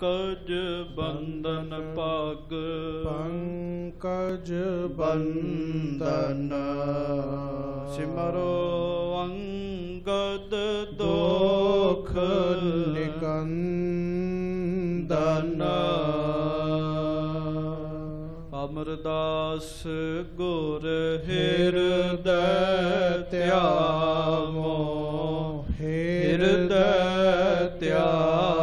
ਪੰਕਜ ਬੰਦਨ ਪਗ ਪੰਕਜ ਬੰਦਨ ਸਿਮਰੋ ਅੰਗਦ ਦੋਖ ਨਿਕੰਦਨ। ਅਮਰਦਾਸ ਗੁਰ ਹਿਰਦੈ ਧਿਆਵੋ। ਹਿਰਦੈ ਧਿਆਵੋ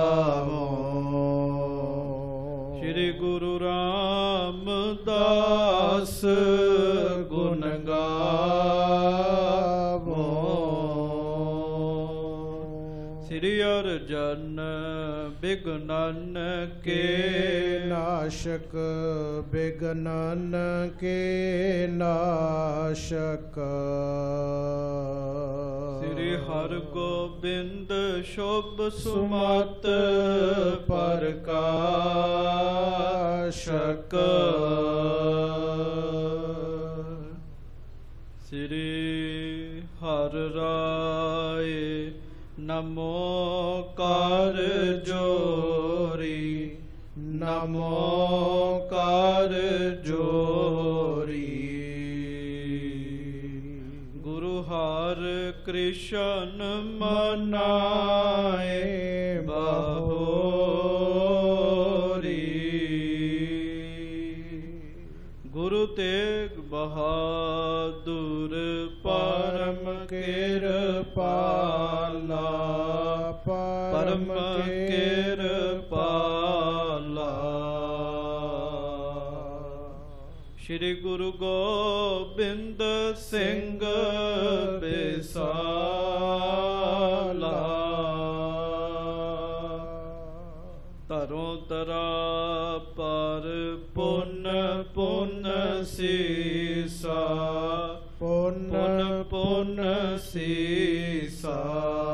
ਗੁਣ ਗਾਵੋ। ਸ੍ਰੀ ਅਰਜਨ ਬਿਗਨਨ ਕੇ ਨਾਸ਼ਕ ਬਿਗਨਨ ਕੇ ਨਾਸ਼ਕ। ਹਰਿ ਗੋਬਿੰਦ ਸ਼ੁਭ ਸੁਮਤ ਪ੍ਰਕਾਸ਼ਕ। ਸ੍ਰੀ ਹਰਿ ਰਾਏ ਨਮੋ ਕਰ ਜੋਰੀ। ਨਮੋ ਕਰ ਜੋਰੀ। ਕ੍ਰਿਸ਼ਨ ਮਨਾਏ ਬਹੋਰੀ। ਗੁਰੂ ਤੇਗ ਬਹਾਦੁਰ ਪਰਮ ਕਿਰਪਾਲਾ ਸ੍ਰੀ ਗੁਰੂ ਗੋਬਿੰਦ ਸਿੰਘ ਬਿਸਾਲਾ। ਧਰੋਂ ਤਰਾ ਪਰ ਪੁੰਨ ਪੁੰਨ ਸੀਸਾ। ਪੁੰਨ ਪੁੰਨ ਸੀਸਾ।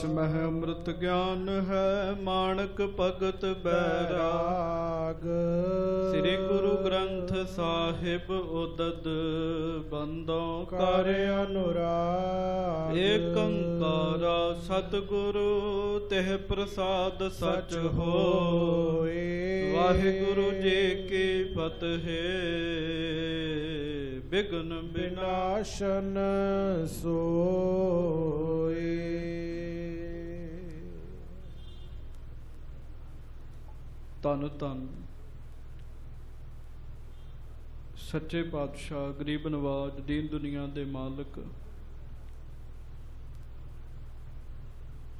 ਜਿਸ ਮਹਿ ਅੰਮ੍ਰਿਤ ਗਿਆਨ ਹੈ ਮਾਣਕ ਭਗਤ ਬੈਰਾ ਰਾਗ ਸ੍ਰੀ ਗੁਰੂ ਗ੍ਰੰਥ ਸਾਹਿਬ ਉਦਦ ਬੰਦੋਂ ਕਰ ਅਨੁਰਾਗ। ਏਕੰਕਾਰਾ ਸਤਿਗੁਰੂ ਤਿਹ ਪ੍ਰਸਾਦ ਸਚ ਹੋਏ। ਵਾਹਿਗੁਰੂ ਜੀ ਕੀ ਫਤਿਹ। ਬਿਗਨ ਬਿਨਾ ਵਿਨਾਸ਼ਨ ਸੋਏ। ਤਨ ਤਨ ਸੱਚੇ ਪਾਤਸ਼ਾਹ, ਗਰੀਬ ਨਵਾਜ, ਦੀਨ ਦੁਨੀਆ ਦੇ ਮਾਲਕ।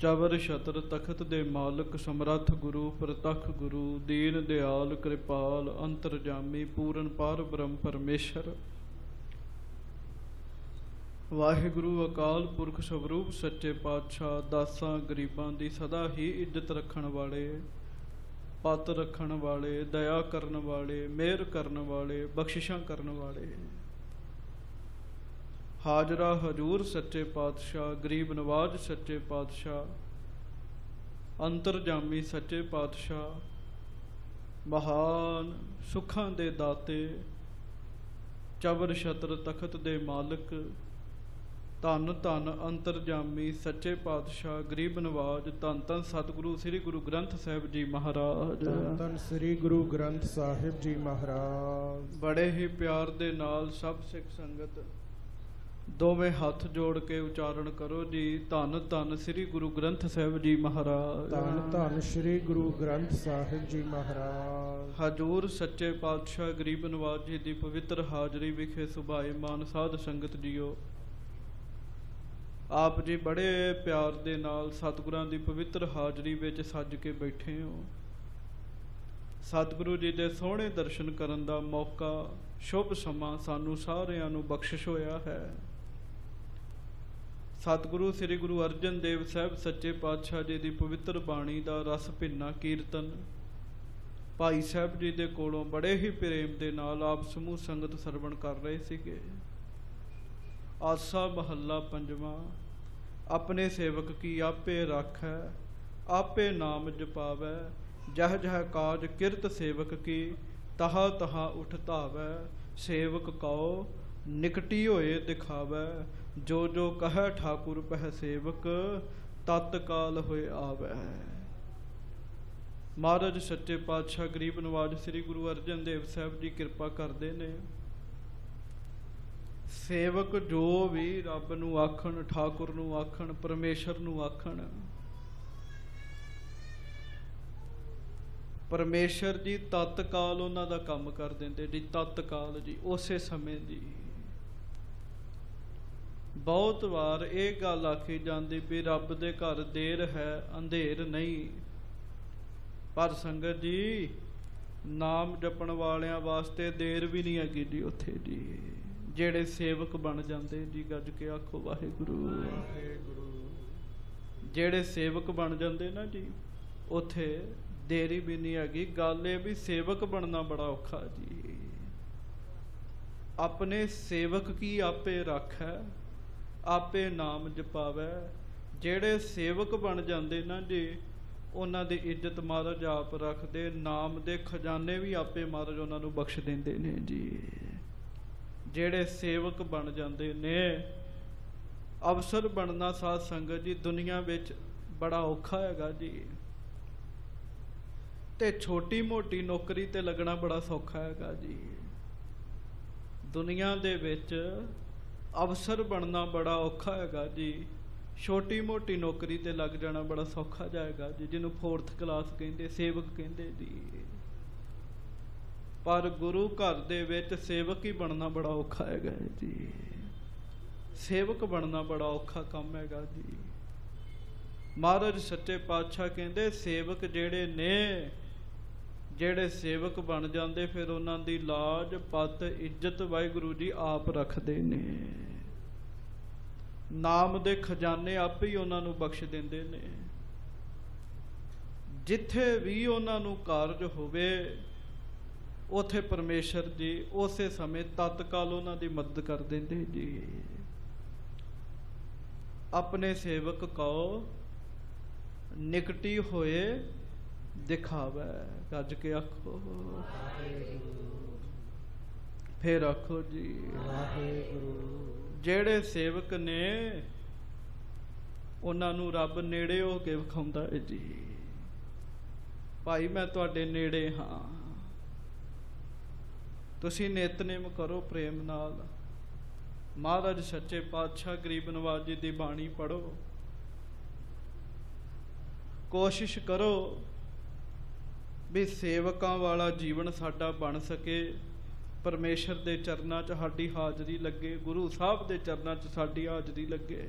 ਚਵਰ ਛਤਰ ਤਖਤ ਦੇ ਮਾਲਕ, ਸਮਰੱਥ ਗੁਰੂ, ਪ੍ਰਤੱਖ ਗੁਰੂ, ਦੀਨ ਦਿਆਲ, ਕਿਰਪਾਲ, ਅੰਤਰਜਾਮੀ, ਪੂਰਨ ਪਾਰ ਬ੍ਰਹਮ ਪਰਮੇਸ਼ਰ। ਵਾਹਿਗੁਰੂ ਅਕਾਲ ਪੁਰਖ ਸਵਰੂਪ, ਸੱਚੇ ਪਾਤਸ਼ਾਹ, ਦਾਸਾਂ, ਗਰੀਬਾਂ ਦੀ ਸਦਾ ਹੀ ਇੱਜ਼ਤ ਰੱਖਣ ਵਾਲੇ। ਪਤ ਰੱਖਣ ਵਾਲੇ, ਦਇਆ ਕਰਨ ਵਾਲੇ, ਮਿਹਰ ਕਰਨ ਵਾਲੇ, ਬਖਸ਼ਿਸ਼ਾਂ ਕਰਨ ਵਾਲੇ। ਹਾਜ਼ਰਾ ਹਜੂਰ ਸੱਚੇ ਪਾਤਸ਼ਾਹ, ਗਰੀਬ ਨਵਾਜ ਸੱਚੇ ਪਾਤਸ਼ਾਹ, ਅੰਤਰਜਾਮੀ ਸੱਚੇ ਪਾਤਸ਼ਾਹ, ਮਹਾਨ ਸੁੱਖਾਂ ਦੇ ਦਾਤੇ ਚਬਰ ਛਤਰ ਤਖਤ ਦੇ ਮਾਲਕ ਧੰਨ ਧੰਨ ਅੰਤਰਜਾਮੀ ਸੱਚੇ ਪਾਤਸ਼ਾਹ ਗਰੀਬ ਨਵਾਜ ਧੰਨ ਧੰਨ ਸਤਿਗੁਰੂ ਸ੍ਰੀ ਗੁਰੂ ਗ੍ਰੰਥ ਸਾਹਿਬ ਜੀ ਮਹਾਰਾਜ। ਧੰਨ ਧੰਨ ਸ੍ਰੀ ਗੁਰੂ ਗ੍ਰੰਥ ਸਾਹਿਬ ਜੀ ਮਹਾਰਾਜ। ਬੜੇ ਹੀ ਪਿਆਰ ਦੇ ਨਾਲ ਸਭ ਸਿੱਖ ਸੰਗਤ ਦੋਵੇਂ ਹੱਥ ਜੋੜ ਕੇ ਉਚਾਰਨ ਕਰੋ ਜੀ। ਧੰਨ ਧੰਨ ਸ੍ਰੀ ਗੁਰੂ ਗ੍ਰੰਥ ਸਾਹਿਬ ਜੀ ਮਹਾਰਾਜ। ਧੰਨ ਧੰਨ ਸ੍ਰੀ ਗੁਰੂ ਗ੍ਰੰਥ ਸਾਹਿਬ ਜੀ ਮਹਾਰਾਜ। ਹਜੂਰ ਸੱਚੇ ਪਾਤਸ਼ਾਹ ਗਰੀਬ ਨਵਾਜ ਜੀ ਦੀ ਪਵਿੱਤਰ ਹਾਜ਼ਰੀ ਵਿਖੇ ਸੁਭਾਏ ਮਾਨ ਸਾਧ ਸੰਗਤ ਜੀਓ। ਆਪ ਜੀ ਬੜੇ ਪਿਆਰ ਦੇ ਨਾਲ ਸਤਿਗੁਰਾਂ ਦੀ ਪਵਿੱਤਰ ਹਾਜ਼ਰੀ ਵਿੱਚ ਸੱਜ ਕੇ ਬੈਠੇ ਹੋ। ਸਤਿਗੁਰੂ ਜੀ ਦੇ ਸੋਹਣੇ ਦਰਸ਼ਨ ਕਰਨ ਦਾ ਮੌਕਾ, ਸ਼ੁਭ ਸਮਾਂ ਸਾਨੂੰ ਸਾਰਿਆਂ ਨੂੰ ਬਖਸ਼ਿਸ਼ ਹੋਇਆ ਹੈ। ਸਤਿਗੁਰੂ ਸ੍ਰੀ ਗੁਰੂ ਅਰਜਨ ਦੇਵ ਸਾਹਿਬ ਸੱਚੇ ਪਾਤਸ਼ਾਹ ਜੀ ਦੀ ਪਵਿੱਤਰ ਬਾਣੀ ਦਾ ਰਸ ਭਿੰਨਾ ਕੀਰਤਨ, ਭਾਈ ਸਾਹਿਬ ਜੀ ਦੇ ਕੋਲੋਂ ਬੜੇ ਹੀ ਪ੍ਰੇਮ ਦੇ ਨਾਲ ਆਪ ਸਮੂਹ ਸੰਗਤ ਸਰਵਣ ਕਰ ਰਹੇ ਸੀਗੇ। ਆਸਾ ਮਹੱਲਾ ਪੰਜਵਾਂ, ਆਪਣੇ ਸੇਵਕ ਕੀ ਆਪੇ ਰਾਖੈ, ਆਪੇ ਨਾਮ ਜਪਾਵੈ, ਜਹ ਜਹ ਕਾਜ ਕਿਰਤ ਸੇਵਕ ਕੀ, ਤਹਾ ਤਹਾ ਉਠ ਧਾਵੈ, ਸੇਵਕ ਕਉ, ਨਿਕਟੀ ਹੋਏ ਦਿਖਾਵੈ, ਜੋ ਜੋ ਕਹੈ ਠਾਕੁਰ ਪਹਿ ਸੇਵਕ ਤਤਕਾਲ ਹੋਏ ਆਵੈ। ਮਹਾਰਾਜ ਸੱਚੇ ਪਾਤਸ਼ਾਹ, ਗਰੀਬ ਨਵਾਜ ਸ੍ਰੀ ਗੁਰੂ ਅਰਜਨ ਦੇਵ ਸਾਹਿਬ ਜੀ ਕਿਰਪਾ ਕਰਦੇ ਨੇ। ਸੇਵਕ ਜੋ ਵੀ ਰੱਬ ਨੂੰ ਆਖਣ, ਠਾਕੁਰ ਨੂੰ ਆਖਣ, ਪਰਮੇਸ਼ਰ ਨੂੰ ਆਖਣ, ਪਰਮੇਸ਼ਰ ਜੀ ਤਤਕਾਲ ਉਹਨਾਂ ਦਾ ਕੰਮ ਕਰ ਦਿੰਦੇ ਜੀ, ਤਤਕਾਲ ਜੀ, ਉਸੇ ਸਮੇਂ ਦੀ। ਬਹੁਤ ਵਾਰ ਇਹ ਗੱਲ ਆਖੀ ਜਾਂਦੀ ਵੀ ਰੱਬ ਦੇ ਘਰ ਦੇਰ ਹੈ, ਅੰਧੇਰ ਨਹੀਂ। ਪਰ ਸੰਗਤ ਜੀ, ਨਾਮ ਜਪਣ ਵਾਲਿਆਂ ਵਾਸਤੇ ਦੇਰ ਵੀ ਨਹੀਂ ਹੈਗੀ ਜੀ ਉੱਥੇ ਜੀ। ਜਿਹੜੇ ਸੇਵਕ ਬਣ ਜਾਂਦੇ ਜੀ ਗੱਜ ਕੇ ਆਖੋ ਵਾਹਿਗੁਰੂ। ਵਾਹਿਗੁਰੂ। ਜਿਹੜੇ ਸੇਵਕ ਬਣ ਜਾਂਦੇ ਨਾ ਜੀ ਉਥੇ ਦੇਰੀ ਵੀ ਨਹੀਂ ਹੈਗੀ। ਗੱਲ ਇਹ ਵੀ ਸੇਵਕ ਬਣਨਾ ਬੜਾ ਔਖਾ ਜੀ। ਆਪਣੇ ਸੇਵਕ ਕੀ ਆਪੇ ਰੱਖੈ ਆਪੇ ਨਾਮ ਜਪਾਵੈ। ਜਿਹੜੇ ਸੇਵਕ ਬਣ ਜਾਂਦੇ ਨਾ ਜੀ ਉਹਨਾਂ ਦੀ ਇੱਜ਼ਤ ਮਹਾਰਾਜ ਆਪ ਰੱਖਦੇ। ਨਾਮ ਦੇ ਖਜ਼ਾਨੇ ਵੀ ਆਪੇ ਮਹਾਰਾਜ ਉਹਨਾਂ ਨੂੰ ਬਖਸ਼ ਦਿੰਦੇ ਨੇ ਜੀ। ਜਿਹੜੇ ਸੇਵਕ ਬਣ ਜਾਂਦੇ ਨੇ। ਅਵਸਰ ਬਣਨਾ ਸਾਧ ਸੰਗਤ ਜੀ ਦੁਨੀਆ ਵਿੱਚ ਬੜਾ ਔਖਾ ਹੈਗਾ ਜੀ। ਤੇ ਛੋਟੀ ਮੋਟੀ ਨੌਕਰੀ ਤੇ ਲੱਗਣਾ ਬੜਾ ਸੌਖਾ ਹੈਗਾ ਜੀ। ਦੁਨੀਆ ਦੇ ਵਿੱਚ ਅਵਸਰ ਬਣਨਾ ਬੜਾ ਔਖਾ ਹੈਗਾ ਜੀ। ਛੋਟੀ ਮੋਟੀ ਨੌਕਰੀ ਤੇ ਲੱਗ ਜਾਣਾ ਬੜਾ ਸੌਖਾ ਜਾਏਗਾ ਜੀ। ਜਿਹਨੂੰ ਫੋਰਥ ਕਲਾਸ ਕਹਿੰਦੇ, ਸੇਵਕ ਕਹਿੰਦੇ ਜੀ। ਪਰ ਗੁਰੂ ਘਰ ਦੇ ਵਿੱਚ ਸੇਵਕ ਹੀ ਬਣਨਾ ਬੜਾ ਔਖਾ ਹੈਗਾ ਜੀ। ਸੇਵਕ ਬਣਨਾ ਬੜਾ ਔਖਾ ਕੰਮ ਹੈਗਾ ਜੀ। ਮਹਾਰਾਜ ਸੱਚੇ ਪਾਤਸ਼ਾਹ ਕਹਿੰਦੇ, ਸੇਵਕ ਜਿਹੜੇ ਨੇ, ਜਿਹੜੇ ਸੇਵਕ ਬਣ ਜਾਂਦੇ, ਫਿਰ ਉਹਨਾਂ ਦੀ ਲਾਜ, ਪਤ, ਇੱਜ਼ਤ ਵਾਹਿਗੁਰੂ ਜੀ ਆਪ ਰੱਖਦੇ ਨੇ। ਨਾਮ ਦੇ ਖਜ਼ਾਨੇ ਆਪ ਹੀ ਉਹਨਾਂ ਨੂੰ ਬਖਸ਼ ਦਿੰਦੇ ਨੇ। ਜਿੱਥੇ ਵੀ ਉਹਨਾਂ ਨੂੰ ਕਾਰਜ ਹੋਵੇ ਉਥੇ ਪਰਮੇਸ਼ਰ ਜੀ ਉਸੇ ਸਮੇਂ ਤਤਕਾਲ ਉਹਨਾਂ ਦੀ ਮਦਦ ਕਰ ਦਿੰਦੇ ਜੀ। ਆਪਣੇ ਸੇਵਕ ਕੋ ਨਿਕਟੀ ਹੋਏ ਦਿਖਾਵੇ, ਗੱਜ ਕੇ ਆਖੋ। ਫੇਰ ਆਖੋ ਜੀ ਵਾਹਿਗੁਰੂ ਜਿਹੜੇ ਸੇਵਕ ਨੇ ਉਹਨਾਂ ਨੂੰ ਰੱਬ ਨੇੜੇ ਹੋ ਕੇ ਵਿਖਾਉਂਦਾ ਹੈ ਜੀ। ਭਾਈ, ਮੈਂ ਤੁਹਾਡੇ ਨੇੜੇ ਹਾਂ। ਤੁਸੀਂ ਨਿਤਨੇਮ ਕਰੋ ਪ੍ਰੇਮ ਨਾਲ। ਮਹਾਰਾਜ ਸੱਚੇ ਪਾਤਸ਼ਾਹ ਗਰੀਬ ਨਵਾਜ ਜੀ ਦੀ ਬਾਣੀ ਪੜੋ ਕੋਸ਼ਿਸ਼ ਕਰੋ ਵੀ ਸੇਵਕਾਂ ਵਾਲਾ ਜੀਵਨ ਸਾਡਾ ਬਣ ਸਕੇ। ਪਰਮੇਸ਼ਰ ਦੇ ਚਰਨਾਂ 'ਚ ਸਾਡੀ ਹਾਜ਼ਰੀ ਲੱਗੇ, ਗੁਰੂ ਸਾਹਿਬ ਦੇ ਚਰਨਾਂ 'ਚ ਸਾਡੀ ਹਾਜ਼ਰੀ ਲੱਗੇ।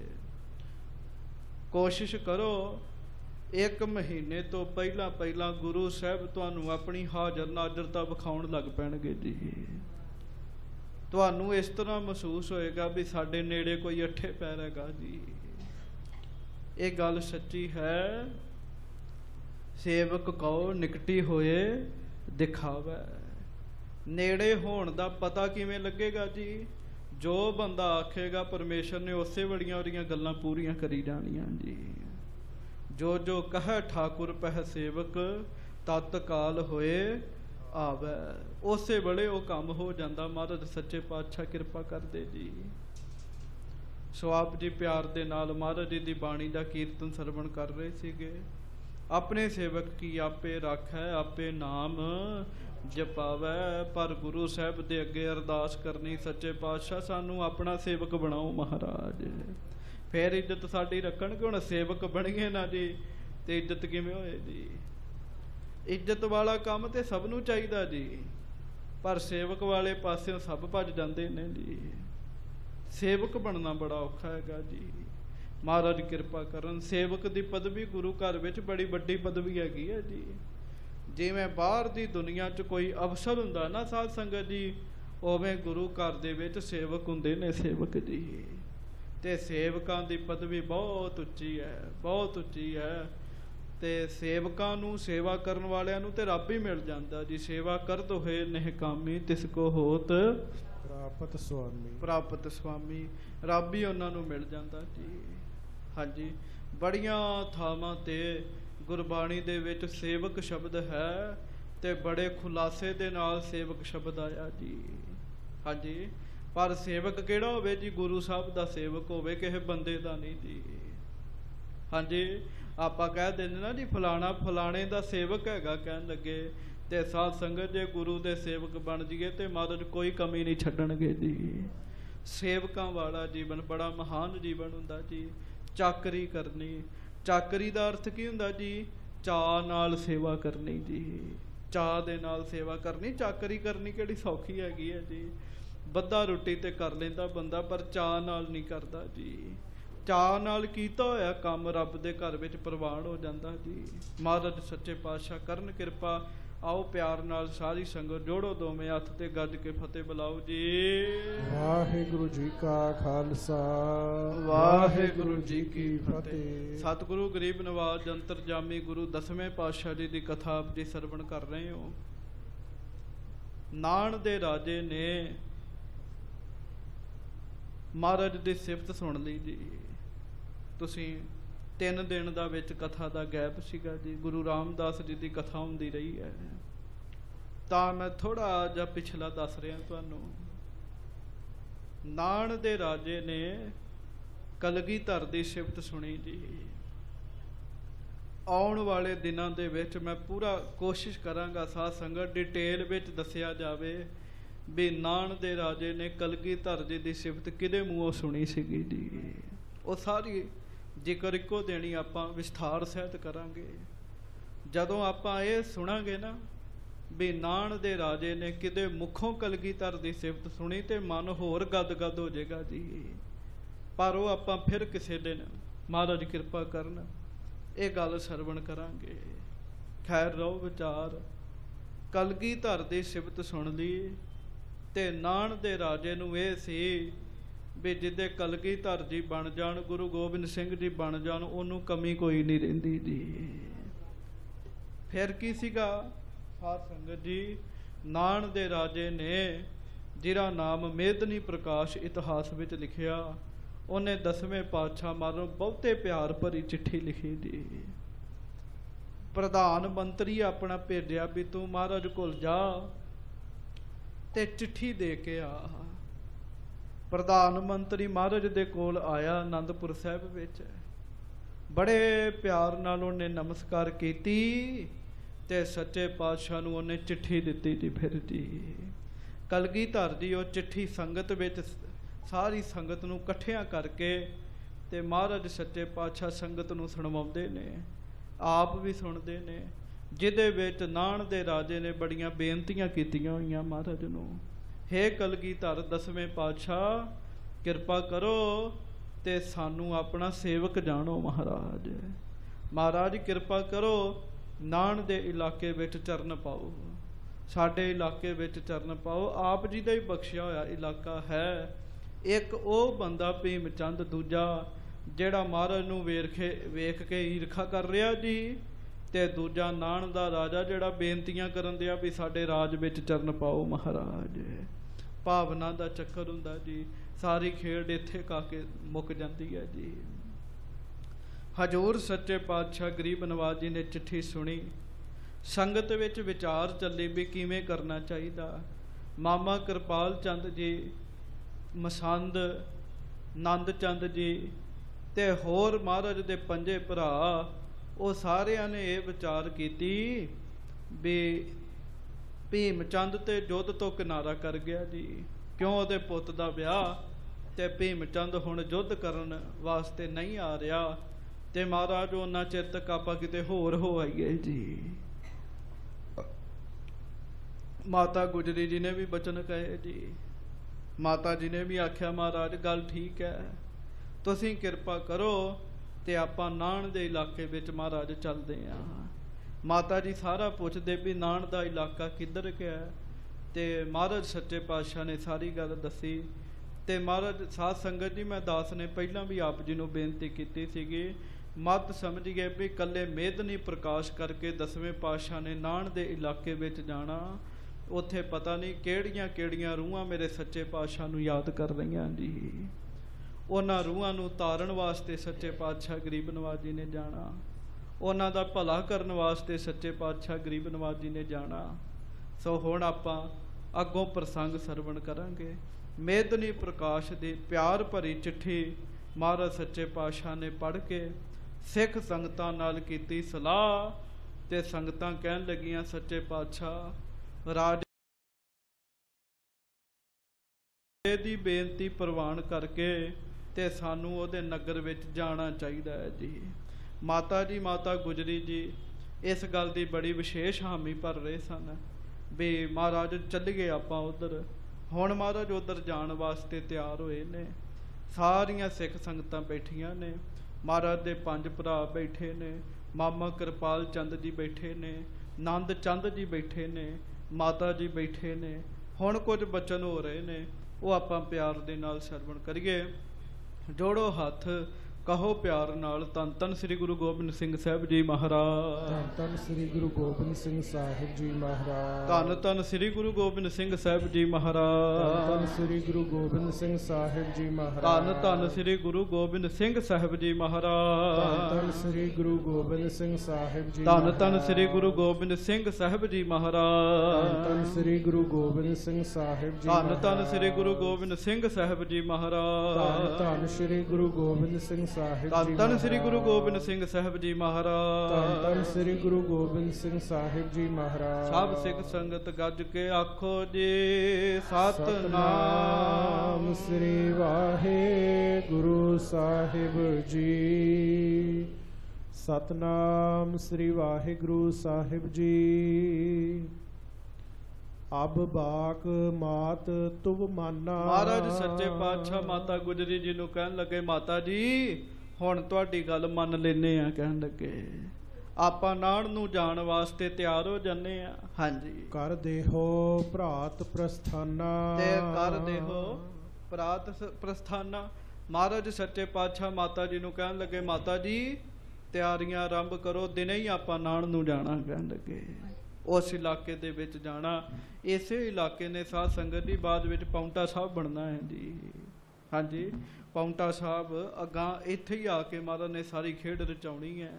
ਕੋਸ਼ਿਸ਼ ਕਰੋ ਇੱਕ ਮਹੀਨੇ ਤੋਂ ਪਹਿਲਾਂ ਪਹਿਲਾਂ ਗੁਰੂ ਸਾਹਿਬ ਤੁਹਾਨੂੰ ਆਪਣੀ ਹਾਜ਼ਰ ਨਾਜ਼ਰਤਾ ਵਿਖਾਉਣ ਲੱਗ ਪੈਣਗੇ ਜੀ। ਤੁਹਾਨੂੰ ਇਸ ਤਰ੍ਹਾਂ ਮਹਿਸੂਸ ਹੋਏਗਾ ਵੀ ਸਾਡੇ ਨੇੜੇ ਕੋਈ ਅੱਠੇ ਪੈਰ ਹੈਗਾ ਜੀ। ਇਹ ਗੱਲ ਸੱਚੀ ਹੈ। ਸੇਵਕ ਕਉ ਨਿਕਟੀ ਹੋਏ ਦਿਖਾਵੇ। ਨੇੜੇ ਹੋਣ ਦਾ ਪਤਾ ਕਿਵੇਂ ਲੱਗੇਗਾ ਜੀ? ਜੋ ਬੰਦਾ ਆਖੇਗਾ, ਪਰਮੇਸ਼ਰ ਨੇ ਉਸੇ ਵੜੀਆਂ ਉਹਦੀਆਂ ਗੱਲਾਂ ਪੂਰੀਆਂ ਕਰੀ ਜਾਣੀਆਂ ਜੀ। ਜੋ ਜੋ ਕਹੈ ਠਾਕੁਰ ਪਹਿ ਸੇਵਕ, ਤਤ ਕਾਲ ਹੋਏ ਆਵੈ। ਉਸੇ ਵੇਲੇ ਉਹ ਕੰਮ ਹੋ ਜਾਂਦਾ। ਮਹਾਰਾਜ ਸੱਚੇ ਪਾਤਸ਼ਾਹ ਕਿਰਪਾ ਕਰਦੇ ਜੀ। ਸੋ ਆਪ ਜੀ ਪਿਆਰ ਦੇ ਨਾਲ ਮਹਾਰਾਜ ਜੀ ਦੀ ਬਾਣੀ ਦਾ ਕੀਰਤਨ ਸਰਵਣ ਕਰ ਰਹੇ ਸੀਗੇ। ਆਪਣੇ ਸੇਵਕ ਕੀ ਆਪੇ ਰੱਖੈ, ਆਪੇ ਨਾਮ ਜਪਾਵੈ। ਪਰ ਗੁਰੂ ਸਾਹਿਬ ਦੇ ਅੱਗੇ ਅਰਦਾਸ ਕਰਨੀ, ਸੱਚੇ ਪਾਤਸ਼ਾਹ, ਸਾਨੂੰ ਆਪਣਾ ਸੇਵਕ ਬਣਾਓ ਮਹਾਰਾਜ। ਫਿਰ ਇੱਜ਼ਤ ਸਾਡੀ ਰੱਖਣਗੇ, ਹੁਣ ਸੇਵਕ ਬਣੀਏ ਨਾ ਜੀ, ਤੇ ਇੱਜ਼ਤ ਕਿਵੇਂ ਹੋਏ ਜੀ? ਇੱਜ਼ਤ ਵਾਲਾ ਕੰਮ ਤੇ ਸਭ ਨੂੰ ਚਾਹੀਦਾ ਜੀ, ਪਰ ਸੇਵਕ ਵਾਲੇ ਪਾਸਿਓਂ ਸਭ ਭੱਜ ਜਾਂਦੇ ਨੇ ਜੀ। ਸੇਵਕ ਬਣਨਾ ਬੜਾ ਔਖਾ ਹੈਗਾ ਜੀ। ਮਹਾਰਾਜ ਕਿਰਪਾ ਕਰਨ, ਸੇਵਕ ਦੀ ਪਦਵੀ ਗੁਰੂ ਘਰ ਵਿੱਚ ਬੜੀ ਵੱਡੀ ਪਦਵੀ ਹੈਗੀ ਹੈ ਜੀ। ਜਿਵੇਂ ਬਾਹਰ ਦੀ ਦੁਨੀਆ 'ਚ ਕੋਈ ਅਫਸਰ ਹੁੰਦਾ ਨਾ ਸਾਧ ਸੰਗਤ ਜੀ, ਉਵੇਂ ਗੁਰੂ ਘਰ ਦੇ ਵਿੱਚ ਸੇਵਕ ਹੁੰਦੇ ਨੇ ਸੇਵਕ ਜੀ। ਤੇ ਸੇਵਕਾਂ ਦੀ ਪਦਵੀ ਬਹੁਤ ਉੱਚੀ ਹੈ ਬਹੁਤ ਉੱਚੀ ਹੈ। ਤੇ ਸੇਵਕਾਂ ਨੂੰ ਸੇਵਾ ਕਰਨ ਵਾਲਿਆਂ ਨੂੰ ਤੇ ਰੱਬ ਹੀ ਮਿਲ ਜਾਂਦਾ। ਜੀ ਸੇਵਾ ਕਰਤ ਹੋਏ ਨਿਹਕਾਮੀ ਤਿਸ ਕੋ ਹੋਤ ਪ੍ਰਾਪਤ ਸੁਆਮੀ। ਪ੍ਰਾਪਤ ਸੁਆਮੀ ਰੱਬ ਹੀ ਉਹਨਾਂ ਨੂੰ ਮਿਲ ਜਾਂਦਾ। ਜੀ ਹਾਂਜੀ। ਬੜੀਆਂ ਥਾਵਾਂ ਤੇ ਗੁਰਬਾਣੀ ਦੇ ਵਿੱਚ ਸੇਵਕ ਸ਼ਬਦ ਹੈ ਤੇ ਬੜੇ ਖੁਲਾਸੇ ਦੇ ਨਾਲ ਸੇਵਕ ਸ਼ਬਦ ਆਇਆ। ਜੀ ਹਾਂਜੀ। ਪਰ ਸੇਵਕ ਕਿਹੜਾ ਹੋਵੇ ਜੀ? ਗੁਰੂ ਸਾਹਿਬ ਦਾ ਸੇਵਕ ਹੋਵੇ, ਕਿਸੇ ਬੰਦੇ ਦਾ ਨਹੀਂ ਜੀ। ਹਾਂਜੀ, ਆਪਾਂ ਕਹਿ ਦਿੰਦੇ ਨਾ ਜੀ, ਫਲਾਣਾ, ਫਲਾਣੇ ਦਾ ਸੇਵਕ ਹੈਗਾ ਕਹਿਣ ਲੱਗੇ। ਤੇ ਸਾਧ ਸੰਗਤ ਜੇ ਗੁਰੂ ਦੇ ਸੇਵਕ ਬਣ ਜੀਏ ਤੇ ਮਹਾਰਾਜ ਕੋਈ ਕਮੀ ਨਹੀਂ ਛੱਡਣਗੇ ਜੀ। ਸੇਵਕਾਂ ਵਾਲਾ ਜੀਵਨ ਬੜਾ ਮਹਾਨ ਜੀਵਨ ਹੁੰਦਾ ਜੀ। ਚਾਕਰੀ ਕਰਨੀ, ਚਾਕਰੀ ਦਾ ਅਰਥ ਕੀ ਹੁੰਦਾ ਜੀ? ਚਾਅ ਨਾਲ ਸੇਵਾ ਕਰਨੀ ਜੀ। ਚਾਅ ਦੇ ਨਾਲ ਸੇਵਾ ਕਰਨੀ, ਚਾਕਰੀ ਕਰਨੀ ਕਿਹੜੀ ਸੌਖੀ ਹੈਗੀ ਹੈ ਜੀ? ਬੱਧਾ ਰੋਟੀ ਤੇ ਕਰ ਲੈਂਦਾ ਬੰਦਾ ਪਰ ਚਾਅ ਨਾਲ ਨਹੀਂ ਕਰਦਾ ਜੀ। ਚਾਅ ਨਾਲ ਕੀਤਾ ਹੋਇਆ ਕੰਮ ਰੱਬ ਦੇ ਘਰ ਵਿੱਚ ਪ੍ਰਵਾਨ ਹੋ ਜਾਂਦਾ ਜੀ। ਮਹਾਰਾਜ ਸੱਚੇ ਪਾਤਸ਼ਾਹ ਕਰਨ ਕਿਰਪਾ ਆਓ ਪਿਆਰ ਨਾਲ ਸਾਰੀ ਸੰਗਤ ਜੋੜੋ ਦੋਵੇਂ ਹੱਥ ਤੇ ਗੱਜ ਕੇ ਫਤਿਹ ਬੁਲਾਓ ਜੀ। ਵਾਹਿਗੁਰੂ ਜੀ ਕਾ ਖਾਲਸਾ। ਵਾਹਿਗੁਰੂ ਜੀ ਕੀ ਫਤਿਹ। ਸਤਿਗੁਰੂ ਗਰੀਬ ਨਵਾਜ ਜੰਤਰ ਜਾਮੀ ਗੁਰੂ ਦਸਵੇਂ ਪਾਤਸ਼ਾਹ ਜੀ ਦੀ ਕਥਾ ਆਪ ਜੀ ਸਰਵਣ ਕਰ ਰਹੇ ਹੋ। ਨਾਨ ਦੇ ਰਾਜੇ ਨੇ ਮਹਾਰਾਜ ਦੀ ਸਿਫਤ ਸੁਣ ਲਈ ਜੀ। ਤੁਸੀਂ ਤਿੰਨ ਦਿਨ ਦਾ ਵਿੱਚ ਕਥਾ ਦਾ ਗੈਪ ਸੀਗਾ ਜੀ। ਗੁਰੂ ਰਾਮਦਾਸ ਜੀ ਦੀ ਕਥਾ ਹੁੰਦੀ ਰਹੀ ਹੈ। ਤਾਂ ਮੈਂ ਥੋੜਾ ਜਿਹਾ ਪਿਛਲਾ ਦੱਸ ਰਿਹਾ ਤੁਹਾਨੂੰ। ਨਾਨ ਦੇ ਰਾਜੇ ਨੇ ਕਲਗੀਧਰ ਦੀ ਸਿਫਤ ਸੁਣੀ ਜੀ। ਆਉਣ ਵਾਲੇ ਦਿਨਾਂ ਦੇ ਵਿੱਚ ਮੈਂ ਪੂਰਾ ਕੋਸ਼ਿਸ਼ ਕਰਾਂਗਾ ਸਾਧ ਸੰਗਤ ਡਿਟੇਲ ਵਿੱਚ ਦੱਸਿਆ ਜਾਵੇ। ਵੀ ਨਾਨ ਦੇ ਰਾਜੇ ਨੇ ਕਲਗੀਧਰ ਜੀ ਦੀ ਸਿਫਤ ਕਿਹਦੇ ਮੂੰਹੋਂ ਸੁਣੀ ਸੀਗੀ ਜੀ? ਉਹ ਸਾਰੀ ਜ਼ਿਕਰ ਇੱਕੋ ਦੇਣੀ ਆਪਾਂ ਵਿਸਥਾਰ ਸਹਿਤ ਕਰਾਂਗੇ। ਜਦੋਂ ਆਪਾਂ ਇਹ ਸੁਣਾਂਗੇ ਨਾ ਵੀ ਨਾਨ ਦੇ ਰਾਜੇ ਨੇ ਕਿਤੇ ਮੁਖੋਂ ਕਲਗੀਧਰ ਦੀ ਸਿਫਤ ਸੁਣੀ ਤੇ ਮਨ ਹੋਰ ਗਦ-ਗਦ ਹੋ ਜਾਏਗਾ ਜੀ। ਪਰ ਉਹ ਆਪਾਂ ਫਿਰ ਕਿਸੇ ਦਿਨ ਮਹਾਰਾਜ ਕਿਰਪਾ ਕਰਨ ਇਹ ਗੱਲ ਸਰਵਣ ਕਰਾਂਗੇ। ਖੈਰ ਰਹੋ ਵਿਚਾਰ ਕਲਗੀਧਰ ਦੀ ਸਿਫਤ ਸੁਣ ਲਈ ਤੇ ਨਾਨ ਦੇ ਰਾਜੇ ਨੂੰ ਇਹ ਸੀ ਵੀ ਜਿੱਦੇ ਕਲਗੀਧਰ ਜੀ ਬਣ ਜਾਣ, ਗੁਰੂ ਗੋਬਿੰਦ ਸਿੰਘ ਜੀ ਬਣ ਜਾਣ, ਉਹਨੂੰ ਕਮੀ ਕੋਈ ਨਹੀਂ ਰਹਿੰਦੀ ਜੀ। ਫਿਰ ਕੀ ਸੀਗਾ? ਸਾਧ ਸੰਗਤ ਜੀ ਨਾਨ ਦੇ ਰਾਜੇ ਨੇ ਜਿਹੜਾ ਨਾਮ ਮੇਦਨੀ ਪ੍ਰਕਾਸ਼ ਇਤਿਹਾਸ ਵਿੱਚ ਲਿਖਿਆ, ਉਹਨੇ ਦਸਵੇਂ ਪਾਤਸ਼ਾਹ ਮਾਰੋ ਬਹੁਤੇ ਪਿਆਰ ਭਰੀ ਚਿੱਠੀ ਲਿਖੀ ਜੀ। ਪ੍ਰਧਾਨ ਮੰਤਰੀ ਆਪਣਾ ਭੇਜਿਆ ਵੀ ਤੂੰ ਮਹਾਰਾਜ ਕੋਲ ਜਾ ਤੇ ਚਿੱਠੀ ਦੇ ਕੇ ਆ। ਪ੍ਰਧਾਨ ਮੰਤਰੀ ਮਹਾਰਾਜ ਦੇ ਕੋਲ ਆਇਆ ਆਨੰਦਪੁਰ ਸਾਹਿਬ ਵਿੱਚ। ਬੜੇ ਪਿਆਰ ਨਾਲ ਉਹਨੇ ਨਮਸਕਾਰ ਕੀਤੀ ਤੇ ਸੱਚੇ ਪਾਤਸ਼ਾਹ ਨੂੰ ਉਹਨੇ ਚਿੱਠੀ ਦਿੱਤੀ ਜੀ ਫਿਰ ਜੀ ਕਲਗੀਧਰ ਦੀ ਉਹ ਚਿੱਠੀ ਸੰਗਤ ਵਿੱਚ ਸਾਰੀ ਸੰਗਤ ਨੂੰ ਇਕੱਠਿਆਂ ਕਰਕੇ ਤੇ ਮਹਾਰਾਜ ਸੱਚੇ ਪਾਤਸ਼ਾਹ ਸੰਗਤ ਨੂੰ ਸੁਣਵਾਉਂਦੇ ਨੇ, ਆਪ ਵੀ ਸੁਣਦੇ ਨੇ। ਜਿਹਦੇ ਵਿੱਚ ਨਾਨ ਦੇ ਰਾਜੇ ਨੇ ਬੜੀਆਂ ਬੇਨਤੀਆਂ ਕੀਤੀਆਂ ਹੋਈਆਂ ਮਹਾਰਾਜ ਨੂੰ। ਹੇ ਕਲਗੀਧਰ, ਦਸਵੇਂ ਪਾਤਸ਼ਾਹ, ਕਿਰਪਾ ਕਰੋ ਤੇ ਸਾਨੂੰ ਆਪਣਾ ਸੇਵਕ ਜਾਣੋ ਮਹਾਰਾਜ। ਮਹਾਰਾਜ, ਕਿਰਪਾ ਕਰੋ ਨਾਨ ਦੇ ਇਲਾਕੇ ਵਿੱਚ ਚਰਨ ਪਾਓ। ਸਾਡੇ ਇਲਾਕੇ ਵਿੱਚ ਚਰਨ ਪਾਓ। ਆਪ ਜੀ ਦਾ ਹੀ ਬਖਸ਼ਿਆ ਹੋਇਆ ਇਲਾਕਾ ਹੈ। ਇੱਕ ਉਹ ਬੰਦਾ ਭੀਮ ਚੰਦ ਦੂਜਾ, ਜਿਹੜਾ ਮਹਾਰਾਜ ਨੂੰ ਵੇਖ ਵੇਖ ਕੇ ਈਰਖਾ ਕਰ ਰਿਹਾ ਜੀ। ਤੇ ਦੂਜਾ ਨਾਨ ਦਾ ਰਾਜਾ ਜਿਹੜਾ ਬੇਨਤੀਆਂ ਕਰਨ ਦਿਆ ਵੀ ਸਾਡੇ ਰਾਜ ਵਿੱਚ ਚਰਨ ਪਾਓ ਮਹਾਰਾਜ। ਭਾਵਨਾ ਦਾ ਚੱਕਰ ਹੁੰਦਾ ਜੀ, ਸਾਰੀ ਖੇਡ ਇੱਥੇ ਕਾ ਕੇ ਮੁੱਕ ਜਾਂਦੀ ਹੈ ਜੀ। ਹਜੂਰ ਸੱਚੇ ਪਾਤਸ਼ਾਹ ਗਰੀਬ ਨਵਾਜ ਜੀ ਨੇ ਚਿੱਠੀ ਸੁਣੀ। ਸੰਗਤ ਵਿੱਚ ਵਿਚਾਰ ਚੱਲੇ ਵੀ ਕਿਵੇਂ ਕਰਨਾ ਚਾਹੀਦਾ। ਮਾਮਾ ਕਿਰਪਾਲ ਚੰਦ ਜੀ, ਮਸੰਦ ਨੰਦ ਚੰਦ ਜੀ ਤੇ ਹੋਰ ਮਹਾਰਾਜ ਦੇ ਪੰਜੇ ਭਰਾ ਉਹ ਸਾਰਿਆਂ ਨੇ ਇਹ ਵਿਚਾਰ ਕੀਤੀ ਵੀ ਭੀਮ ਚੰਦ ਤੇ ਜੁੱਧ ਤੋਂ ਕਿਨਾਰਾ ਕਰ ਗਿਆ ਜੀ। ਕਿਉਂ ਉਹਦੇ ਪੁੱਤ ਦਾ ਵਿਆਹ ਤੇ ਭੀਮ ਚੰਦ ਹੁਣ ਯੁੱਧ ਕਰਨ ਵਾਸਤੇ ਨਹੀਂ ਆ ਰਿਹਾ ਤੇ ਮਹਾਰਾਜ ਉਹਨਾਂ ਚਿਰ ਤੱਕ ਆਪਾਂ ਕਿਤੇ ਹੋਰ ਹੋ ਆਈਏ ਜੀ। ਮਾਤਾ ਗੁਜਰੀ ਜੀ ਨੇ ਵੀ ਬਚਨ ਕਹੇ ਜੀ। ਮਾਤਾ ਜੀ ਨੇ ਵੀ ਆਖਿਆ, ਮਹਾਰਾਜ, ਗੱਲ ਠੀਕ ਹੈ। ਤੁਸੀਂ ਕਿਰਪਾ ਕਰੋ ਤੇ ਆਪਾਂ ਨਾਣ ਦੇ ਇਲਾਕੇ ਵਿੱਚ ਮਹਾਰਾਜ ਚੱਲਦੇ ਆਂ। ਮਾਤਾ ਜੀ ਸਾਰਾ ਪੁੱਛਦੇ ਵੀ ਨਾਣ ਦਾ ਇਲਾਕਾ ਕਿੱਧਰ ਗਿਆ ਤੇ ਮਹਾਰਾਜ ਸੱਚੇ ਪਾਤਸ਼ਾਹ ਨੇ ਸਾਰੀ ਗੱਲ ਦੱਸੀ। ਤੇ ਮਹਾਰਾਜ, ਸਾਧ ਸੰਗਤ ਜੀ, ਮੈਂ ਦਾਸ ਨੇ ਪਹਿਲਾਂ ਵੀ ਆਪ ਜੀ ਨੂੰ ਬੇਨਤੀ ਕੀਤੀ ਸੀਗੀ। ਮਤ ਸਮਝ ਗਏ ਵੀ ਕੱਲੇ ਮੇਦਨੀ ਪ੍ਰਕਾਸ਼ ਕਰਕੇ ਦਸਵੇਂ ਪਾਤਸ਼ਾਹ ਨੇ ਨਾਣ ਦੇ ਇਲਾਕੇ ਵਿੱਚ ਜਾਣਾ। ਉੱਥੇ ਪਤਾ ਨਹੀਂ ਕਿਹੜੀਆਂ ਕਿਹੜੀਆਂ ਰੂਹਾਂ ਮੇਰੇ ਸੱਚੇ ਪਾਤਸ਼ਾਹ ਨੂੰ ਯਾਦ ਕਰ ਰਹੀਆਂ ਜੀ। ਉਹਨਾਂ ਰੂਹਾਂ ਨੂੰ ਤਾਰਨ ਵਾਸਤੇ ਸੱਚੇ ਪਾਤਸ਼ਾਹ ਗਰੀਬ ਨਵਾਜ ਜੀ ਨੇ ਜਾਣਾ। ਉਹਨਾਂ ਦਾ ਭਲਾ ਕਰਨ ਵਾਸਤੇ ਸੱਚੇ ਪਾਤਸ਼ਾਹ ਗਰੀਬ ਨਵਾਜ ਜੀ ਨੇ ਜਾਣਾ। ਸੋ ਹੁਣ ਆਪਾਂ ਅੱਗੋਂ ਪ੍ਰਸੰਗ ਸਰਵਣ ਕਰਾਂਗੇ। ਮੇਦਨੀ ਪ੍ਰਕਾਸ਼ ਦੀ ਪਿਆਰ ਭਰੀ ਚਿੱਠੀ ਮਹਾਰਾਜ ਸੱਚੇ ਪਾਤਸ਼ਾਹ ਨੇ ਪੜ੍ਹ ਕੇ ਸਿੱਖ ਸੰਗਤਾਂ ਨਾਲ ਕੀਤੀ ਸਲਾਹ ਤੇ ਸੰਗਤਾਂ ਕਹਿਣ ਲੱਗੀਆਂ, ਸੱਚੇ ਪਾਤਸ਼ਾਹ, ਰਾਜ ਦੀ ਬੇਨਤੀ ਪ੍ਰਵਾਨ ਕਰਕੇ ਤੇ ਸਾਨੂੰ ਉਹਦੇ ਨਗਰ ਵਿੱਚ ਜਾਣਾ ਚਾਹੀਦਾ ਹੈ ਜੀ। ਮਾਤਾ ਜੀ, ਮਾਤਾ ਗੁਜਰੀ ਜੀ, ਇਸ ਗੱਲ ਦੀ ਬੜੀ ਵਿਸ਼ੇਸ਼ ਹਾਮੀ ਭਰ ਰਹੇ ਸਨ ਵੀ ਮਹਾਰਾਜ ਚੱਲੀਏ ਆਪਾਂ ਉਧਰ। ਹੁਣ ਮਹਾਰਾਜ ਉਧਰ ਜਾਣ ਵਾਸਤੇ ਤਿਆਰ ਹੋਏ ਨੇ। ਸਾਰੀਆਂ ਸਿੱਖ ਸੰਗਤਾਂ ਬੈਠੀਆਂ ਨੇ। ਮਹਾਰਾਜ ਦੇ ਪੰਜ ਭਰਾ ਬੈਠੇ ਨੇ। ਮਾਮਾ ਕਿਰਪਾਲ ਚੰਦ ਜੀ ਬੈਠੇ ਨੇ। ਨੰਦ ਚੰਦ ਜੀ ਬੈਠੇ ਨੇ। ਮਾਤਾ ਜੀ ਬੈਠੇ ਨੇ। ਹੁਣ ਕੁਝ ਬਚਨ ਹੋ ਰਹੇ ਨੇ। ਉਹ ਆਪਾਂ ਪਿਆਰ ਦੇ ਨਾਲ ਸਰਵਣ ਕਰੀਏ। ਜੋੜੋ ਹੱਥ ਕਹੋ ਪਿਆਰ ਨਾਲ ਤਨ ਤਨ ਸ੍ਰੀ ਗੁਰੂ ਗੋਬਿੰਦ ਸਿੰਘ ਸਾਹਿਬ ਜੀ ਮਹਾਰਾਜ ਧੰਨ ਧੰਨ ਸ੍ਰੀ ਗੁਰੂ ਗੋਬਿੰਦ ਸਿੰਘ ਸਾਹਿਬ ਜੀ ਮਹਾਰਾਜ ਧੰਨ ਧੰਨ ਸ੍ਰੀ ਗੁਰੂ ਗੋਬਿੰਦ ਸਿੰਘ ਸਾਹਿਬ ਜੀ ਮਹਾਰਾਜ ਸ੍ਰੀ ਗੁਰੂ ਗੋਬਿੰਦ ਸਿੰਘ ਸਾਹਿਬ ਜੀ ਮਹਾਰਾਜ ਧੰਨ ਧੰਨ ਸ੍ਰੀ ਗੁਰੂ ਗੋਬਿੰਦ ਸਿੰਘ ਸਾਹਿਬ ਜੀ ਮਹਾਰਾਜ ਧੰਨ ਸ੍ਰੀ ਗੁਰੂ ਗੋਬਿੰਦ ਸਿੰਘ ਸਾਹਿਬ ਜੀ ਧੰਨ ਮਹਾਰਾਜ। ਸ੍ਰੀ ਗੁਰੂ ਗੋਬਿੰਦ ਸਿੰਘ ਸਾਹਿਬ ਜੀ ਧੰਨ ਧੰਨ ਮਹਾਰਾਜ ਸ੍ਰੀ ਗੁਰੂ ਗੋਬਿੰਦ ਸਿੰਘ ਸਾਹਿਬ ਜੀ ਧੰਨ ਧੰਨ ਸ੍ਰੀ ਮਹਾਰਾਜ। ਗੁਰੂ ਗੋਬਿੰਦ ਸਿੰਘ ਸਾਹਿਬ ਜੀ ਮਹਾਰਾਜ ਧੰਨ ਸ੍ਰੀ ਗੁਰੂ ਗੋਬਿੰਦ ਸਿੰਘ ਸਾਹਿਬ ਧੰਨ ਜੀ ਧੰਨ ਸ੍ਰੀ ਗੁਰੂ ਮਹਾਰਾਜ। ਗੋਬਿੰਦ ਸਿੰਘ ਸਾਹਿਬ ਜੀ ਧੰਨ ਧੰਨ ਮਹਾਰਾਜ ਸ੍ਰੀ ਗੁਰੂ ਗੋਬਿੰਦ ਸਿੰਘ ਸਾਹਿਬ ਜੀ ਮਹਾਰਾਜ। ਸਭ ਸਿੱਖ ਸੰਗਤ ਗੱਜ ਕੇ ਆਖੋ ਜੀ ਸਤਨਾਮ। ਸਤਨਾਮ ਸ੍ਰੀ ਵਾਹਿਗੁਰੂ ਸਾਹਿਬ ਜੀ। ਸਤਨਾਮ ਸ੍ਰੀ ਵਾਹਿਗੁਰੂ ਸਾਹਿਬ ਜੀ। ਅਬ ਬਾਕ ਮਾਤ ਤੁਵ ਮਾਨਾ। ਮਹਾਰਾਜ ਸੱਚੇ ਪਾਤਸ਼ਾਹ ਮਾਤਾ ਗੁਜਰੀ ਜੀ ਨੂੰ ਕਹਿਣ ਲੱਗੇ ਮਾਤਾ ਜੀ ਹੁਣ ਤੁਹਾਡੀ ਗੱਲ ਮੰਨ ਲੈਨੇ ਆ ਕਹਿਣ ਲੱਗੇ। ਆਪਾਂ ਨਾਣ ਨੂੰ ਜਾਣ ਵਾਸਤੇ ਤਿਆਰ ਹੋ ਜੰਨੇ ਆ ਹਾਂਜੀ। ਕਰ ਦੇਹੋ ਭਰਾਤ ਪ੍ਰਸਥਾਨਾ। ਤੇ ਕਰ ਦੇਹੋ ਪ੍ਰਾਤ ਸ- ਪ੍ਰਸਥਾਨਾ। ਮਹਾਰਾਜ ਸੱਚੇ ਪਾਤਸ਼ਾਹ ਮਾਤਾ ਜੀ ਨੂੰ ਕਹਿਣ ਲੱਗੇ ਮਾਤਾ ਜੀ ਤਿਆਰੀਆਂ ਆਰੰਭ ਕਰੋ ਦਿਨੇ ਹੀ ਆਪਾਂ ਨਾਣ ਨੂੰ ਜਾਣਾ ਕਹਿਣ ਲੱਗੇ। ਉਸ ਇਲਾਕੇ ਦੇ ਵਿੱਚ ਜਾਣਾ। ਇਸੇ ਇਲਾਕੇ ਨੇ ਸਾਧ ਸੰਗਤ ਦੀ ਬਾਅਦ ਵਿੱਚ ਪੌਂਟਾ ਸਾਹਿਬ ਬਣਨਾ ਹੈ ਜੀ। ਹਾਂਜੀ ਪੌਂਟਾ ਸਾਹਿਬ ਅਗਾਂ ਇੱਥੇ ਹੀ ਆ ਕੇ ਮਹਾਰਾਜ ਨੇ ਸਾਰੀ ਖੇਡ ਰਚਾਉਣੀ ਹੈ।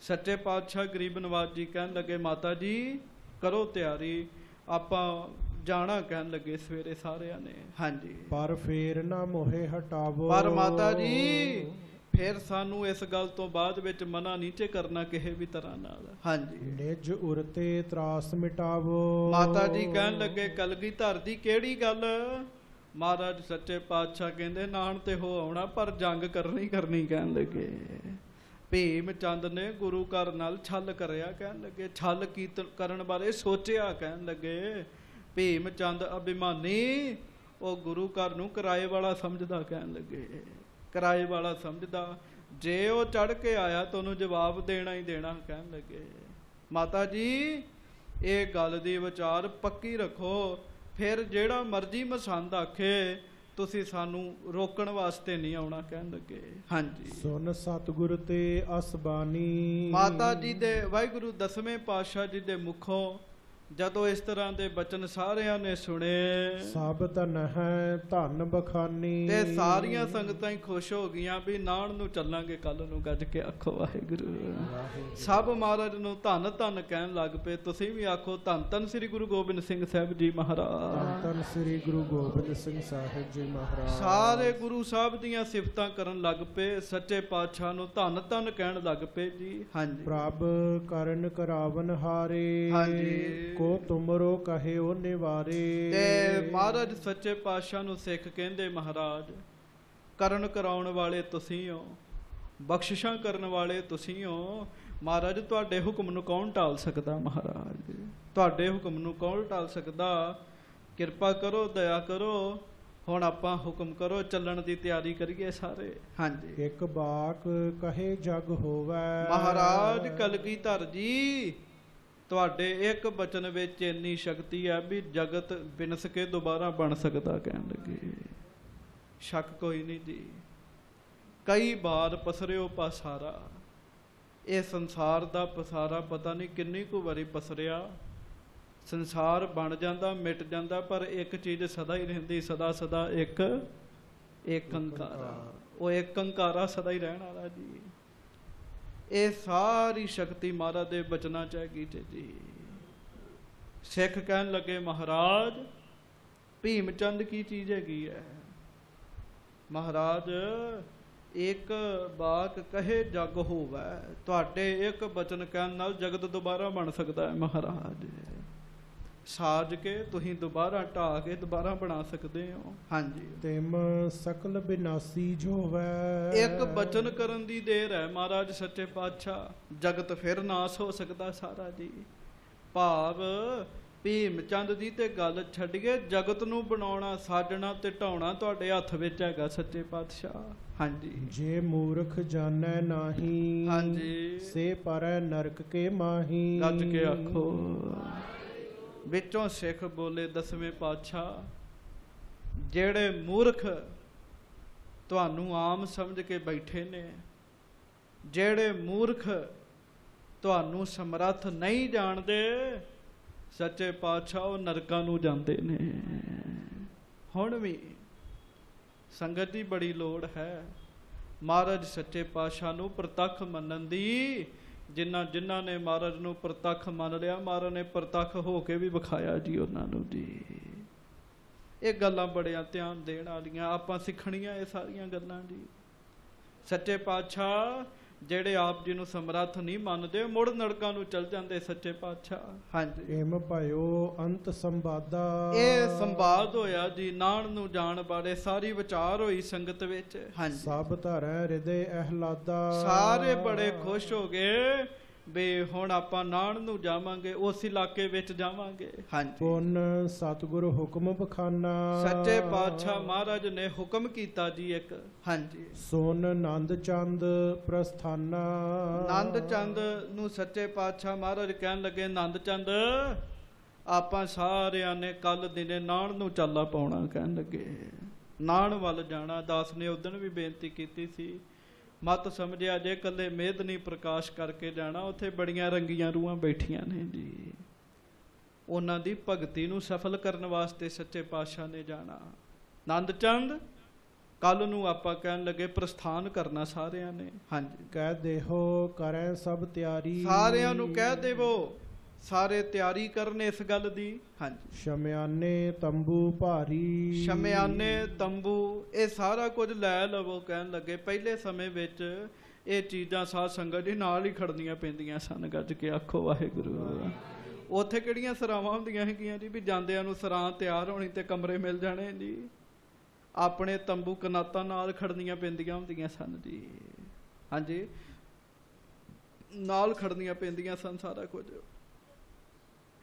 ਸੱਚੇ ਪਾਤਸ਼ਾਹ ਗਰੀਬ ਨਵਾਜ ਜੀ ਕਹਿਣ ਲੱਗੇ ਮਾਤਾ ਜੀ ਕਰੋ ਤਿਆਰੀ। ਆਪਾਂ ਜਾਣਾ ਕਹਿਣ ਲੱਗੇ ਸਵੇਰੇ ਸਾਰਿਆਂ ਨੇ। ਹਾਂਜੀ। ਪਰ ਫੇਰ ਨਾ ਮੋਹਿ ਹਟਾਵੋ। ਪਰ ਮਾਤਾ ਜੀ ਫਿਰ ਸਾਨੂੰ ਇਸ ਗੱਲ ਤੋਂ ਬਾਅਦ ਵਿੱਚ ਮਨਾ ਨੀਚੇ ਕਰਨਾ ਕਿਸੇ ਵੀ ਤਰ੍ਹਾਂ ਨਾਲ। ਹਾਂਜੀ। ਨਿਜ ਉਰਤੇ ਤਰਾਸ ਮਿਟਾਵੋ। ਮਾਤਾ ਜੀ ਕਹਿਣ ਲੱਗੇ ਕਲਗੀ ਦੀ ਕਿਹੜੀ ਗੱਲ? ਮਹਾਰਾਜ ਸੱਚੇ ਪਾਤਸ਼ਾਹ ਕਹਿੰਦੇ ਨਾਨ ਤੇ ਹੋ ਆਉਣਾ ਪਰ ਜੰਗ ਕਰਨੀ ਕਰਨੀ ਕਹਿਣ ਲੱਗੇ। ਭੀਮ ਚੰਦ ਨੇ ਗੁਰੂ ਘਰ ਨਾਲ ਛਲ ਕਰਿਆ ਕਹਿਣ ਲੱਗੇ। ਛਲ ਕੀਰਤਨ ਕਰਨ ਬਾਰੇ ਸੋਚਿਆ ਕਹਿਣ ਲੱਗੇ। ਭੀਮ ਚੰਦ ਅਭਿਮਾਨੀ ਉਹ ਗੁਰੂ ਘਰ ਨੂੰ ਕਿਰਾਏ ਵਾਲਾ ਸਮਝਦਾ ਕਹਿਣ ਲੱਗੇ। ਕਿਰਾਏ ਵਾਲਾ ਸਮਝਦਾ ਜੇ ਉਹ ਚੜ ਕੇ ਆਇਆ ਤਾਂ ਉਹਨੂੰ ਜਵਾਬ ਦੇਣਾ ਹੀ ਦੇਣਾ ਕਹਿਣ ਲੱਗੇ। ਮਾਤਾ ਜੀ ਇਹ ਗੱਲ ਦੀ ਵਿਚਾਰ ਪੱਕੀ ਰੱਖੋ। ਫਿਰ ਜਿਹੜਾ ਮਰਜ਼ੀ ਮਸੰਦ ਆਖੇ ਤੁਸੀਂ ਸਾਨੂੰ ਰੋਕਣ ਵਾਸਤੇ ਨਹੀਂ ਆਉਣਾ ਕਹਿਣ ਲੱਗੇ। ਹਾਂਜੀ। ਸੁਨ ਸਤਿਗੁਰ ਤੇ ਅਸਬਾਨੀ ਮਾਤਾ ਜੀ ਦੇ ਵਾਹਿਗੁਰੂ ਦਸਵੇਂ ਪਾਤਸ਼ਾਹ ਜੀ ਦੇ ਮੁਖੋਂ ਜਦੋਂ ਇਸ ਤਰ੍ਹਾਂ ਦੇ ਬਚਨ ਸਾਰਿਆਂ ਨੇ ਸੁਣੇ ਸਭ ਧਨ ਹੈ ਧਨ ਬਖਾਨੀ। ਤੇ ਸਾਰੀਆਂ ਸੰਗਤਾਂ ਹੀ ਖੁਸ਼ ਹੋ ਗਈਆਂ ਵੀ ਨਾਣ ਨੂੰ ਚੱਲਾਂਗੇ ਕੱਲ ਨੂੰ ਗੱਜ ਕੇ ਆਖੋ ਵਾਹਿਗੁਰੂ। ਸਭ ਮਹਾਰਾਜ ਨੂੰ ਧੰਨ ਧੰਨ ਕਹਿਣ ਲੱਗ ਪਏ ਤੁਸੀਂ ਵੀ ਆਖੋ ਧੰਨ ਧੰਨ ਸ੍ਰੀ ਗੁਰੂ ਗੋਬਿੰਦ ਸਿੰਘ ਸਾਹਿਬ ਜੀ ਧੰਨ ਮਹਾਰਾਜ ਧੰਨ ਸ੍ਰੀ ਗੁਰੂ ਗੋਬਿੰਦ ਸਿੰਘ ਸਾਹਿਬ ਜੀ ਮਹਾਰਾਜ। ਸਾਰੇ ਗੁਰੂ ਸਾਹਿਬ ਦੀਆਂ ਸਿਫਤਾਂ ਕਰਨ ਲੱਗ ਪਏ ਸੱਚੇ ਪਾਤਸ਼ਾਹ ਨੂੰ ਧੰਨ ਧੰਨ ਕਹਿਣ ਲੱਗ ਪਏ ਜੀ। ਹਾਂਜੀ। ਪ੍ਰਭ ਕਰਨ ਕਰਾਵਨ ਹਾਰੇ। ਹਾਂਜੀ। ਕੋ ਤੁਮਰੋ ਕਹਿਓ ਨਿਵਾਰੇ। ਤੇ ਮਹਾਰਾਜ ਸੱਚੇ ਪਾਤਸ਼ਾਹ ਨੂੰ ਸਿੱਖ ਕਹਿੰਦੇ ਮਹਾਰਾਜ ਕਰਨ ਕਰਾਉਣ ਵਾਲੇ ਤੁਸੀਂ ਹੋ ਬਖਸ਼ਿਸ਼ਾਂ ਕਰਨ ਵਾਲੇ ਤੁਸੀਂ ਹੋ। ਮਹਾਰਾਜ ਤੁਹਾਡੇ ਹੁਕਮ ਨੂੰ ਕੌਣ ਟਾਲ ਸਕਦਾ ਮਹਾਰਾਜ? ਤੁਹਾਡੇ ਹੁਕਮ ਨੂੰ ਕੌਣ ਟਾਲ ਸਕਦਾ? ਕਿਰਪਾ ਕਰੋ ਦਇਆ ਕਰੋ। ਹੁਣ ਆਪਾਂ ਹੁਕਮ ਕਰੋ ਚੱਲਣ ਦੀ ਤਿਆਰੀ ਕਰੀਏ ਸਾਰੇ। ਹਾਂਜੀ। ਇੱਕ ਬਾਕ ਕਹੇ ਜਗ ਹੋਵੈ। ਮਹਾਰਾਜ ਕਲਗੀਧਰ ਜੀ। ਤੁਹਾਡੇ ਇੱਕ ਬਚਨ ਵਿੱਚ ਇੰਨੀ ਸ਼ਕਤੀ ਹੈ ਵੀ ਜਗਤ ਬਿਨਸ ਕੇ ਦੁਬਾਰਾ ਬਣ ਸਕਦਾ ਕਹਿਣ ਲੱਗੇ। ਸ਼ੱਕ ਕੋਈ ਨਹੀਂ ਜੀ। ਕਈ ਵਾਰ ਪਸਰਿਓ ਪਸਾਰਾ। ਇਹ ਸੰਸਾਰ ਦਾ ਪਸਾਰਾ ਪਤਾ ਨਹੀਂ ਕਿੰਨੀ ਕੁ ਵਾਰੀ ਪਸਰਿਆ। ਸੰਸਾਰ ਬਣ ਜਾਂਦਾ ਮਿਟ ਜਾਂਦਾ ਪਰ ਇੱਕ ਚੀਜ਼ ਸਦਾ ਹੀ ਰਹਿੰਦੀ ਸਦਾ ਸਦਾ ਇੱਕ ਏਕ ਅੰਕਾਰਾ ਉਹ ਏਕ ਅੰਕਾਰਾ ਸਦਾ ਹੀ ਰਹਿਣ ਵਾਲਾ ਜੀ। ਇਹ ਸਾਰੀ ਸ਼ਕਤੀ ਮਹਾਰਾਜ ਦੇ ਬਚਨਾਂ ਚ ਹੈਗੀ ਤੇ ਜੀ। ਸਿੱਖ ਕਹਿਣ ਲੱਗੇ, ਮਹਾਰਾਜ ਭੀਮ ਚੰਦ ਕੀ ਚੀਜ਼ ਹੈਗੀ ਹੈ ਮਹਾਰਾਜ, ਇੱਕ ਬਾਕ ਕਹੇ ਜਗ ਹੋਵੇ, ਤੁਹਾਡੇ ਇੱਕ ਬਚਨ ਕਹਿਣ ਨਾਲ ਜਗਤ ਦੁਬਾਰਾ ਬਣ ਸਕਦਾ ਹੈ, ਮਹਾਰਾਜ। ਸਾਜ ਕੇ ਤੁਸੀਂ ਦੁਬਾਰਾ ਢਾ ਕੇ ਦੁਬਾਰਾ ਬਣਾ ਸਕਦੇ ਹੋ। ਹਾਂਜੀ। ਤਿਮ ਸਕਲ ਬਿਨਾਸੀ ਜੋਵੈ। ਇੱਕ ਬਚਨ ਕਰਨ ਦੀ ਦੇਰ ਹੈ ਮਹਾਰਾਜ ਸੱਚੇ ਪਾਤਸ਼ਾਹ। ਜਗਤ ਫਿਰ ਨਾਸ ਹੋ ਸਕਦਾ ਸਾਰਾ ਜੀ। ਭਾਵ ਭੀਮ ਚੰਦ ਦੀ ਤੇ ਗੱਲ ਛੱਡੀਏ ਜਗਤ ਨੂੰ ਬਣਾਉਣਾ ਸਾਜਣਾ ਤੇ ਢਾਉਣਾ ਤੁਹਾਡੇ ਹੱਥ ਵਿੱਚ ਹੈਗਾ ਸੱਚੇ ਪਾਤਸ਼ਾਹ। ਹਾਂਜੀ। ਜੇ ਮੂਰਖ ਜਾਣੈ ਨਾਹੀ ਹਾਂਜੀ। ਸੇ ਪਰੈ ਨਰਕ ਕੇ ਮਾਹੀ। ਗੱਜ ਕੇ ਆਖੋ। ਵਿੱਚੋਂ ਸਿੱਖ ਬੋਲੇ ਦਸਵੇਂ ਪਾਤਸ਼ਾਹ, ਜਿਹੜੇ ਮੂਰਖ ਤੁਹਾਨੂੰ ਆਮ ਸਮਝ ਕੇ ਬੈਠੇ ਨੇ, ਜਿਹੜੇ ਮੂਰਖ ਤੁਹਾਨੂੰ ਸਮਰੱਥ ਨਹੀਂ ਜਾਣਦੇ, ਸੱਚੇ ਪਾਤਸ਼ਾਹ ਉਹ ਨਰਕਾਂ ਨੂੰ ਜਾਂਦੇ ਨੇ। ਹੁਣ ਵੀ ਸੰਗਤ ਦੀ ਬੜੀ ਲੋੜ ਹੈ। ਮਹਾਰਾਜ ਸੱਚੇ ਪਾਤਸ਼ਾਹ ਨੂੰ ਪ੍ਰਤੱਖ ਮੰਨਣ ਦੀ ਜਿਨ੍ਹਾਂ ਜਿਨ੍ਹਾਂ ਨੇ ਮਹਾਰਾਜ ਨੂੰ ਪ੍ਰਤੱਖ ਮੰਨ ਲਿਆ, ਮਹਾਰਾਜ ਨੇ ਪ੍ਰਤੱਖ ਹੋ ਕੇ ਵੀ ਵਿਖਾਇਆ ਜੀ ਉਹਨਾਂ ਨੂੰ ਜੀ। ਇਹ ਗੱਲਾਂ ਬੜੀਆਂ ਧਿਆਨ ਦੇਣ ਵਾਲੀਆਂ, ਆਪਾਂ ਸਿੱਖਣੀਆਂ ਇਹ ਸਾਰੀਆਂ ਗੱਲਾਂ ਜੀ। ਸੱਚੇ ਪਾਤਸ਼ਾਹ ਜਿਹੜੇ ਆਪ ਜੀ ਨੂੰ ਸਮਰੱਥ ਨਹੀਂ ਮੰਨਦੇ ਮੁੜ ਨੜਕਾਂ ਨੂੰ ਚਲ ਜਾਂਦੇ ਸੱਚੇ ਪਾਤਸ਼ਾਹ। ਹਾਂਜੀ। ਏਮ ਭਇਓ ਅੰਤ ਸੰਵਾਦਾ। ਇਹ ਸੰਵਾਦ ਹੋਇਆ ਜੀ ਨਾਣ ਨੂੰ ਜਾਣ ਬਾਰੇ ਸਾਰੀ ਵਿਚਾਰ ਹੋਈ ਸੰਗਤ ਵਿੱਚ। ਹਾਂਜੀ। ਸਭ ਧਰੈ ਹਿਰਦੇ ਅਹਲਾਦਾ। ਸਾਰੇ ਬੜੇ ਖੁਸ਼ ਹੋ ਗਏ। ਵੀ ਹੁਣ ਆਪਾਂ ਨਾਣ ਨੂੰ ਜਾਵਾਂਗੇ ਉਸ ਇਲਾਕੇ ਵਿੱਚ ਜਾਵਾਂਗੇ। ਹਾਂਜੀ। ਪੁੰਨ ਸਤਿਗੁਰ ਹੁਕਮ ਬਖਾਨਾ। ਸੱਚੇ ਪਾਤਸ਼ਾਹ ਮਹਾਰਾਜ ਨੇ ਹੁਕਮ ਕੀਤਾ ਜੀ ਇੱਕ। ਹਾਂਜੀ। ਸੋਨ ਨੰਦ ਚੰਦ ਪ੍ਰਸਥਾਨਾ। ਨੰਦ ਚੰਦ ਨੂੰ ਸੱਚੇ ਪਾਤਸ਼ਾਹ ਮਹਾਰਾਜ ਕਹਿਣ ਲੱਗੇ ਨੰਦ ਚੰਦ ਆਪਾਂ ਸਾਰਿਆਂ ਨੇ ਕੱਲ ਦਿਨੇ ਨਾਣ ਨੂੰ ਚਾਲਾ ਪਾਉਣਾ ਕਹਿਣ ਲੱਗੇ। ਨਾਣ ਵੱਲ ਜਾਣਾ ਦਾਸ ਨੇ ਉਦੋਂ ਵੀ ਬੇਨਤੀ ਕੀਤੀ ਸੀ। ਮਤ ਸਮਝਿਆ ਜੇ ਕੱਲੇ ਮੇਦਨੀ ਪ੍ਰਕਾਸ਼ ਕਰਕੇ ਜਾਣਾ ਉੱਥੇ ਬੜੀਆਂ ਰੰਗੀਆਂ ਰੂਹਾਂ ਬੈਠੀਆਂ ਨੇ ਜੀ। ਉਹਨਾਂ ਦੀ ਭਗਤੀ ਨੂੰ ਸਫਲ ਕਰਨ ਵਾਸਤੇ ਸੱਚੇ ਪਾਤਸ਼ਾਹ ਨੇ ਜਾਣਾ। ਨੰਦ ਚੰਦ ਕੱਲ ਨੂੰ ਆਪਾਂ ਕਹਿਣ ਲੱਗੇ ਪ੍ਰਸਥਾਨ ਕਰਨਾ ਸਾਰਿਆਂ ਨੇ। ਹਾਂਜੀ। ਕਹਿ ਦੇਹੋ ਕਰੈ ਸਭ ਤਿਆਰੀ। ਸਾਰਿਆਂ ਨੂੰ ਕਹਿ ਦੇਵੋ। ਸਾਰੇ ਤਿਆਰੀ ਕਰਨ ਇਸ ਗੱਲ ਦੀ? ਹਾਂਜੀ। ਸ਼ਮਿਆਨੇ ਤੰਬੂ ਭਾਰੀ। ਸ਼ਮਿਆਨੇ ਤੰਬੂ ਇਹ ਸਾਰਾ ਕੁਝ ਲੈ ਲਵੋ ਕਹਿਣ ਲੱਗੇ। ਪਹਿਲੇ ਸਮੇਂ ਵਿੱਚ ਇਹ ਚੀਜ਼ਾਂ ਸਾਧ ਸੰਗਤ ਦੇ ਨਾਲ ਹੀ ਖੜਨੀਆਂ ਪੈਂਦੀਆਂ ਸਨ ਗੱਜ ਕੇ ਆਖੋ ਵਾਹਿਗੁਰੂ। ਉੱਥੇ ਕਿਹੜੀਆਂ ਸਰਾਵਾਂ ਹੁੰਦੀਆਂ ਹੈਗੀਆਂ ਜੀ ਵੀ ਜਾਂਦਿਆਂ ਨੂੰ ਸਰਾਂ ਤਿਆਰ ਹੋਣੀ ਤੇ ਕਮਰੇ ਮਿਲ ਜਾਣੇ ਜੀ? ਆਪਣੇ ਤੰਬੂ ਕਨਾਤਾਂ ਨਾਲ ਖੜਨੀਆਂ ਪੈਂਦੀਆਂ ਹੁੰਦੀਆਂ ਸਨ ਜੀ। ਹਾਂਜੀ। ਨਾਲ ਖੜਨੀਆਂ ਪੈਂਦੀਆਂ ਸਨ ਸਾਰਾ ਕੁਝ।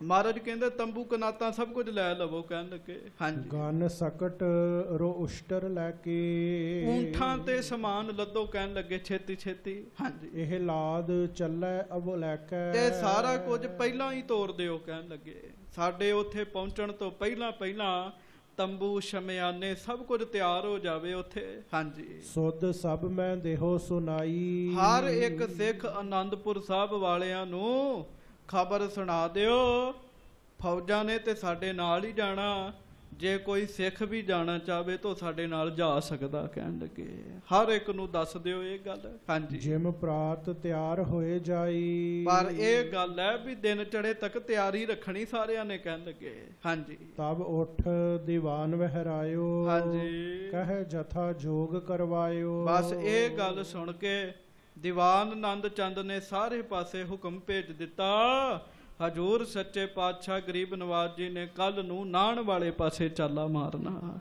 ਮਹਾਰਾਜ ਕਹਿੰਦੇ ਤੰਬੂ ਕਨਾਤਾਂ ਸਭ ਕੁਝ ਲੈ ਲਵੋ ਕਹਿਣ ਲੱਗੇ। ਹਾਂਜੀ। ਗਨ ਸਕਟ ਰੋ ਉਸ਼ਟਰ ਲੈ ਕੇ। ਊਂਠਾਂ ਤੇ ਸਮਾਨ ਲੱਦੋ ਕਹਿਣ ਲੱਗੇ ਛੇਤੀ ਛੇਤੀ। ਹਾਂਜੀ। ਇਹ ਲਾਦ ਚੱਲੈ ਅਬ ਲੈ ਕੇ ਤੇ ਸਾਰਾ ਕੁਝ ਪਹਿਲਾਂ ਹੀ ਤੋੜ ਦਿਓ ਕਹਿਣ ਲੱਗੇ। ਸਾਡੇ ਉੱਥੇ ਪਹੁੰਚਣ ਤੋਂ ਪਹਿਲਾਂ ਪਹਿਲਾਂ ਤੰਬੂ ਸ਼ਮਿਆਨੇ ਸਭ ਕੁਝ ਤਿਆਰ ਹੋ ਜਾਵੇ ਉੱਥੇ। ਹਾਂਜੀ। ਸੁਧ ਸਭ ਮੈਂ ਦੇਹੋ ਸੁਨਾਈ। ਹਰ ਇੱਕ ਸਿੱਖ ਆਨੰਦਪੁਰ ਸਾਹਿਬ ਵਾਲਿਆਂ ਨੂੰ ਖਬਰ ਸੁਣਾ ਦਿਓ। ਫੌਜਾਂ ਨੇ ਤੇ ਸਾਡੇ ਨਾਲ ਹੀ ਜਾਣਾ। ਜੇ ਕੋਈ ਸਿੱਖ ਵੀ ਜਾਣਾ ਚਾਹਵੇ ਤਾਂ ਸਾਡੇ ਨਾਲ ਜਾ ਸਕਦਾ ਕਹਿਣ ਲੱਗੇ। ਹਰ ਇੱਕ ਨੂੰ ਦੱਸ ਦਿਓ ਇਹ ਗੱਲ। ਹਾਂਜੀ। ਜਿਮ ਪ੍ਰਾਤ ਤਿਆਰ ਹੋਏ ਜਾਈ। ਪਰ ਇਹ ਗੱਲ ਹੈ ਵੀ ਦਿਨ ਚੜੇ ਤੱਕ ਤਿਆਰੀ ਰੱਖਣੀ ਸਾਰਿਆਂ ਨੇ ਕਹਿਣ ਲੱਗੇ। ਹਾਂਜੀ। ਤਬ ਉਠ ਦੀਵਾਨ ਵਹਿਰਾਇਓ। ਹਾਂਜੀ। ਕਹੇ ਜਥਾ ਜੋਗ ਕਰਵਾਇਓ। ਬਸ ਇਹ ਗੱਲ ਸੁਣ ਕੇ ਦੀਵਾਨ ਨੰਦ ਚੰਦ ਨੇ ਸਾਰੇ ਪਾਸੇ ਹੁਕਮ ਭੇਜ ਦਿੱਤਾ। ਹਜੂਰ ਸੱਚੇ ਪਾਤਸ਼ਾਹ ਗਰੀਬ ਨਵਾਜ ਜੀ ਨੇ ਕੱਲ ਨੂੰ ਨਾਣ ਵਾਲੇ ਪਾਸੇ ਚਾਲਾ ਮਾਰਨਾ।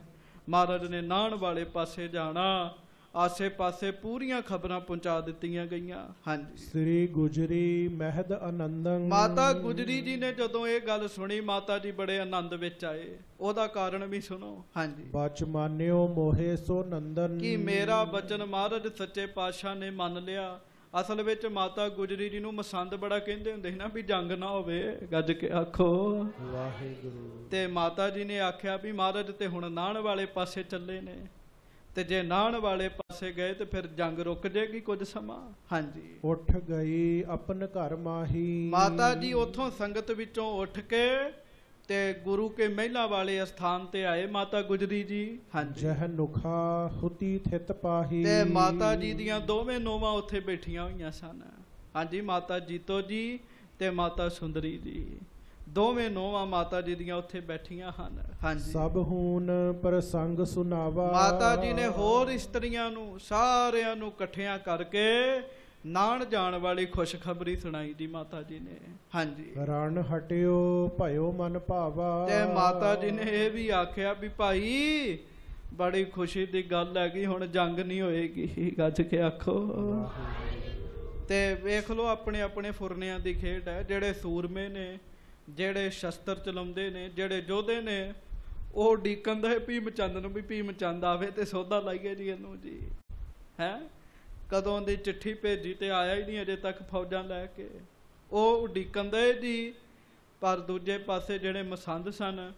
ਮਹਾਰਾਜ ਨੇ ਨਾਣ ਵਾਲੇ ਪਾਸੇ ਜਾਣਾ। ਆਸੇ ਪਾਸੇ ਪੂਰੀਆਂ ਖਬਰਾਂ ਪਹੁੰਚਾ ਦਿੱਤੀਆਂ ਗਈਆਂ। ਹਾਂਜੀ। ਸ੍ਰੀ ਗੁਜਰੀ ਮਹਿਦ ਆਨੰਦੰ। ਮਾਤਾ ਗੁਜਰੀ ਜੀ ਨੇ ਜਦੋਂ ਇਹ ਗੱਲ ਸੁਣੀ ਮਾਤਾ ਜੀ ਬੜੇ ਆਨੰਦ ਵਿੱਚ ਆਏ। ਉਹਦਾ ਕਾਰਨ ਵੀ ਸੁਣੋ। ਹਾਂਜੀ। ਬਚ ਮਾਨਿਓ ਮੋਹੇ ਸੋ ਨੰਦਨ। ਕਿ ਮੇਰਾ ਬਚਨ ਮਹਾਰਾਜ ਸੱਚੇ ਪਾਤਸ਼ਾਹ ਨੇ ਮੰਨ ਲਿਆ। ਅਸਲ ਵਿੱਚ ਮਾਤਾ ਗੁਜਰੀ ਜੀ ਨੂੰ ਮਸੰਦ ਬੜਾ ਕਹਿੰਦੇ ਹੁੰਦੇ ਸੀ ਨਾ ਵੀ ਜੰਗ ਨਾ ਹੋਵੇ ਗੱਜ ਕੇ ਆਖੋ। ਵਾਹਿਗੁਰੂ। ਤੇ ਮਾਤਾ ਜੀ ਨੇ ਆਖਿਆ ਵੀ ਮਹਾਰਾਜ ਤੇ ਹੁਣ ਨਾਣ ਵਾਲੇ ਪਾਸੇ ਚੱਲੇ ਨੇ। ਤੇ ਜੇ ਨਾਣ ਵਾਲੇ ਪਾਸੇ ਗਏ ਤੇ ਫਿਰ ਜੰਗ ਰੁਕ ਜਾਏਗੀ ਕੁਝ ਸਮਾਂ। ਹਾਂਜੀ। ਉੱਠ ਗਈ ਆਪਨ ਘਰ ਮਾਹੀ। ਮਾਤਾ ਜੀ ਉਥੋਂ ਸੰਗਤ ਵਿੱਚੋਂ ਉੱਠ ਕੇ ਤੇ ਗੁਰੂ ਕੇ ਮਹਿਲਾ ਵਾਲੇ ਸਥਾਨ ਤੇ ਆਏ ਮਾਤਾ ਗੁਜਰੀ ਜੀ। ਹਾਂਜੀ। ਜਹ ਨੁਖਾ ਹੁਤੀ ਥਿਤ ਪਾਹੀ। ਤੇ ਮਾਤਾ ਜੀ ਦੀਆਂ ਦੋਵੇਂ ਨੋਵਾਂ ਉੱਥੇ ਬੈਠੀਆਂ ਹੋਈਆਂ ਸਨ। ਹਾਂਜੀ ਮਾਤਾ ਜੀਤੋ ਜੀ ਤੇ ਮਾਤਾ ਸੁੰਦਰੀ ਜੀ। ਦੋਵੇਂ ਨੋਵਾਂ ਮਾਤਾ ਜੀ ਦੀਆਂ ਉੱਥੇ ਬੈਠੀਆਂ ਹਨ। ਹਾਂਜੀ। ਸਭ ਹੂਨ ਪ੍ਰਸੰਗ ਸੁਨਾਵਾ। ਮਾਤਾ ਜੀ ਨੇ ਹੋਰ ਇਸਤਰੀਆਂ ਨੂੰ ਸਾਰਿਆਂ ਨੂੰ ਇਕੱਠਿਆਂ ਕਰਕੇ ਨਾਣ ਜਾਣ ਵਾਲੀ ਖੁਸ਼ਖਬਰੀ ਸੁਣਾਈ ਦੀ ਮਾਤਾ ਜੀ ਨੇ। ਹਾਂਜੀ। ਰਣ ਹਟਿਓ ਭਇਓ ਮਨ ਭਾਵਾ। ਤੇ ਮਾਤਾ ਜੀ ਨੇ ਇਹ ਵੀ ਆਖਿਆ ਵੀ ਭਾਈ ਬੜੀ ਖੁਸ਼ੀ ਦੀ ਗੱਲ ਹੈਗੀ ਹੁਣ ਜੰਗ ਨਹੀਂ ਹੋਏਗੀ ਗੱਜ ਕੇ ਆਖੋ। ਤੇ ਵੇਖ ਲਓ ਆਪਣੇ ਆਪਣੇ ਫੁਰਨਿਆਂ ਦੀ ਖੇਡ ਹੈ ਜਿਹੜੇ ਸੂਰਮੇ ਨੇ ਜਿਹੜੇ ਸ਼ਸਤਰ ਚਲਾਉਂਦੇ ਨੇ, ਜਿਹੜੇ ਯੋਧੇ ਨੇ, ਉਹ ਡੀਕਨ ਦਾ ਭੀਮ ਚੰਦ ਨੂੰ ਵੀ ਭੀਮ ਚੰਦ ਆਵੇ ਤੇ ਸੌਦਾ ਲਾਈਏ ਜੀ ਇਹਨੂੰ ਜੀ। ਹੈ? ਕਦੋਂ ਦੀ ਚਿੱਠੀ ਭੇਜੀ ਤੇ ਆਇਆ ਹੀ ਨਹੀਂ ਅਜੇ ਤੱਕ ਫੌਜਾਂ ਲੈ ਕੇ। ਉਹ ਡੀਕਨ ਦਾ ਜੀ, ਪਰ ਦੂਜੇ ਪਾਸੇ ਜਿਹੜੇ ਮਸੰਦ ਸਨ,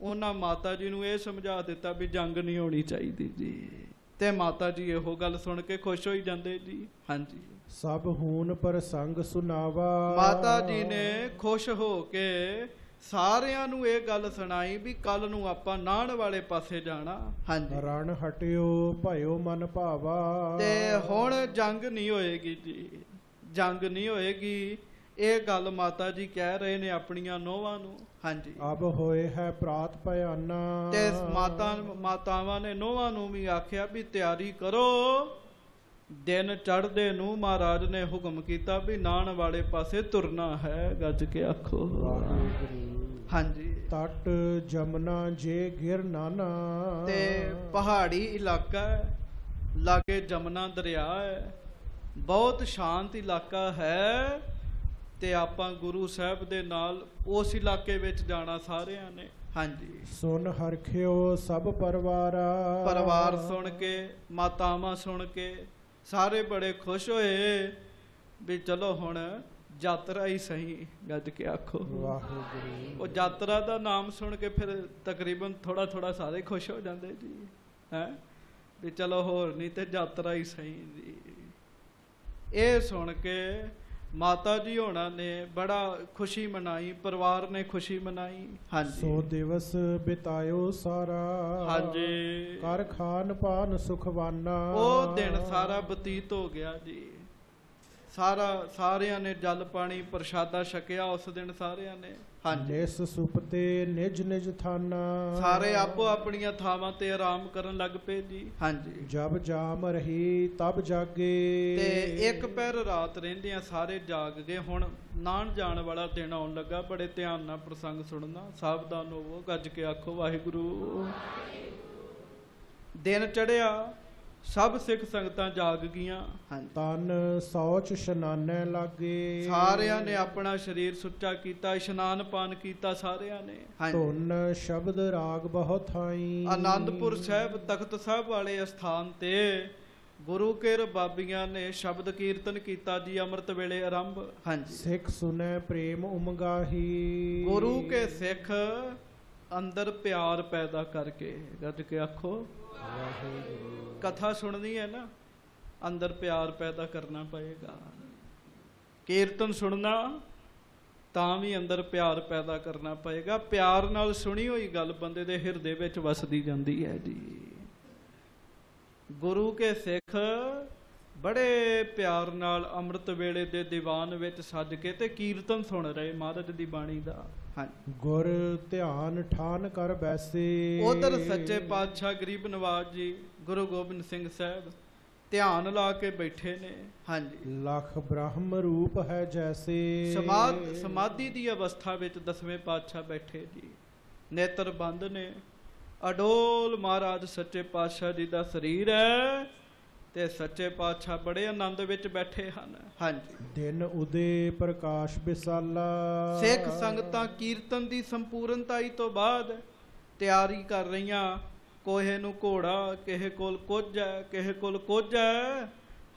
ਉਹਨਾਂ ਮਾਤਾ ਜੀ ਨੂੰ ਇਹ ਸਮਝਾ ਦਿੱਤਾ ਵੀ ਜੰਗ ਨਹੀਂ ਹੋਣੀ ਚਾਹੀਦੀ ਜੀ। ਤੇ ਮਾਤਾ ਜੀ ਇਹੋ ਗੱਲ ਸੁਣ ਕੇ ਖੁਸ਼ ਹੋਈ ਜਾਂਦੇ ਜੀ। ਹਾਂਜੀ। ਸਭ ਹੂਨ ਪ੍ਰਸੰਗ ਸੁਨਾਵਾ। ਮਾਤਾ ਜੀ ਨੇ ਖੁਸ਼ ਹੋ ਕੇ ਸਾਰਿਆਂ ਨੂੰ ਇਹ ਗੱਲ ਸੁਣਾਈ ਵੀ ਕੱਲ ਨੂੰ ਆਪਾਂ ਨਾਣ ਵਾਲੇ ਪਾਸੇ ਜਾਣਾ। ਹਾਂਜੀ। ਰਣ ਹਟਿਓ ਭਇਓ ਮਨ ਭਾਵਾ। ਤੇ ਹੁਣ ਜੰਗ ਨਹੀਂ ਹੋਏਗੀ ਜੀ। ਜੰਗ ਨਹੀਂ ਹੋਏਗੀ। ਇਹ ਗੱਲ ਮਾਤਾ ਜੀ ਕਹਿ ਰਹੇ ਨੇ ਆਪਣੀਆਂ ਨੋਵਾਂ ਨੂੰ। ਹਾਂਜੀ। ਅਬ ਹੋਏ ਹੈ ਪ੍ਰਾਤ ਭਿਆਨਾ। ਤੇ ਮਾਤਾ ਮਾਤਾਵਾਂ ਨੇ ਨੋਵਾਂ ਨੂੰ ਵੀ ਆਖਿਆ ਵੀ ਤਿਆਰੀ ਕਰੋ। ਦਿਨ ਚੜ੍ਹਦੇ ਨੂੰ ਮਹਾਰਾਜ ਨੇ ਹੁਕਮ ਕੀਤਾ ਵੀ ਨਾਣ ਵਾਲੇ ਪਾਸੇ ਤੁਰਨਾ ਹੈ ਗੱਜ ਕੇ ਆਖੋ। ਹਾਂਜੀ। ਤਟ ਜਮਨਾ ਜੇ ਗਿਰ ਨਾਨਾ। ਤੇ ਪਹਾੜੀ ਇਲਾਕਾ ਲਾਗੇ ਜਮਨਾ ਦਰਿਆ ਹੈ। ਬਹੁਤ ਸ਼ਾਂਤ ਇਲਾਕਾ ਹੈ। ਤੇ ਆਪਾਂ ਗੁਰੂ ਸਾਹਿਬ ਦੇ ਨਾਲ ਉਸ ਇਲਾਕੇ ਵਿੱਚ ਜਾਣਾ ਸਾਰਿਆਂ ਨੇ। ਹਾਂਜੀ। ਸੁਨ ਹਰਖਿਓ ਸਭ ਪਰਵਾਰਾ। ਪਰਿਵਾਰ ਸੁਣ ਕੇ ਮਾਤਾਵਾਂ ਸੁਣ ਕੇ ਸਾਰੇ ਬੜੇ ਖੁਸ਼ ਹੋਏ ਵੀ ਚਲੋ ਹੁਣ ਯਾਤਰਾ ਹੀ ਸਹੀ ਗੱਜ ਕੇ ਆਖੋ। ਵਾਹਿਗੁਰੂ। ਉਹ ਯਾਤਰਾ ਦਾ ਨਾਮ ਸੁਣ ਕੇ ਫਿਰ ਤਕਰੀਬਨ ਥੋੜਾ ਥੋੜਾ ਸਾਰੇ ਖੁਸ਼ ਹੋ ਜਾਂਦੇ ਜੀ ਹੈ? ਵੀ ਚਲੋ ਹੋਰ ਨਹੀਂ ਤੇ ਯਾਤਰਾ ਹੀ ਸਹੀ ਜੀ। ਇਹ ਸੁਣ ਕੇ ਮਾਤਾ ਜੀ ਹੋਣਾ ਨੇ ਬੜਾ ਖੁਸ਼ੀ ਮਨਾਈ ਪਰਿਵਾਰ ਨੇ ਖੁਸ਼ੀ ਮਨਾਈ। ਸੋ ਹਾਂਜੀ ਦਿਵਸ ਬਿਤਾਇਓ ਸਾਰਾ। ਹਾਂਜੀ। ਕਰ ਖਾਨ ਪਾਨ ਸੁਖਵਾਨਾ। ਉਹ ਦਿਨ ਸਾਰਾ ਬਤੀਤ ਹੋ ਗਿਆ ਜੀ। ਸਾਰਾ ਸਾਰਿਆਂ ਨੇ ਜਲ ਪਾਣੀ ਪ੍ਰਸ਼ਾਦਾ ਛਕਿਆ ਉਸ ਦਿਨ ਸਾਰਿਆਂ ਨੇ। ਹਾਂਜੀ। ਨਿਸ ਸੁਪਤੇ ਨਿਜ ਨਿਜ ਥਾਨਾ। ਸਾਰੇ ਆਪੋ ਆਪਣੀਆਂ ਥਾਵਾਂ ਤੇ ਆਰਾਮ ਕਰਨ ਲੱਗ ਪਏ ਜੀ। ਹਾਂਜੀ। ਜਬ ਜਾਮ ਰਹੀ ਤਬ ਜਾਗੇ। ਤੇ ਇੱਕ ਪੈਰ ਰਾਤ ਰਹਿੰਦਿਆਂ ਸਾਰੇ ਜਾਗ ਗਏ। ਹੁਣ ਨਾਣ ਜਾਣ ਵਾਲਾ ਦਿਨ ਆਉਣ ਲੱਗਾ। ਬੜੇ ਧਿਆਨ ਨਾਲ ਪ੍ਰਸੰਗ ਸੁਣਨਾ। ਸਾਵਧਾਨ ਹੋਵੋ। ਗੱਜ ਕੇ ਆਖੋ ਵਾਹਿਗੁਰੂ। ਦਿਨ ਚੜਿਆ ਸਭ ਸਿੱਖ ਸੰਗਤਾਂ ਜਾਗ ਗਈਆਂ। ਤਨ ਸੌਚ ਇਸ਼ਨਾਨੇ ਲਾਗੇ। ਸਾਰਿਆਂ ਨੇ ਆਪਣਾ ਸਰੀਰ ਸੁੱਚਾ ਕੀਤਾ ਇਸ਼ਨਾਨ ਪਾਨ ਕੀਤਾ ਸਾਰਿਆਂ ਨੇ। ਧੁਨ ਸ਼ਬਦ ਰਾਗ ਬਹੁਤ ਥਾਈ। ਆਨੰਦਪੁਰ ਸਾਹਿਬ ਤਖਤ ਸਾਹਿਬ ਵਾਲੇ ਸਥਾਨ ਤੇ ਗੁਰੂ ਕੇ ਬਾਬੀਆਂ ਨੇ ਸ਼ਬਦ ਕੀਰਤਨ ਕੀਤਾ ਜੀ ਅੰਮ੍ਰਿਤ ਵੇਲੇ ਆਰੰਭ। ਹਾਂਜੀ। ਸਿੱਖ ਸੁਨੈ ਪ੍ਰੇਮ ਉਮਗਾਹੀ। ਗੁਰੂ ਕੇ ਸਿੱਖ ਅੰਦਰ ਪਿਆਰ ਪੈਦਾ ਕਰਕੇ ਗੱਜ ਕੇ ਆਖੋ। ਕਥਾ ਸੁਣਨੀ ਹੈ ਨਾ, ਅੰਦਰ ਪਿਆਰ ਪੈਦਾ ਕਰਨਾ ਪਏਗਾ। ਕੀਰਤਨ ਸੁਣਨਾ, ਤਾਂ ਵੀ ਅੰਦਰ ਪਿਆਰ ਪੈਦਾ ਕਰਨਾ ਪਏਗਾ। ਪਿਆਰ ਨਾਲ ਸੁਣੀ ਹੋਈ ਗੱਲ ਬੰਦੇ ਦੇ ਹਿਰਦੇ ਵਿੱਚ ਵਸਦੀ ਜਾਂਦੀ ਹੈ ਜੀ। ਗੁਰੂ ਕੇ ਸਿੱਖ ਬੜੇ ਪਿਆਰ ਨਾਲ ਅੰਮ੍ਰਿਤ ਵੇਲੇ ਦੇ ਦੀਵਾਨ ਵਿੱਚ ਸੱਜ ਕੇ ਤੇ ਕੀਰਤਨ ਸੁਣ ਰਹੇ ਮਹਾਰਾਜ ਦੀ ਬਾਣੀ ਦਾ। ਗੁਰ ਧਿਆਨ ਠਾਨ ਕਰ ਬੈਸੇ। ਉਧਰ ਸੱਚੇ ਪਾਤਸ਼ਾਹ ਗਰੀਬ ਨਵਾਜ ਜੀ ਗੁਰੂ ਗੋਬਿੰਦ ਸਿੰਘ ਸਾਹਿਬ ਧਿਆਨ ਲਾ ਕੇ ਬੈਠੇ ਨੇ। ਹਾਂਜੀ। ਲਖ ਬ੍ਰਹਮ ਰੂਪ ਹੈ ਜੈਸੇ। ਸਮਾਧ ਸਮਾਧੀ ਦੀ ਅਵਸਥਾ ਵਿੱਚ ਦਸਵੇਂ ਪਾਤਸ਼ਾਹ ਬੈਠੇ ਜੀ। ਨੇਤਰ ਬੰਦ ਨੇ। ਅਡੋਲ ਮਹਾਰਾਜ ਸੱਚੇ ਪਾਤਸ਼ਾਹ ਜੀ ਦਾ ਸਰੀਰ ਹੈ। ਤੇ ਸੱਚੇ ਪਾਤਸ਼ਾਹ ਬੜੇ ਆਨੰਦ ਵਿੱਚ ਬੈਠੇ ਹਨ। ਹਾਂਜੀ। ਦਿਨ ਉਦੇ ਪ੍ਰਕਾਸ਼ ਬਿਸਾਲਾ ਸਿੱਖ ਸੰਗਤਾਂ ਕੀਰਤਨ ਦੀ ਸੰਪੂਰਨਤਾਈ ਤੋਂ ਬਾਅਦ ਤਿਆਰੀ ਕਰ ਰਹੀਆਂ। ਕੋਹੇ ਨੂੰ ਘੋੜਾ ਕਿਸੇ ਕੋਲ ਕੁਝ ਹੈ ਕਿਸੇ ਕੋਲ ਕੁਝ ਹੈ।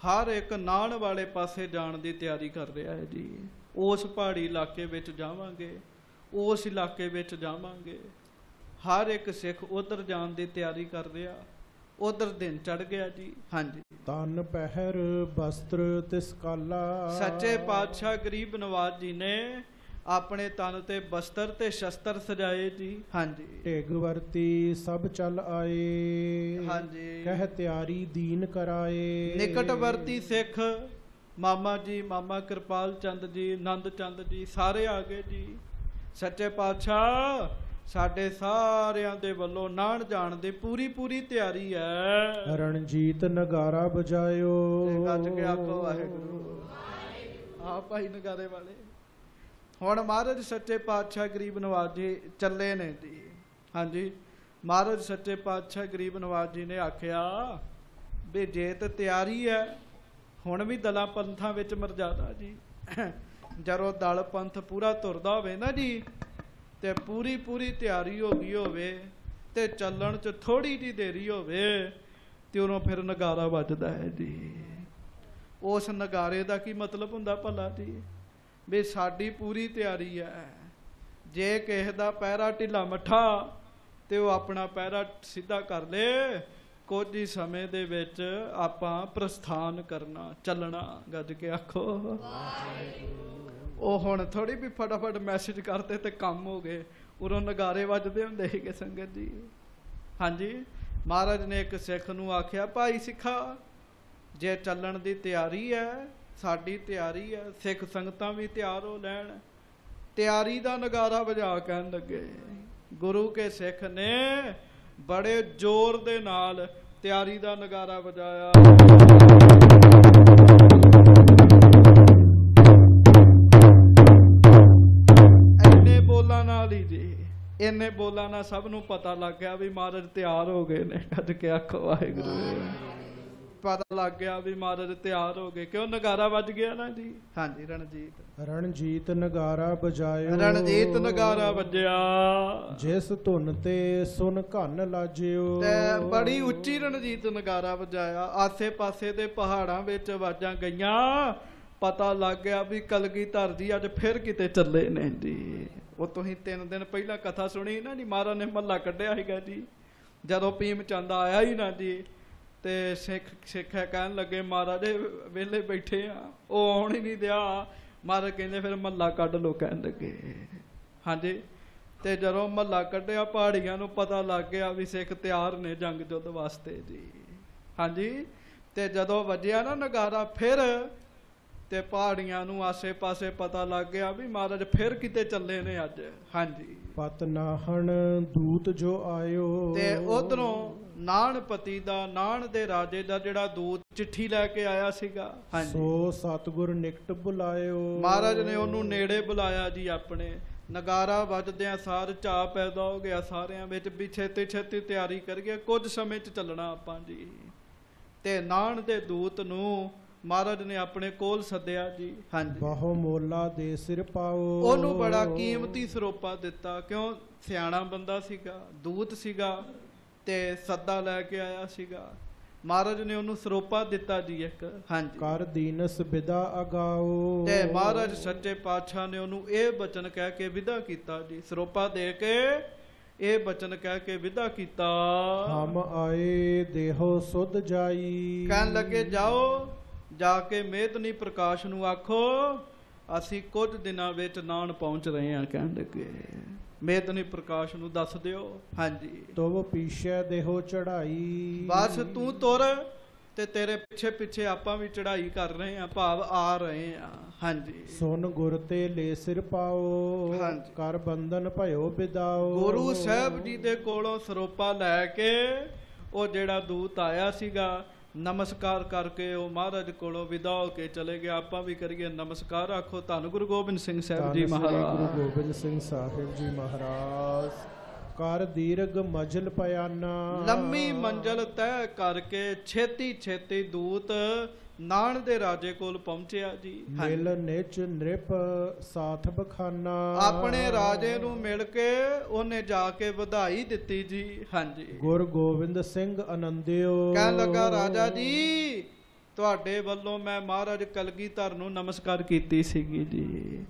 ਹਰ ਇੱਕ ਨਾਣ ਵਾਲੇ ਪਾਸੇ ਜਾਣ ਦੀ ਤਿਆਰੀ ਕਰ ਰਿਹਾ ਹੈ ਜੀ। ਉਸ ਪਹਾੜੀ ਇਲਾਕੇ ਵਿੱਚ ਜਾਵਾਂਗੇ ਉਸ ਇਲਾਕੇ ਵਿੱਚ ਜਾਵਾਂਗੇ। ਹਰ ਇੱਕ ਸਿੱਖ ਉਧਰ ਜਾਣ ਦੀ ਤਿਆਰੀ ਕਰ ਰਿਹਾ। ਉਧਰ ਦਿਨ ਚੜ ਗਿਆ ਜੀ। ਹਾਂਜੀ। ਤਨ ਪਹਿਰ ਬਸਤਰ ਤਿਸ ਕਾਲਾ ਸੱਚੇ ਪਾਤਸ਼ਾਹ ਗਰੀਬ ਨਵਾਜ ਜੀ ਨੇ ਆਪਣੇ ਤਨ ਤੇ ਬਸਤਰ ਤੇ ਸ਼ਸਤਰ ਸਜਾਏ ਜੀ। ਹਾਂਜੀ। ਢਿਗ ਵਰਤੀ ਸਭ ਚੱਲ ਆਏ। ਹਾਂਜੀ। ਕਹਿ ਤਿਆਰੀ ਦੀਨ ਕਰਾਏ। ਨਿਕਟਵਰਤੀ ਸਿੱਖ ਮਾਮਾ ਜੀ ਮਾਮਾ ਕਿਰਪਾਲ ਚੰਦ ਜੀ ਆਨੰਦ ਚੰਦ ਜੀ ਸਾਰੇ ਆ ਗਏ ਜੀ। ਸੱਚੇ ਪਾਤਸ਼ਾਹ ਸਾਡੇ ਸਾਰਿਆਂ ਦੇ ਵੱਲੋਂ ਨਾਣ ਜਾਣ ਦੀ ਪੂਰੀ ਪੂਰੀ ਤਿਆਰੀ ਹੈ। ਰਣਜੀਤ ਨਗਾਰਾ ਬਜਾਇਓ ਗੱਜ ਕੇ ਆਖੋ ਵਾਹਿਗੁਰੂ। ਆ ਭਾਈ ਨਗਾਰੇ ਵਾਲੇ। ਹੁਣ ਮਹਾਰਾਜ ਸੱਚੇ ਪਾਤਸ਼ਾਹ ਗਰੀਬ ਨਵਾਜ ਜੀ ਚੱਲੇ ਨੇ ਜੀ। ਹਾਂਜੀ ਮਹਾਰਾਜ ਸੱਚੇ ਪਾਤਸ਼ਾਹ ਗਰੀਬ ਨਵਾਜ ਜੀ ਨੇ ਆਖਿਆ ਵੀ ਜੇ ਤੇ ਤਿਆਰੀ ਹੈ ਹੁਣ ਵੀ ਦਲਾਂ ਪੰਥਾਂ ਵਿੱਚ ਮਰਜ਼ਾਦਾ ਜੀ। ਜਦੋਂ ਦਲ ਪੰਥ ਪੂਰਾ ਤੁਰਦਾ ਹੋਵੇ ਨਾ ਜੀ ਤੇ ਪੂਰੀ ਪੂਰੀ ਤਿਆਰੀ ਹੋ ਗਈ ਹੋਵੇ ਤੇ ਚੱਲਣ 'ਚ ਥੋੜੀ ਜਿਹੀ ਦੇਰੀ ਹੋਵੇ ਤੇ ਉਦੋਂ ਫਿਰ ਨਗਾਰਾ ਵੱਜਦਾ ਹੈ ਜੀ। ਉਸ ਨਗਾਰੇ ਦਾ ਕੀ ਮਤਲਬ ਹੁੰਦਾ ਭਲਾ ਜੀ? ਵੀ ਸਾਡੀ ਪੂਰੀ ਤਿਆਰੀ ਹੈ। ਜੇ ਕਿਸੇ ਦਾ ਪਹਿਰਾ ਢਿੱਲਾ ਮੱਠਾ ਤੇ ਉਹ ਆਪਣਾ ਪਹਿਰਾ ਸਿੱਧਾ ਕਰ ਲੇ, ਕੁਝ ਹੀ ਸਮੇਂ ਦੇ ਵਿੱਚ ਆਪਾਂ ਪ੍ਰਸਥਾਨ ਕਰਨਾ, ਚੱਲਣਾ, ਗੱਜ ਕੇ ਆਖੋ। ਉਹ ਹੁਣ ਥੋੜੀ ਵੀ ਫਟਾਫਟ ਮੈਸੇਜ ਕਰਦੇ ਤੇ ਕੰਮ ਹੋ ਗਏ। ਉਰੋਂ ਨਗਾਰੇ ਵੱਜਦੇ ਹੁੰਦੇ ਸੀਗੇ ਸੰਗਤ ਜੀ। ਹਾਂਜੀ, ਮਹਾਰਾਜ ਨੇ ਇੱਕ ਸਿੱਖ ਨੂੰ ਆਖਿਆ, ਭਾਈ ਸਿੱਖਾ, ਜੇ ਚੱਲਣ ਦੀ ਤਿਆਰੀ ਹੈ ਸਾਡੀ ਤਿਆਰੀ ਹੈ ਸਿੱਖ ਸੰਗਤਾਂ ਵੀ ਤਿਆਰ ਹੋ ਲੈਣ। ਤਿਆਰੀ ਦਾ ਨਗਾਰਾ ਵਜਾ ਕਹਿਣ ਲੱਗੇ। ਗੁਰੂ ਕੇ ਸਿੱਖ ਨੇ ਬੜੇ ਜ਼ੋਰ ਦੇ ਨਾਲ ਤਿਆਰੀ ਦਾ ਨਗਾਰਾ ਵਜਾਇਆ। ਬੋਲਾਂ ਨਾਲ ਹੀ ਜੀ। ਇੰਨੇ ਬੋਲਾਂ ਨਾਲ ਸਭ ਨੂੰ ਪਤਾ ਲੱਗ ਗਿਆ ਵੀ ਮਹਾਰਾਜ ਤਿਆਰ ਹੋ ਗਏ ਨੇ। ਕੱਢ ਕੇ ਆਖੋ ਵਾਹਿਗੁਰੂ। ਪਤਾ ਲੱਗ ਗਿਆ ਵੀ ਮਹਾਰਾਜ ਤਿਆਰ ਹੋ ਗਏ। ਕਿਉਂ ਨਗਾਰਾ ਵੱਜ ਗਿਆ ਨਾ ਜੀ? ਹਾਂਜੀ ਰਣਜੀਤ। ਰਣਜੀਤ ਨਗਾਰਾ ਬਜਾਇਓ ਰਣਜੀਤ ਨਗਾਰਾ ਵੱਜਿਆ। ਜਿਸ ਧੁਨ ਤੇ ਸੁਨ ਘਨ ਲਾਜਿਓ। ਤੇ ਬੜੀ ਉੱਚੀ ਰਣਜੀਤ ਨਗਾਰਾ ਵਜਾਇਆ। ਆਸੇ-ਪਾਸੇ ਦੇ ਪਹਾੜਾਂ ਵਿੱਚ ਆਵਾਜ਼ਾਂ ਗਈਆਂ। ਪਤਾ ਲੱਗ ਗਿਆ ਵੀ ਕਲਗੀਧਰ ਜੀ ਅੱਜ ਫਿਰ ਕਿਤੇ ਚੱਲੇ ਨੇ ਜੀ। ਉਹ ਤੁਸੀਂ ਤਿੰਨ ਦਿਨ ਪਹਿਲਾਂ ਕਥਾ ਸੁਣੀ ਨਾ ਜੀ, ਮਹਾਰਾਜ ਨੇ ਮੱਲਾ ਕੱਢਿਆ ਸੀਗਾ ਜੀ। ਜਦੋਂ ਭੀਮ ਚੰਦ ਆਇਆ ਹੀ ਨਾ ਜੀ, ਤੇ ਸਿੱਖ ਸਿੱਖਿਆ ਕਹਿਣ ਲੱਗੇ, ਮਹਾਰਾਜ, ਵਿਹਲੇ ਬੈਠੇ ਆ, ਉਹ ਆਉਣ ਹੀ ਨਹੀਂ ਦਿਆ। ਮਹਾਰਾਜ ਕਹਿੰਦੇ, ਫਿਰ ਮੱਲਾ ਕੱਢ ਲੋ ਕਹਿਣ ਲੱਗੇ। ਹਾਂਜੀ। ਤੇ ਜਦੋਂ ਮਹੱਲਾ ਕੱਢਿਆ, ਪਹਾੜੀਆਂ ਨੂੰ ਪਤਾ ਲੱਗ ਗਿਆ ਵੀ ਸਿੱਖ ਤਿਆਰ ਨੇ ਜੰਗ ਜੁੱਧ ਵਾਸਤੇ ਜੀ। ਹਾਂਜੀ। ਤੇ ਜਦੋਂ ਵੱਜਿਆ ਨਾ ਨਗਾਰਾ, ਫਿਰ ਤੇ ਪਹਾੜੀਆਂ ਨੂੰ ਆਸੇ-ਪਾਸੇ ਪਤਾ ਲੱਗ ਗਿਆ ਵੀ ਮਹਾਰਾਜ ਫਿਰ ਕਿਤੇ ਚੱਲੇ ਨੇ ਅੱਜ। ਹਾਂਜੀ। ਪਤ ਨਾਹਣ ਦੂਤ ਜੋ ਆਇਓ। ਤੇ ਉਧਰੋਂ ਨਾਨਪਤੀ ਦਾ ਨਾਨ ਦੇ ਰਾਜੇ ਦਾ ਜਿਹੜਾ ਦੂਤ ਚਿੱਠੀ ਲੈ ਕੇ ਆਇਆ ਸੀਗਾ। ਹਾਂਜੀ। ਸੋ ਸਤਗੁਰ ਨਿਕਟ ਬੁਲਾਇਓ। ਮਹਾਰਾਜ ਨੇ ਉਹਨੂੰ ਨੇੜੇ ਬੁਲਾਇਆ ਜੀ ਆਪਣੇ। ਨਗਾਰਾ ਵੱਜਦਿਆਂ ਸਾਰ ਚਾਹ ਪੈਦਾ ਹੋ ਗਿਆ ਸਾਰਿਆਂ ਵਿੱਚ ਵੀ ਛੇਤੀ ਛੇਤੀ ਤਿਆਰੀ ਕਰੀਏ ਕੁਝ ਸਮੇਂ 'ਚ ਚੱਲਣਾ ਆਪਾਂ ਜੀ। ਤੇ ਨਾਨ ਦੇ ਦੂਤ ਨੂੰ ਮਹਾਰਾਜ ਨੇ ਆਪਣੇ ਕੋਲ ਸੱਦਿਆ ਜੀ। ਹਾਂਜੀ। ਬਾਹੋ ਮੋਲਾ ਦੇ ਸਿਰ ਪਾਓ। ਉਹਨੂੰ ਬੜਾ ਕੀਮਤੀ ਸਰੋਪਾ ਦਿੱਤਾ। ਕਿਉਂ? ਸਿਆਣਾ ਬੰਦਾ ਸੀਗਾ ਦੂਤ ਸੀਗਾ ਤੇ ਸੱਦਾ ਲੈ ਕੇ ਆਇਆ ਸੀਗਾ। ਮਹਾਰਾਜ ਨੇ ਉਹਨੂੰ ਸਰੋਪਾ ਦਿੱਤਾ ਜੀ ਇੱਕ। ਹਾਂਜੀ। ਕਰ ਦੀਨਸ ਬਿਦਾ ਅਗਾਓ। ਤੇ ਮਹਾਰਾਜ ਸੱਚੇ ਪਾਤਸ਼ਾਹ ਨੇ ਉਹਨੂੰ ਇਹ ਬਚਨ ਕਹਿ ਕੇ ਵਿਦਾ ਕੀਤਾ ਜੀ। ਸਰੋਪਾ ਦੇ ਕੇ ਇਹ ਬਚਨ ਕਹਿ ਕੇ ਵਿਦਾ ਕੀਤਾ। ਹਮ ਆਏ ਦੇਹੋ ਸੁਧ ਜਾਈ। ਕਹਿਣ ਲੱਗੇ ਜਾਓ ਜਾ ਕੇ ਮੇਦਨੀ ਪ੍ਰਕਾਸ਼ ਨੂੰ ਆਖੋ ਅਸੀਂ ਕੁਝ ਦਿਨਾਂ ਵਿੱਚ ਨਾਨ ਪਹੁੰਚ ਰਹੇ ਹਾਂ ਕਹਿਣ ਲੱਗੇ। ਮੇਦਨੀ ਪ੍ਰਕਾਸ਼ ਨੂੰ ਦੱਸ ਦਿਓ। ਹਾਂਜੀ। ਤੋ ਪੀਛੇ ਦੇਹੋ ਚੜਾਈ ਬਸ ਤੂੰ ਤੁਰ ਤੇ ਤੇਰੇ ਪਿੱਛੇ ਪਿੱਛੇ ਆਪਾਂ ਵੀ ਚੜ੍ਹਾਈ ਕਰ ਰਹੇ ਹਾਂ ਭਾਵ ਆ ਰਹੇ ਹਾਂ। ਹਾਂਜੀ। ਸੁਨ ਗੁਰ ਤੇ ਲੈ ਸਿਰ ਪਾਓ। ਕਰ ਬੰਧਨ ਭਇਓ ਬਿਦਾਓ। ਗੁਰੂ ਸਾਹਿਬ ਜੀ ਦੇ ਕੋਲੋਂ ਸਰੋਪਾ ਲੈ ਕੇ ਉਹ ਜਿਹੜਾ ਦੂਤ ਆਇਆ ਸੀਗਾ ਨਮਸਕਾਰ ਕਰਕੇ ਉਹ ਮਹਾਰਾਜ ਕੋਲੋਂ ਵਿਦਾ ਹੋ ਕੇ ਚਲੇ ਗਿਆ ਆਪਾਂ ਵੀ ਕਰੀਏ ਨਮਸਕਾਰ। ਆਖੋ ਧੰਨ ਗੁਰੂ ਗੋਬਿੰਦ ਸਿੰਘ ਸਾਹਿਬ ਜੀ ਸ੍ਰੀ ਗੁਰੂ ਮਹਾਰਾਜ। ਗੋਬਿੰਦ ਸਿੰਘ ਸਾਹਿਬ ਜੀ ਮਹਾਰਾਜ। ਕਰ ਦੀਰਘ ਮਜਲ ਪਿਆਨਾ। ਲੰਮੀ ਮੰਜ਼ਲ ਤੈਅ ਕਰਕੇ ਛੇਤੀ ਛੇਤੀ ਦੂਤ ਨਾਨ ਦੇ ਰਾਜੇ ਕੋਲ ਪਹੁੰਚਿਆ ਜੀ। ਮਿਲ ਨਿਚ ਨ੍ਰਿਪ ਸਾਥ ਬਖਾਨਾ। ਆਪਣੇ ਰਾਜੇ ਨੂੰ ਮਿਲ ਕੇ ਉਹਨੇ ਜਾ ਕੇ ਵਧਾਈ ਦਿੱਤੀ ਜੀ। ਹਾਂਜੀ। ਗੁਰ ਗੋਬਿੰਦ ਸਿੰਘ ਆਨੰਦਿਓ। ਕਹਿਣ ਲੱਗਾ ਰਾਜਾ ਜੀ ਤੁਹਾਡੇ ਵੱਲੋਂ ਮੈਂ ਮਹਾਰਾਜ ਕਲਗੀਧਰ ਨੂੰ ਨਮਸਕਾਰ ਕੀਤੀ ਸੀਗੀ ਜੀ।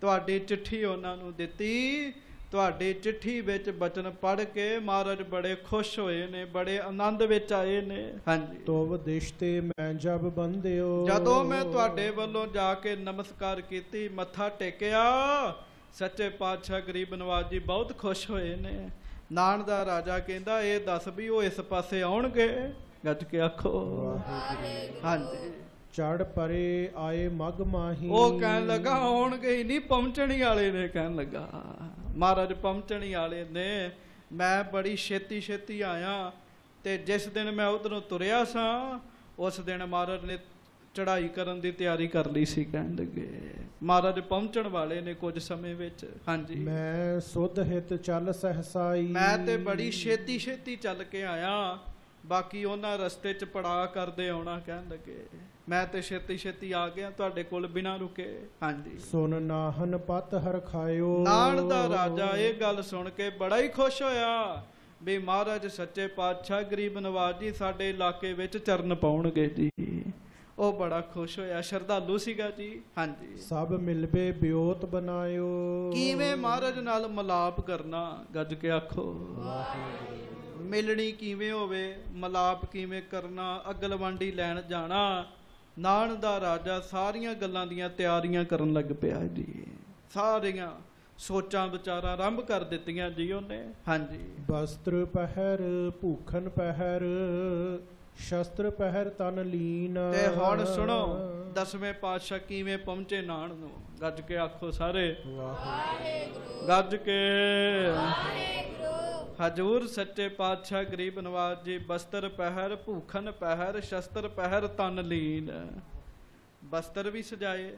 ਤੁਹਾਡੀ ਚਿੱਠੀ ਉਹਨਾਂ ਨੂੰ ਦਿੱਤੀ। ਤੁਹਾਡੀ ਚਿੱਠੀ ਵਿੱਚ ਬਚਨ ਪੜ੍ਹ ਕੇ ਮਹਾਰਾਜ ਬੜੇ ਖੁਸ਼ ਹੋਏ ਨੇ ਬੜੇ ਆਨੰਦ ਵਿੱਚ ਆਏ ਨੇ। ਹਾਂਜੀ। ਤੋਬ ਦਿਸ਼ ਤੇ ਮੈਂ ਜਬ ਬੰਦਿਓ। ਜਦੋਂ ਮੈਂ ਤੁਹਾਡੇ ਵੱਲੋਂ ਜਾ ਕੇ ਨਮਸਕਾਰ ਕੀਤੀ ਮੱਥਾ ਟੇਕਿਆ ਸੱਚੇ ਪਾਤਸ਼ਾਹ ਗਰੀਬ ਨਵਾਜ ਜੀ ਬਹੁਤ ਖੁਸ਼ ਹੋਏ ਨੇ। ਨਾਨ ਦਾ ਰਾਜਾ ਕਹਿੰਦਾ ਇਹ ਦੱਸ ਵੀ ਉਹ ਇਸ ਪਾਸੇ ਆਉਣਗੇ? ਗੱਜ ਕੇ ਆਖੋ। ਹਾਂਜੀ। ਚੜ ਪਰੇ ਆਏ ਮਗ ਮਾਹੀ ਉਹ ਕਹਿਣ ਲੱਗਾ ਆਉਣਗੇ ਹੀ ਨਹੀਂ ਪਹੁੰਚਣੀ ਵਾਲੇ ਨੇ ਕਹਿਣ ਲੱਗਾ। ਮਹਾਰਾਜ ਪਹੁੰਚਣੀ ਵਾਲੇ ਨੇ। ਮੈਂ ਬੜੀ ਛੇਤੀ ਛੇਤੀ ਆਇਆ ਤੇ ਜਿਸ ਦਿਨ ਮੈਂ ਉਧਰੋਂ ਤੁਰਿਆ ਸਾਂ ਉਸ ਦਿਨ ਮਹਾਰਾਜ ਨੇ ਚੜ੍ਹਾਈ ਕਰਨ ਦੀ ਤਿਆਰੀ ਕਰ ਲਈ ਸੀ ਕਹਿਣ ਲੱਗੇ। ਮਹਾਰਾਜ ਪਹੁੰਚਣ ਵਾਲੇ ਨੇ ਕੁਝ ਸਮੇਂ ਵਿੱਚ। ਹਾਂਜੀ। ਮੈਂ ਸੁਧ ਹਿਤ ਚੱਲ ਸਹਸਾਈ। ਮੈਂ ਤੇ ਬੜੀ ਛੇਤੀ ਛੇਤੀ ਚੱਲ ਕੇ ਆਇਆ। ਬਾਕੀ ਉਹਨਾਂ ਰਸਤੇ 'ਚ ਪੜਾ ਕਰਦੇ ਆਉਣਾ ਕਹਿਣ ਲੱਗੇ। ਮੈਂ ਤੇ ਛੇਤੀ ਛੇਤੀ ਆ ਗਿਆ ਤੁਹਾਡੇ ਕੋਲ ਬਿਨਾਂ ਰੁਕੇ। ਹਾਂਜੀ। ਸੁਨ ਨਾਹਨ ਪਤ ਹਰ ਖਾਇਓ। ਨਾਨ ਦਾ ਰਾਜਾ ਇਹ ਗੱਲ ਸੁਣ ਕੇ ਬੜਾ ਹੀ ਖੁਸ਼ ਹੋਇਆ ਵੀ ਮਹਾਰਾਜ ਸੱਚੇ ਪਾਤਸ਼ਾਹ ਗਰੀਬ ਨਵਾਜ ਜੀ ਸਾਡੇ ਇਲਾਕੇ ਵਿੱਚ ਚਰਨ ਪਾਉਣਗੇ ਜੀ। ਉਹ ਬੜਾ ਖੁਸ਼ ਹੋਇਆ ਸ਼ਰਧਾਲੂ ਸੀਗਾ ਜੀ। ਹਾਂਜੀ। ਸਭ ਮਿਲਬੇ ਬਿਓਤ ਬਨਾਇਓ ਕਿਵੇਂ ਮਹਾਰਾਜ ਨਾਲ ਮਲਾਪ ਕਰਨਾ ਗੱਜ ਕੇ ਆਖੋ। ਮਿਲਣੀ ਕਿਵੇਂ ਹੋਵੇ ਮਲਾਪ ਕਿਵੇਂ ਕਰਨਾ ਅਗਲਵਾਂਡੀ ਲੈਣ ਜਾਣਾ ਨਾਨ ਦਾ ਰਾਜਾ ਸਾਰੀਆਂ ਗੱਲਾਂ ਦੀਆਂ ਤਿਆਰੀਆਂ ਕਰਨ ਲੱਗ ਪਿਆ ਜੀ। ਸਾਰੀਆਂ ਸੋਚਾਂ ਵਿਚਾਰਾਂ ਆਰੰਭ ਕਰ ਦਿੱਤੀਆਂ ਜੀ ਉਹਨੇ। ਹਾਂਜੀ। ਵਸਤਰ ਪਹਿਰ ਭੂਖਨ ਪਹਿਰ ਸ਼ਸਤਰ ਪਹਿਰ ਤਨ ਲੀਨ। ਤੇ ਹੁਣ ਸੁਣੋ ਦਸਵੇਂ ਪਾਤਸ਼ਾਹ ਕਿਵੇਂ ਪਹੁੰਚੇ ਨਾਨ ਨੂੰ। ਗੱਜ ਕੇ ਆਖੋ ਸਾਰੇ। ਵਾਹਿਗੁਰੂ। ਗੱਜ ਕੇ। ਹਜੂਰ ਸੱਚੇ ਪਾਤਸ਼ਾਹ ਗਰੀਬ ਨਵਾਜ ਜੀ ਬਸਤਰ ਪਹਿਰ ਭੂਖਨ ਪਹਿਰ ਸ਼ਸਤਰ ਪਹਿਰ ਤਨ ਲੀਨ। ਬਸਤਰ ਵੀ ਸਜਾਏ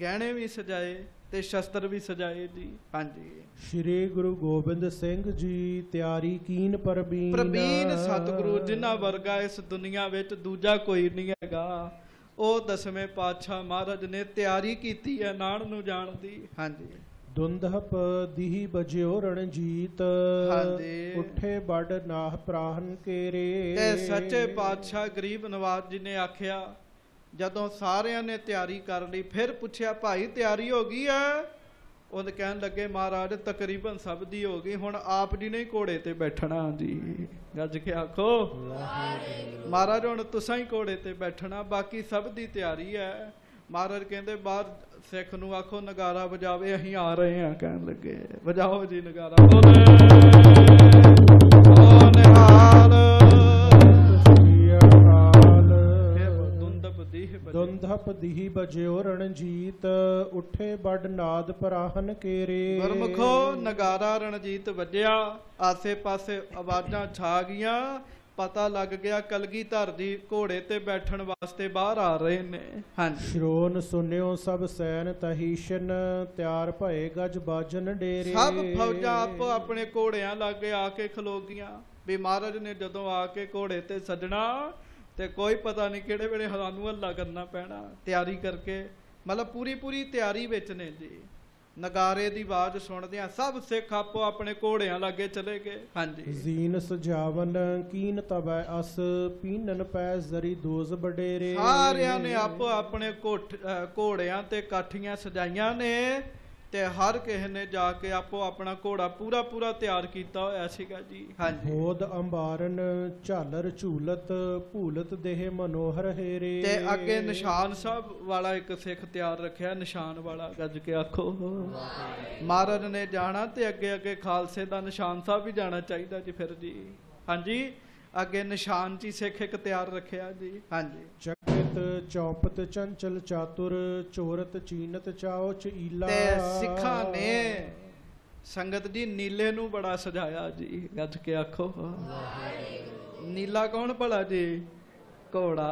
ਗਹਿਣੇ ਵੀ ਸਜਾਏ ਤੇ ਸ਼ਸਤਰ ਵੀ ਸਜਾਏ ਜੀ। ਹਾਂਜੀ। ਸ਼੍ਰੀ ਗੁਰੂ ਗੋਬਿੰਦ ਸਿੰਘ ਜੀ ਤਿਆਰੀ ਕੀਨ ਪਰਬੀਨ। ਪ੍ਰਵੀਨ ਸਤਿਗੁਰੂ ਜਿਨ੍ਹਾਂ ਵਰਗਾ ਇਸ ਦੁਨੀਆ ਵਿੱਚ ਦੂਜਾ ਕੋਈ ਨਹੀਂ ਹੈਗਾ। ਉਹ ਦਸਵੇਂ ਪਾਤਸ਼ਾਹ ਮਹਾਰਾਜ ਨੇ ਤਿਆਰੀ ਕੀਤੀ ਹੈ ਨਾਨ ਨੂੰ ਜਾਣ ਦੀ। ਹਾਂਜੀ। ਦੁੰਦਹਪ ਦੀਹ ਬਜਿਓ ਰਣਜੀਤ। ਹਾਂਜੀ। ਉੱਠੇ ਬੜ ਨਾਹ ਪ੍ਰਾਹਨ ਕੇਰੇ। ਤੇ ਸੱਚੇ ਪਾਤਸ਼ਾਹ ਗਰੀਬ ਨਵਾਜ ਜੀ ਨੇ ਆਖਿਆ ਜਦੋਂ ਸਾਰਿਆਂ ਨੇ ਤਿਆਰੀ ਕਰ ਲਈ ਫਿਰ ਪੁੱਛਿਆ ਭਾਈ ਤਿਆਰੀ ਹੋ ਗਈ ਹੈ ਉਹਨੇ ਕਹਿਣ ਲੱਗੇ ਮਹਾਰਾਜ ਤਕਰੀਬਨ ਸਭ ਦੀ ਹੋ ਗਈ ਹੁਣ ਆਪ ਜੀ ਨੇ ਹੀ ਘੋੜੇ ਤੇ ਬੈਠਣਾ ਜੀ। ਗੱਜ ਕੇ ਆਖੋ ਮਹਾਰਾਜ ਹੁਣ ਤੁਸੀਂ ਹੀ ਘੋੜੇ ਤੇ ਬੈਠਣਾ ਬਾਕੀ ਸਭ ਦੀ ਤਿਆਰੀ ਹੈ ਮਹਾਰਾਜ ਕਹਿੰਦੇ ਬਾਹਰ ਸਿੱਖ ਨੂੰ ਆਖੋ ਨਗਾਰਾ ਵਜਾਵੇ ਅਸੀਂ ਆ ਰਹੇ ਹਾਂ ਕਹਿਣ ਲੱਗੇ। ਵਜਾਓ ਜੀ ਨਗਾਰਾ। ਬੋਲੇ। ਓ ਨਿਹਾਲ। ਦੀਹ ਬਜਿਓ ਰਣਜੀਤ ਉੱਠੇ ਬੜ ਨਾਦ ਪ੍ਰਾਹਨ ਕੇਰੇ। ਗੁਰਮੁਖੋ ਨਗਾਰਾ ਰਣਜੀਤ ਵੱਜਿਆ ਆਸੇ-ਪਾਸੇ ਆਵਾਜ਼ਾਂ ਛਾ ਗਈਆਂ ਪਤਾ ਲੱਗ ਗਿਆ ਕਲਗੀਧਰ ਜੀ ਘੋੜੇ ਤੇ ਬੈਠਣ ਵਾਸਤੇ ਬਾਹਰ ਆ ਰਹੇ ਨੇ। ਹਾਂਜੀ। ਸ਼੍ਰੋਨ ਸੁਨਿਓ ਸਭ ਸੈਨ ਤਹੀਸ਼ਨ ਤਿਆਰ ਭਏ ਗਜ ਬਾਜਨ ਡੇਰੇ। ਸਭ ਫੌਜਾਂ ਆਪੋ ਆਪਣੇ ਘੋੜਿਆਂ ਲਾਗੇ ਆ ਕੇ ਖਲੋ ਗਈਆਂ ਵੀ ਮਹਾਰਾਜ ਨੇ ਜਦੋਂ ਆ ਕੇ ਘੋੜੇ ਤੇ ਸੱਜਣਾ ਤੇ ਕੋਈ ਪਤਾ ਨਹੀਂ ਕਿਹੜੇ ਵੇਲੇ ਸਾਨੂੰ ਹੱਲਾ ਕਰਨਾ ਪੈਣਾ। ਤਿਆਰੀ ਕਰਕੇ ਮਤਲਬ ਪੂਰੀ ਪੂਰੀ ਤਿਆਰੀ ਵਿੱਚ ਨੇ ਜੀ। ਨਗਾਰੇ ਦੀ ਆਵਾਜ਼ ਸੁਣਦਿਆਂ ਸਭ ਸਿੱਖ ਆਪੋ ਆਪਣੇ ਘੋੜਿਆਂ ਲਾਗੇ ਚਲੇ ਗਏ। ਹਾਂਜੀ। ਜ਼ੀਨ ਸਜਾਵਨ ਕੀਨ ਤਬੈ ਅਸ ਪੀਨਨ ਪੈ ਜ਼ਰੀ ਦੋਜ਼ ਬਡੇਰੇ। ਸਾਰਿਆਂ ਨੇ ਆਪੋ ਆਪਣੇ ਘੋੜਿਆਂ ਤੇ ਕਾਠੀਆਂ ਸਜਾਈਆਂ ਨੇ। ਤੇ ਹਰ ਕਿਸੇ ਨੇ ਜਾ ਕੇ ਆਪੋ ਆਪਣਾ ਘੋੜਾ ਪੂਰਾ ਪੂਰਾ ਤਿਆਰ ਕੀਤਾ ਹੋਇਆ ਸੀਗਾ ਜੀ। ਹਾਂਜੀ। ਹੋਦ ਅੰਬਾਰਨ ਝਾਲਰ ਝੂਲਤ ਭੂਲਤ ਦੇਹ ਮਨੋਹਰ ਹੇਰੇ। ਤੇ ਅੱਗੇ ਨਿਸ਼ਾਨ ਸਾਹਿਬ ਵਾਲਾ ਇੱਕ ਸਿੱਖ ਤਿਆਰ ਰੱਖਿਆ ਨਿਸ਼ਾਨ ਵਾਲਾ ਗੱਜ ਕੇ ਆਖੋ। ਮਹਾਰਾਜ ਨੇ ਜਾਣਾ ਤੇ ਅੱਗੇ ਅੱਗੇ ਖਾਲਸੇ ਦਾ ਨਿਸ਼ਾਨ ਸਾਹਿਬ ਵੀ ਜਾਣਾ ਚਾਹੀਦਾ ਜੀ ਫਿਰ ਜੀ। ਹਾਂਜੀ ਅੱਗੇ ਨਿਸ਼ਾਨ ਜੀ ਸਿੱਖ ਇੱਕ ਤਿਆਰ ਰੱਖਿਆ ਜੀ। ਹਾਂਜੀ। ਚਕਿਤ ਚੌਪਤ ਚੰਚਲ ਚਾਤੁਰ, ਚੋਰਤ ਚੀਨਤ ਚਾਓ ਚੀਲਾ। ਤੇ ਸਿੱਖਾਂ ਨੇ ਸੰਗਤ ਜੀ ਨੀਲੇ ਨੂੰ ਬੜਾ ਸਜਾਇਆ ਜੀ, ਗੱਜ ਕੇ ਆਖੋ। ਨੀਲਾ ਕੌਣ ਭਲਾ ਜੀ? ਘੋੜਾ,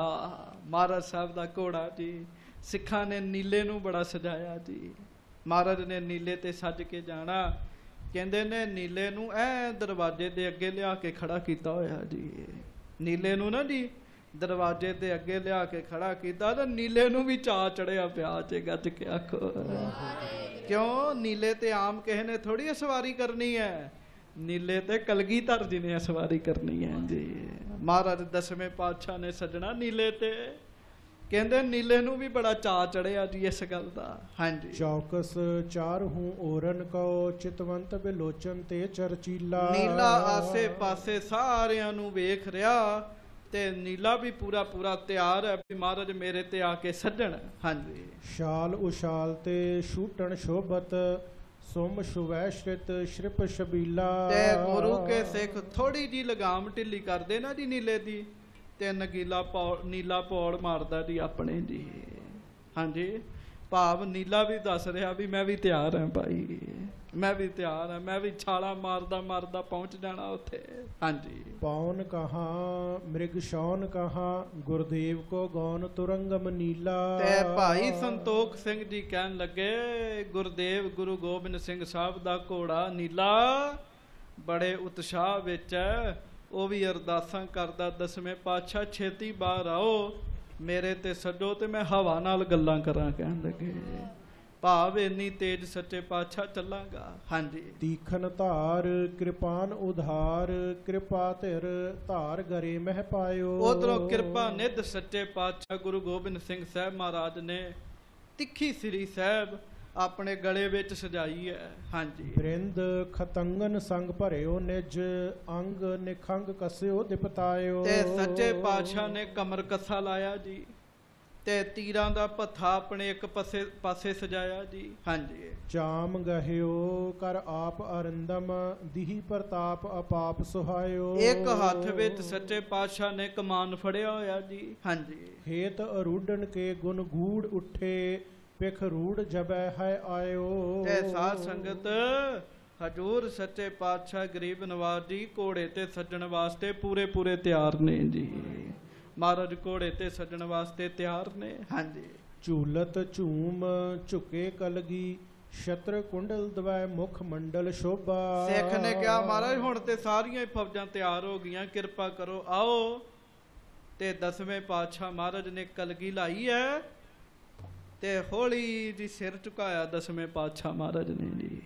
ਮਹਾਰਾਜ ਸਾਹਿਬ ਦਾ ਘੋੜਾ ਜੀ। ਸਿੱਖਾਂ ਨੇ ਨੀਲੇ ਨੂੰ ਬੜਾ ਸਜਾਇਆ ਜੀ। ਮਹਾਰਾਜ ਨੇ ਨੀਲੇ ਤੇ ਸੱਜ ਕੇ ਜਾਣਾ। ਕਹਿੰਦੇ ਨੇ ਨੀਲੇ ਨੂੰ ਐ ਦਰਵਾਜ਼ੇ ਦੇ ਅੱਗੇ ਲਿਆ ਕੇ ਖੜਾ ਕੀਤਾ ਹੋਇਆ ਜੀ। ਨੀਲੇ ਨੂੰ ਨਾ ਜੀ ਦਰਵਾਜ਼ੇ ਦੇ ਅੱਗੇ ਲਿਆ ਕੇ ਖੜਾ ਕੀਤਾ ਤਾਂ ਨੀਲੇ ਨੂੰ ਵੀ ਚਾ ਚੜਿਆ ਪਿਆ ਚ ਗੱਜ ਕੇ ਆਖੋ। ਕਿਉਂ? ਨੀਲੇ ਤੇ ਆਮ ਕਿਸੇ ਨੇ ਥੋੜੀ ਸਵਾਰੀ ਕਰਨੀ ਹੈ। ਨੀਲੇ ਤੇ ਕਲਗੀਧਰ ਜੀ ਨੇ ਸਵਾਰੀ ਕਰਨੀ ਹੈ ਜੀ। ਮਹਾਰਾਜ ਦਸਵੇਂ ਪਾਤਸ਼ਾਹ ਨੇ ਸੱਜਣਾ ਨੀਲੇ ਤੇ। ਕਹਿੰਦੇ ਨੀਲੇ ਨੂੰ ਵੀ ਬੜਾ ਚਾ ਚੜਿਆ ਜੀ ਇਸ ਗੱਲ ਦਾ। ਹਾਂਜੀ। ਚੌਕਸ ਚਾਰ ਹੂੰ ਓਰਨ ਕਉ ਚਿਤਵੰਤ ਬਿਲੋਚਨ ਤੇ ਚਰਚੀਲਾ। ਨੀਲਾ ਆਸੇ ਪਾਸੇ ਸਾਰਿਆਂ ਨੂੰ ਵੇਖ ਰਿਹਾ। ਤੇ ਨੀਲਾ ਵੀ ਪੂਰਾ ਪੂਰਾ ਤਿਆਰ ਹੈ ਵੀ ਮਹਾਰਾਜ ਮੇਰੇ ਤੇ ਆ ਕੇ ਸੱਜਣ। ਹਾਂਜੀ। ਸ਼ਾਲ ਉਸ਼ਾਲ ਤੇ ਸ਼ੂਟਣ ਸ਼ੋਭਤ ਸੁਮ ਸ਼ੁਵੈ ਸ਼੍ਰਿਤ ਸ਼੍ਰਿਪ ਸ਼ਬੀਲਾ ਤੇ ਗੁਰੂ ਕੇ ਸਿੱਖ ਥੋੜੀ ਜੀ ਲਗਾਮ ਢਿੱਲੀ ਕਰਦੇ ਨਾ ਜੀ ਨੀਲੇ ਦੀ ਤੇ ਨਗੀਲਾ ਪੌੜ ਨੀਲਾ ਪੌੜ ਮਾਰਦਾ ਜੀ ਆਪਣੇ ਜੀ। ਹਾਂਜੀ। ਭਾਵ ਨੀਲਾ ਵੀ ਦੱਸ ਰਿਹਾ ਵੀ ਮੈਂ ਵੀ ਤਿਆਰ ਹਾਂ ਭਾਈ। ਮੈਂ ਵੀ ਤਿਆਰ ਹਾਂ ਮੈਂ ਵੀ ਛਾਲਾ ਮਾਰਦਾ ਮਾਰਦਾ ਪਹੁੰਚ ਜਾਣਾ ਉੱਥੇ। ਹਾਂਜੀ। ਪੌਨ ਕਹਾ ਮ੍ਰਿਗ ਸ਼ੌਨ ਕਹਾ ਗੁਰਦੇਵ ਕੋ ਗੌਨ ਤੁਰੰਗਮ ਨੀਲਾ। ਤੇ ਭਾਈ ਸੰਤੋਖ ਸਿੰਘ ਜੀ ਕਹਿਣ ਲੱਗੇ ਗੁਰਦੇਵ ਗੁਰੂ ਗੋਬਿੰਦ ਸਿੰਘ ਸਾਹਿਬ ਦਾ ਘੋੜਾ ਨੀਲਾ ਬੜੇ ਉਤਸ਼ਾਹ ਵਿੱਚ ਹੈ ਉਹ ਵੀ ਅਰਦਾਸਾਂ ਕਰਦਾ ਦਸਵੇਂ ਪਾਤਸ਼ਾਹ ਛੇਤੀ ਬਾਹਰ ਆਓ ਮੇਰੇ ਤੇ ਸੱਜੋ ਤੇ ਮੈਂ ਹਵਾ ਨਾਲ ਗੱਲਾਂ ਕਰਾਂ ਕਹਿਣ ਲੱਗੇ। ਭਾਵ ਇੰਨੀ ਤੇਜ਼ ਸੱਚੇ ਪਾਤਸ਼ਾਹ ਚੱਲਾਂਗਾ। ਹਾਂਜੀ। ਤੀਖਨ ਧਾਰ ਕਿਰਪਾਨ ਉਧਾਰ ਕਿਰਪਾ ਧਿਰ ਧਾਰ ਗਰੇ ਮਹਿ ਪਾਇਓ। ਉਧਰੋਂ ਕਿਰਪਾ ਨਿਧ ਸੱਚੇ ਪਾਤਸ਼ਾਹ ਗੁਰੂ ਗੋਬਿੰਦ ਸਿੰਘ ਸਾਹਿਬ ਮਹਾਰਾਜ ਨੇ। ਤਿੱਖੀ ਸ੍ਰੀ ਸਾਹਿਬ ਆਪਣੇ ਗਲੇ ਵਿੱਚ ਸਜਾਈ ਹੈ। ਹਾਂਜੀ। ਬ੍ਰਿੰਦ ਖਤੰਗਨ ਸੰਗ ਭਰਿਓ ਨਿਜ ਅੰਗ ਨਿਖੰਗ ਕਸਿਓ ਦਿਪਤਾਇਓ। ਤੇ ਸੱਚੇ ਪਾਤਸ਼ਾਹ ਨੇ ਕਮਰ ਕੱਸਾ ਲਾਇਆ ਜੀ। ਤੇ ਤੀਰਾਂ ਦਾ ਪੱਥਾ ਆਪਣੇ ਇੱਕ ਪਾਸੇ ਪਾਸੇ ਸਜਾਇਆ ਜੀ। ਹਾਂਜੀ। ਚਾਮ ਗਹਿਓ ਕਰ ਆਪ ਅਰਿੰਦਮ ਦਿਹੀ ਪ੍ਰਤਾਪ ਅਪਾਪ ਸੁਹਾਇਓ। ਇੱਕ ਹੱਥ ਵਿੱਚ ਸੱਚੇ ਪਾਤਸ਼ਾਹ ਨੇ ਕਮਾਨ ਫੜਿਆ ਹੋਇਆ ਜੀ। ਹਾਂਜੀ। ਹੇਤ ਅਰੂਡਨ ਕੇ ਗੁਣ ਗੂੜ ਉੱਠੇ ਪਿਖ ਰੂੜ ਜਬੈ ਹੈ ਆਇਓ। ਤੇ ਸਾਧ ਸੰਗਤ ਹਜੂਰ ਸੱਚੇ ਪਾਤਸ਼ਾਹ ਗਰੀਬ ਨਵਾਜ਼ ਜੀ ਘੋੜੇ ਤੇ ਸੱਜਣ ਵਾਸਤੇ ਪੂਰੇ ਪੂਰੇ ਤਿਆਰ ਨੇ ਜੀ। ਮਹਾਰਾਜ ਘੋੜੇ ਤੇ ਸੱਜਣ ਵਾਸਤੇ ਤਿਆਰ ਨੇ। ਹਾਂਜੀ। ਝੂਲਤ ਝੂਮ ਝੁਕੇ ਕਲਗੀ ਛਤਰ ਕੁੰਡਲ ਦਵੈ ਮੁਖ ਮੰਡਲ ਸ਼ੋਭਾ। ਸਿੱਖ ਨੇ ਕਿਹਾ ਮਹਾਰਾਜ ਹੁਣ ਤੇ ਸਾਰੀਆਂ ਹੀ ਫੌਜਾਂ ਤਿਆਰ ਹੋ ਗਈਆਂ ਕਿਰਪਾ ਕਰੋ ਆਓ। ਤੇ ਦਸਵੇਂ ਪਾਤਸ਼ਾਹ ਮਹਾਰਾਜ ਨੇ ਕਲਗੀ ਲਾਈ ਹੈ ਤੇ ਹੌਲੀ ਜੀ ਸਿਰ ਝੁਕਾਇਆ ਦਸਵੇਂ ਪਾਤਸ਼ਾਹ ਮਹਾਰਾਜ ਨੇ ਜੀ।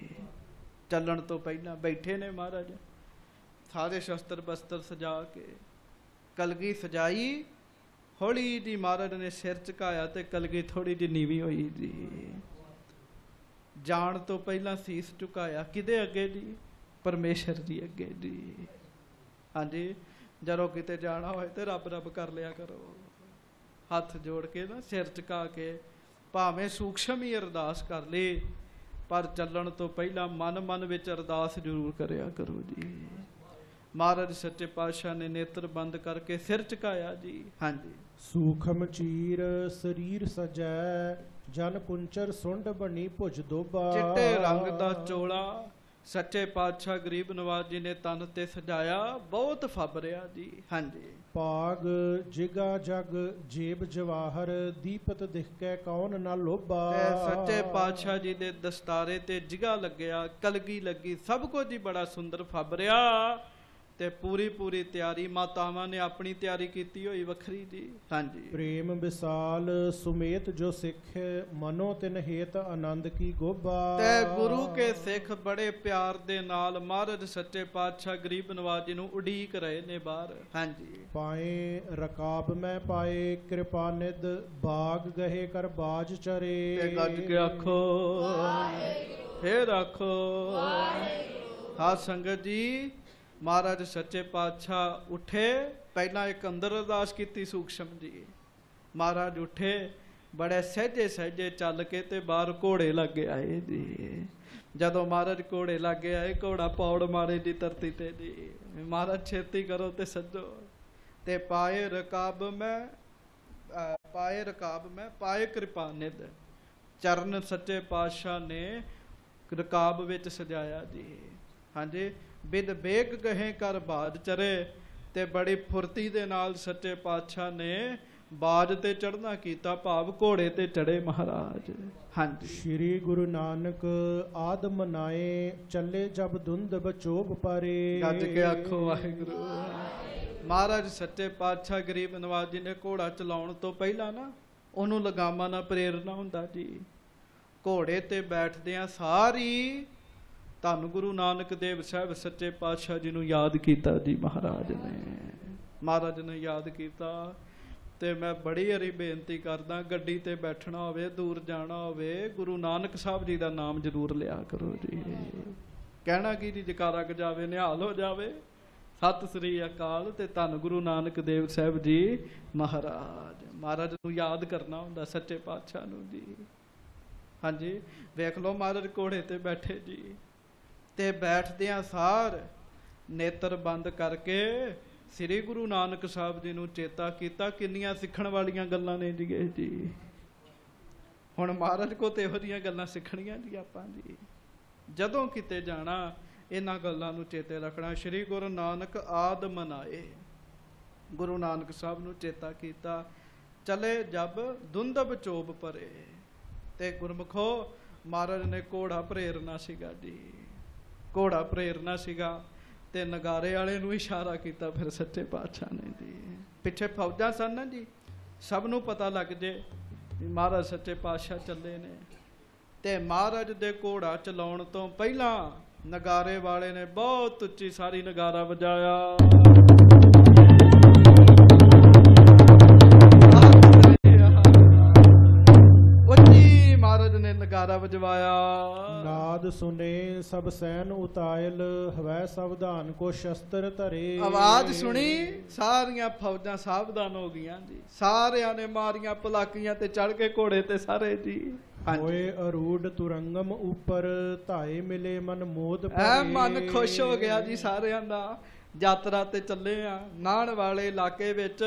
ਚੱਲਣ ਤੋਂ ਪਹਿਲਾਂ ਬੈਠੇ ਨੇ ਮਹਾਰਾਜ। ਸਾਰੇ ਸ਼ਸਤਰ ਬਸਤਰ ਸਜਾ ਕੇ ਕਲਗੀ ਸਜਾਈ, ਹੌਲੀ ਜੀ ਮਹਾਰਾਜ ਨੇ ਸਿਰ ਝੁਕਾਇਆ ਤੇ ਕਲਗੀ ਥੋੜੀ ਜਿਹੀ ਨੀਵੀਂ ਹੋਈ ਜੀ। ਜਾਣ ਤੋਂ ਪਹਿਲਾਂ ਸੀਸ ਝੁਕਾਇਆ, ਕਿਹਦੇ ਅੱਗੇ ਜੀ? ਪਰਮੇਸ਼ਰ ਜੀ ਅੱਗੇ ਜੀ। ਹਾਂਜੀ, ਜਦੋਂ ਕਿਤੇ ਜਾਣਾ ਹੋਏ ਤੇ ਰੱਬ ਰੱਬ ਕਰ ਲਿਆ ਕਰੋ। ਹੱਥ ਜੋੜ ਕੇ ਨਾ ਸਿਰ ਝੁਕਾ ਕੇ, ਭਾਵੇਂ ਸੂਖਸ਼ਮ ਹੀ ਅਰਦਾਸ ਕਰ ਲੇ, ਪਰ ਚੱਲਣ ਤੋਂ ਪਹਿਲਾਂ ਮਨ ਮਨ ਵਿੱਚ ਅਰਦਾਸ ਜ਼ਰੂਰ ਕਰਿਆ ਕਰੋ ਜੀ। ਮਹਾਰਾਜ ਸੱਚੇ ਪਾਤਸ਼ਾਹ ਨੇ ਨੇਤਰ ਬੰਦ ਕਰਕੇ ਸਿਰ ਝੁਕਾਇਆ ਜੀ। ਹਾਂਜੀ। ਸੂਖਮ ਚੀਰ ਸਰੀਰ ਸਜੈ ਜਨ ਕੁੰਚਰ ਸੁੰਡ ਬਣੀ ਭੁਜ ਦੋਬਾ ਚਿੱਟੇ ਰੰਗ ਦਾ ਚੋਲਾ ਸੱਚੇ ਪਾਤਸ਼ਾਹ ਗਰੀਬ ਨਵਾਜ ਜੀ ਨੇ ਤਨ ਤੇ ਸਜਾਇਆ ਬਹੁਤ ਫੱਬ ਰਿਹਾ ਜੀ। ਹਾਂਜੀ। ਪਾਗ ਜਿਗਾ ਜਗ ਜੇਬ ਜਵਾਹਰ ਦੀਪਤ ਦਿਖ ਕੇ ਕੌਣ ਨਾ ਲੋਭਾ। ਤੇ ਸੱਚੇ ਪਾਤਸ਼ਾਹ ਜੀ ਦੇ ਦਸਤਾਰੇ ਤੇ ਜਿਗਾ ਲੱਗਿਆ ਕਲਗੀ ਲੱਗੀ ਸਭ ਕੁਝ ਹੀ ਬੜਾ ਸੁੰਦਰ ਫੱਬ ਰਿਹਾ। ਤੇ ਪੂਰੀ ਪੂਰੀ ਤਿਆਰੀ ਮਾਤਾਵਾਂ ਨੇ ਆਪਣੀ ਤਿਆਰੀ ਕੀਤੀ ਹੋਈ ਵੱਖਰੀ ਜੀ। ਹਾਂਜੀ। ਪ੍ਰੇਮ ਵਿਸਾਲ ਸੁਮੇਤ ਜੋ ਸਿੱਖ ਮਨੋ ਤਿਨ ਹੇਤ ਆਨੰਦ ਕੀ ਗੋਬਾ। ਤੇ ਗੁਰੂ ਕੇ ਸਿੱਖ ਬੜੇ ਪਿਆਰ ਦੇ ਨਾਲ ਮਹਾਰਾਜ ਸੱਚੇ ਪਾਤਸ਼ਾਹ ਗਰੀਬ ਨਵਾਜ ਜੀ ਨੂੰ ਉਡੀਕ ਰਹੇ ਨੇ ਬਾਹਰ। ਹਾਂਜੀ। ਪਾਏ ਰਕਾਬ ਮੈਂ ਪਾਏ ਕਿਰਪਾ ਨਿਧ ਬਾਗ ਗਹੇ ਕਰ ਬਾਜ ਚਰੇ। ਤੇ ਗੱਜ ਕੇ ਆਖੋ ਫੇਰ ਆਖੋ ਹਾਂ ਸੰਗਤ ਜੀ ਮਹਾਰਾਜ ਸੱਚੇ ਪਾਤਸ਼ਾਹ ਉੱਠੇ, ਪਹਿਲਾਂ ਇੱਕ ਅੰਦਰ ਅਰਦਾਸ ਕੀਤੀ ਸੂਖਸ਼ਮ ਜੀ। ਮਹਾਰਾਜ ਉੱਠੇ, ਬੜੇ ਸਹਿਜੇ ਸਹਿਜੇ ਚੱਲ ਕੇ ਤੇ ਬਾਹਰ ਘੋੜੇ ਲੱਗੇ ਆਏ ਜੀ। ਜਦੋਂ ਮਹਾਰਾਜ ਘੋੜੇ ਲੱਗੇ ਆਏ, ਘੋੜਾ ਪੌੜ ਮਾਰੇ ਦੀ ਧਰਤੀ ਤੇ ਜੀ। ਮਹਾਰਾਜ ਛੇਤੀ ਕਰੋ ਤੇ ਸੱਜੋ। ਤੇ ਪਾਏ ਰਕਾਬ ਮੈਂ ਪਾਏ ਰਕਾਬ ਮੈਂ, ਪਾਏ ਕਿਰਪਾ ਨਿਧ। ਚਰਨ ਸੱਚੇ ਪਾਤਸ਼ਾਹ ਨੇ ਰਕਾਬ ਵਿੱਚ ਸਜਾਇਆ ਜੀ। ਹਾਂਜੀ ਬਿਦ ਬੇਗ ਗਹੇ ਕਰ ਬਾਜ ਚਰੇ ਤੇ ਬੜੀ ਫੁਰਤੀ ਦੇ ਨਾਲ ਸੱਚੇ ਪਾਤਸ਼ਾਹ ਨੇ ਬਾਜ ਤੇ ਚੜਨਾ ਕੀਤਾ ਭਾਵ ਘੋੜੇ ਤੇ ਚੜੇ ਮਹਾਰਾਜ। ਹਾਂਜੀ। ਸ਼੍ਰੀ ਗੁਰੂ ਨਾਨਕ ਆਦ ਮਨਾਏ ਚੱਲੇ ਜਬ ਧੁੰਦ ਬਚੋਬ ਪਰੇ। ਗੱਜ ਕੇ ਆਖੋ ਵਾਹਿਗੁਰੂ। ਮਹਾਰਾਜ ਸੱਚੇ ਪਾਤਸ਼ਾਹ ਗਰੀਬ ਨਵਾਜ ਜੀ ਨੇ ਘੋੜਾ ਚਲਾਉਣ ਤੋਂ ਪਹਿਲਾਂ ਨਾ ਉਹਨੂੰ ਲਗਾਮਾਂ ਨਾਲ ਪ੍ਰੇਰਨਾ ਹੁੰਦਾ ਜੀ। ਘੋੜੇ ਤੇ ਬੈਠਦਿਆਂ ਸਾਰੀ ਧੰਨ ਗੁਰੂ ਨਾਨਕ ਦੇਵ ਸਾਹਿਬ ਸੱਚੇ ਪਾਤਸ਼ਾਹ ਜੀ ਨੂੰ ਯਾਦ ਕੀਤਾ ਜੀ ਮਹਾਰਾਜ ਨੇ। ਮਹਾਰਾਜ ਨੇ ਯਾਦ ਕੀਤਾ ਤੇ ਮੈਂ ਬੜੀ ਹਰੀ ਬੇਨਤੀ ਕਰਦਾ, ਗੱਡੀ ਤੇ ਬੈਠਣਾ ਹੋਵੇ, ਦੂਰ ਜਾਣਾ ਹੋਵੇ, ਗੁਰੂ ਨਾਨਕ ਸਾਹਿਬ ਜੀ ਦਾ ਨਾਮ ਜ਼ਰੂਰ ਲਿਆ ਕਰੋ ਜੀ। ਕਹਿਣਾ ਕੀ ਜੀ, ਜਕਾਰਾ ਜਾਵੇ, ਨਿਹਾਲ ਹੋ ਜਾਵੇ। ਸਤਿ ਸ੍ਰੀ ਅਕਾਲ ਤੇ ਧੰਨ ਗੁਰੂ ਨਾਨਕ ਦੇਵ ਸਾਹਿਬ ਜੀ ਮਹਾਰਾਜ। ਮਹਾਰਾਜ ਨੂੰ ਯਾਦ ਕਰਨਾ ਹੁੰਦਾ ਸੱਚੇ ਪਾਤਸ਼ਾਹ ਨੂੰ ਜੀ। ਹਾਂਜੀ, ਵੇਖ ਲਓ ਮਹਾਰਾਜ ਘੋੜੇ ਤੇ ਬੈਠੇ ਜੀ। ਤੇ ਬੈਠਦਿਆਂ ਸਾਰ। ਨੇਤਰ ਬੰਦ ਕਰਕੇ ਸ੍ਰੀ ਗੁਰੂ ਨਾਨਕ ਸਾਹਿਬ ਜੀ ਨੂੰ ਚੇਤਾ ਕੀਤਾ। ਕਿੰਨੀਆਂ ਸਿੱਖਣ ਵਾਲੀਆਂ ਗੱਲਾਂ ਨੇ ਜੀ ਇਹ ਜੀ। ਹੁਣ ਮਹਾਰਾਜ ਕੋ ਤੇ ਇਹੋ ਜਿਹੀਆਂ ਗੱਲਾਂ ਸਿੱਖਣੀਆਂ ਜੀ ਆਪਾਂ ਜੀ। ਜਦੋਂ ਕਿਤੇ ਜਾਣਾ, ਇਹਨਾਂ ਗੱਲਾਂ ਨੂੰ ਚੇਤੇ ਰੱਖਣਾ। ਸ੍ਰੀ ਗੁਰੂ ਨਾਨਕ ਆਦ ਮਨਾਏ। ਗੁਰੂ ਨਾਨਕ ਸਾਹਿਬ ਨੂੰ ਚੇਤਾ ਕੀਤਾ। ਚਲੇ ਜਬ ਦੁੰਦਬ ਚੋਬ ਪਰੇ। ਤੇ ਗੁਰਮਖੋ ਮਹਾਰਾਜ ਨੇ ਘੋੜਾ ਪ੍ਰੇਰਨਾ ਸੀਗਾ ਜੀ। ਘੋੜਾ ਪ੍ਰੇਰਨਾ ਸੀਗਾ ਤੇ ਨਗਾਰੇ ਵਾਲੇ ਨੂੰ ਇਸ਼ਾਰਾ ਕੀਤਾ ਫਿਰ ਸੱਚੇ ਪਾਤਸ਼ਾਹ ਨੇ ਜੀ। ਪਿੱਛੇ ਫੌਜਾਂ ਸਨ ਨਾ ਜੀ, ਸਭ ਨੂੰ ਪਤਾ ਲੱਗ ਜੇ ਵੀ ਮਹਾਰਾਜ ਸੱਚੇ ਪਾਤਸ਼ਾਹ ਚੱਲੇ ਨੇ। ਤੇ ਮਹਾਰਾਜ ਦੇ ਘੋੜਾ ਚਲਾਉਣ ਤੋਂ ਪਹਿਲਾਂ ਨਗਾਰੇ ਵਾਲੇ ਨੇ ਬਹੁਤ ਉੱਚੀ ਸਾਰੀ ਨਗਾਰਾ ਵਜਾਇਆ। ਨਗਾਰਾ ਵਜਵਾਇਆ। ਨਾਦ ਸੁਨੇ ਸਭ ਸੈਨ ਉਤਾਇਲ ਹਵੈ ਸਾਵਧਾਨ ਕੋ ਸ਼ਸਤਰ ਧਰੇ। ਆਵਾਜ਼ ਸੁਣੀ ਸਾਰੀਆਂ ਫੌਜਾਂ ਸਾਵਧਾਨ ਹੋ ਗਈਆਂ ਜੀ। ਸਾਰਿਆਂ ਨੇ ਮਾਰੀਆਂ ਪਲਾਕੀਆਂ ਤੇ ਚੜ ਕੇ ਘੋੜੇ ਤੇ ਸਾਰੇ ਜੀ। ਹੋਏ ਅਰੂੜ ਤੁਰੰਗਮ ਉੱਪਰ ਧਾਏ ਮਿਲੇ ਮਨ ਮੋਦ ਐ ਮਨ ਖੁਸ਼ ਹੋ ਗਿਆ ਜੀ ਸਾਰਿਆਂ ਦਾ। ਯਾਤਰਾ ਤੇ ਚੱਲੇ ਆ। ਨਾਣ ਵਾਲੇ ਇਲਾਕੇ ਵਿੱਚ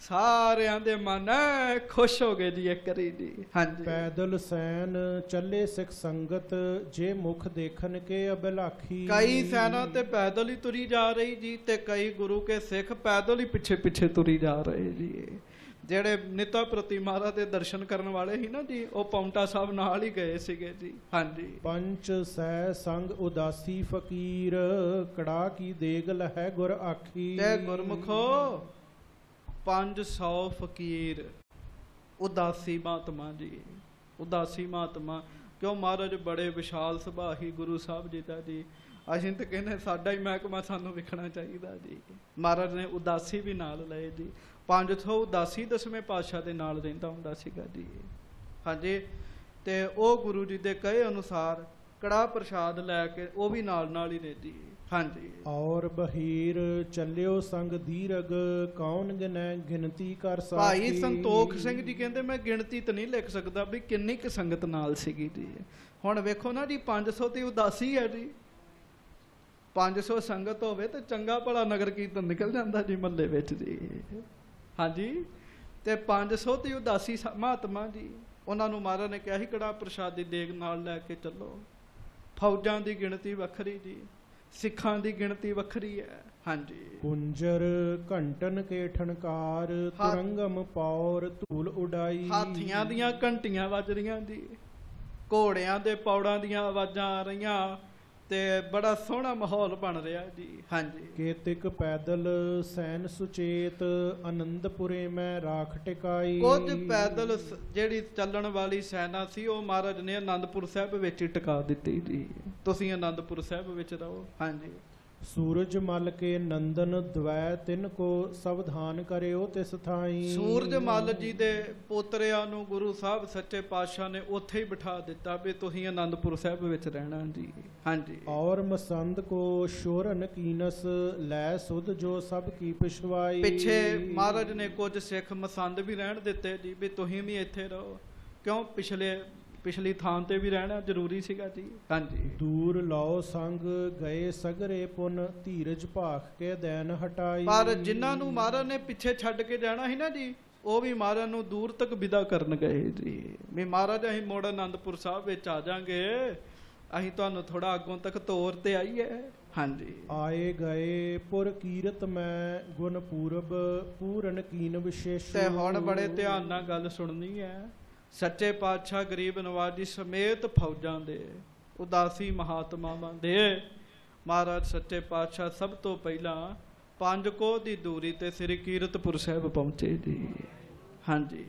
ਸਾਰਿਆਂ ਦੇ ਮਨ ਖੁਸ਼ ਹੋ ਗਏ ਜੀ ਇੱਕ ਵਾਰੀ ਜੀ। ਹਾਂਜੀ। ਪੈਦਲ ਸੈਨ ਚੱਲੇ ਸਿੱਖ ਸੰਗਤ ਜੇ ਮੁਖ ਦੇਖਣ ਕੇ ਅਬਲਾਖੀ। ਕਈ ਸੈਨਾ ਤੇ ਪੈਦਲ ਹੀ ਤੁਰੀ ਜਾ ਰਹੀ ਜੀ ਤੇ ਕਈ ਗੁਰੂ ਕੇ ਸਿੱਖ ਪੈਦਲ ਹੀ ਪਿੱਛੇ ਪਿੱਛੇ ਤੁਰੀ ਜਾ ਰਹੇ ਜੀ। ਜਿਹੜੇ ਨਿਤਾ ਪ੍ਰਤੀ ਮਹਾਰਾਜ ਦੇ ਦਰਸ਼ਨ ਕਰਨ ਵਾਲੇ ਸੀ ਨਾ ਜੀ ਉਹ ਪੌਂਟਾ ਸਾਹਿਬ ਨਾਲ ਹੀ ਗਏ ਸੀਗੇ ਜੀ। ਹਾਂਜੀ। ਪੰਚ ਸੈ ਸੰਗ ਉਦਾਸੀ ਫਕੀਰ ਕੜਾ ਕੀ ਦੇਗ ਲਹੈ ਗੁਰ ਆਖੀ। ਤੇ ਗੁਰਮੁਖੋ। 500 ਫਕੀਰ। ਉਦਾਸੀ ਮਹਾਤਮਾ ਜੀ। ਉਦਾਸੀ ਮਹਾਤਮਾ। ਕਿਉਂ ਮਹਾਰਾਜ, ਬੜੇ ਵਿਸ਼ਾਲ ਸੁਭਾਹੀ ਗੁਰੂ ਸਾਹਿਬ ਜੀ ਦਾ ਜੀ। ਅਸੀਂ ਤਾਂ ਕਹਿੰਦੇ ਸਾਡਾ ਹੀ ਮਹਿਕਮਾ ਸਾਨੂੰ ਵਿਖਣਾ ਚਾਹੀਦਾ ਜੀ। ਮਹਾਰਾਜ ਨੇ ਉਦਾਸੀ ਵੀ ਨਾਲ ਲਏ ਜੀ। 500 ਉਦਾਸੀ ਦਸਵੇਂ ਪਾਤਸ਼ਾਹ ਦੇ ਨਾਲ ਰਹਿੰਦਾ ਹੁੰਦਾ ਸੀਗਾ ਜੀ। ਹਾਂਜੀ। ਤੇ ਉਹ ਗੁਰੂ ਜੀ ਦੇ ਕਹੇ ਅਨੁਸਾਰ ਕੜਾ ਪ੍ਰਸ਼ਾਦ ਲੈ ਕੇ ਉਹ ਵੀ ਨਾਲ ਨਾਲ ਹੀ ਨੇ ਜੀ ਹਾਂਜੀ। ਔਰ ਬਹੀਰ ਚੱਲਿਓ ਸੰਗ ਦੀਰਗ ਕੌਣ ਗਿਨੈ ਗਿਣਤੀ ਕਰ ਸਾਖੀ ਭਾਈ ਸੰਤੋਖ ਸਿੰਘ ਜੀ ਕਹਿੰਦੇ ਮੈਂ ਗਿਣਤੀ ਤਾਂ ਨਹੀਂ ਲਿਖ ਸਕਦਾ ਵੀ ਕਿੰਨੀ ਕੁ ਸੰਗਤ ਨਾਲ ਸੀਗੀ ਜੀ ਹੁਣ ਵੇਖੋ ਨਾ ਜੀ 500 ਤੇ ਉਦਾਸੀ ਹੈ ਜੀ। 500 ਸੰਗਤ ਹੋਵੇ ਤੇ ਚੰਗਾ ਭਲਾ ਨਗਰ ਕੀਰਤਨ ਨਿਕਲ ਜਾਂਦਾ ਜੀ ਮੱਲੇ ਵਿੱਚ ਜੀ। ਹਾਂਜੀ? ਤੇ 500 ਤੇ ਉਦਾਸੀ ਮਹਾਤਮਾ ਜੀ ਉਹਨਾਂ ਨੂੰ ਮਹਾਰਾਜ ਨੇ ਕਿਹਾ ਸੀ ਕੜਾ ਪ੍ਰਸ਼ਾਦ ਦੀ ਦੇਗ ਨਾਲ ਲੈ ਕੇ ਚੱਲੋ। ਫੌਜਾਂ ਦੀ ਗਿਣਤੀ ਵੱਖਰੀ ਜੀ। ਸਿੱਖਾਂ ਦੀ ਗਿਣਤੀ ਵੱਖਰੀ ਹੈ। ਹਾਂਜੀ। ਕੁੰਜਰ ਘੰਟਨ ਕੇ ਠਣਕਾਰ। ਤੁਰੰਗਮ ਪੌਰ ਧੂਲ ਉਡਾਈ। ਹਾਥੀਆਂ ਦੀਆਂ ਘੰਟੀਆਂ ਵੱਜ ਰਹੀਆਂ ਜੀ। ਘੋੜਿਆਂ ਦੇ ਪੌੜਾਂ ਦੀਆਂ ਆਵਾਜ਼ਾਂ ਆ ਰਹੀਆਂ। ਤੇ ਬੜਾ ਸੋਹਣਾ ਮਾਹੌਲ ਬਣ ਰਿਹਾ ਜੀ ਹਾਂਜੀ। ਕੇਤਿਕ ਪੈਦਲ ਸੈਨ ਸੁਚੇਤ ਆਨੰਦਪੁਰੇ ਮੈਂ ਰਾਖ ਟਿਕਾਈ। ਕੁਝ ਪੈਦਲ ਜਿਹੜੀ ਚੱਲਣ ਵਾਲੀ ਸੈਨਾ ਸੀ ਉਹ ਮਹਾਰਾਜ ਨੇ ਆਨੰਦਪੁਰ ਸਾਹਿਬ ਵਿੱਚ ਹੀ ਟਿਕਾ ਦਿੱਤੀ ਜੀ। ਤੁਸੀਂ ਆਨੰਦਪੁਰ ਸਾਹਿਬ ਵਿੱਚ ਰਹੋ ਹਾਂਜੀ। ਸੂਰਜ ਮਲ ਕੇ ਨੰਦਨ ਦਵੈ ਤਿਨ ਕੋ ਸਵਧਾਨ ਕਰਿਓ ਤਿਸ ਥਾਈ। ਸੂਰਜ ਮੱਲ ਜੀ ਦੇ ਪੋਤਰਿਆਂ ਨੂੰ ਗੁਰੂ ਸਾਹਿਬ ਸੱਚੇ ਪਾਤਸ਼ਾਹ ਨੇ ਉੱਥੇ ਹੀ ਬਿਠਾ ਦਿੱਤਾ ਵੀ ਤੁਸੀਂ ਆਨੰਦਪੁਰ ਸਾਹਿਬ ਵਿੱਚ ਰਹਿਣਾ ਜੀ। ਹਾਂਜੀ। ਔਰ ਮਸੰਦ ਕੋ ਸ਼ੋਰਨ ਕੀਨਸ ਲੈ ਸੁਧ ਜੋ ਸਭ ਕੀ ਪਿਛਵਾਈ। ਪਿੱਛੇ ਮਹਾਰਾਜ ਨੇ ਕੁਝ ਸਿੱਖ ਮਸੰਦ ਵੀ ਰਹਿਣ ਦਿੱਤੇ ਜੀ ਵੀ ਤੁਸੀਂ ਵੀ ਇੱਥੇ ਰਹੋ। ਕਿਉਂ? ਪਿਛਲੇ ਪਿਛਲੀ ਥਾਂ ਤੇ ਵੀ ਰਹਿਣਾ ਜ਼ਰੂਰੀ ਸੀਗਾ ਜੀ। ਹਾਂਜੀ। ਦੂਰ ਲਾਓ ਸੰਗ ਗਏ ਸਗਰੇ ਪੁਨ ਧੀਰਜ ਭਾਖ ਕੇ ਦੈਨ ਹਟਾਈ। ਪਰ ਜਿਨ੍ਹਾਂ ਨੂੰ ਮਹਾਰਾਜ ਨੇ ਪਿੱਛੇ ਛੱਡ ਕੇ ਜਾਣਾ ਸੀ ਨਾ ਜੀ ਉਹ ਵੀ ਮਹਾਰਾਜ ਨੂੰ ਦੂਰ ਤੱਕ ਵਿਦਾ ਕਰਨ ਗਏ ਜੀ। ਵੀ ਮਹਾਰਾਜ ਅਸੀਂ ਮੋੜ ਆਨੰਦਪੁਰ ਸਾਹਿਬ ਵਿੱਚ ਆ ਜਾਾਂਗੇ। ਅਸੀਂ ਤੁਹਾਨੂੰ ਥੋੜਾ ਅੱਗੋਂ ਤੱਕ ਤੋਰ ਤੇ ਆਈਏ। ਹਾਂਜੀ। ਆਏ ਗਏ ਪੁਰ ਕੀਰਤ ਮੈਂ ਗੁਣ ਪੂਰਬ ਪੂਰਨ ਕੀਨ ਵਿਸ਼ੇਸ਼। ਤੇ ਹੁਣ ਬੜੇ ਧਿਆਨ ਨਾਲ ਗੱਲ ਸੁਣਨੀ ਹੈ। ਸੱਚੇ ਪਾਤਸ਼ਾਹ ਗਰੀਬ ਨਵਾਜ ਜੀ ਸਮੇਤ ਫੌਜਾਂ ਦੇ ਉਦਾਸੀ ਮਹਾਤਮਾਵਾਂ ਦੇ। ਮਹਾਰਾਜ ਸੱਚੇ ਪਾਤਸ਼ਾਹ ਸਭ ਤੋਂ ਪਹਿਲਾਂ ਪੰਜ ਕੋਹ ਦੀ ਦੂਰੀ ਤੇ ਸ੍ਰੀ ਕੀਰਤਪੁਰ ਸਾਹਿਬ ਪਹੁੰਚੇ ਜੀ। ਹਾਂਜੀ।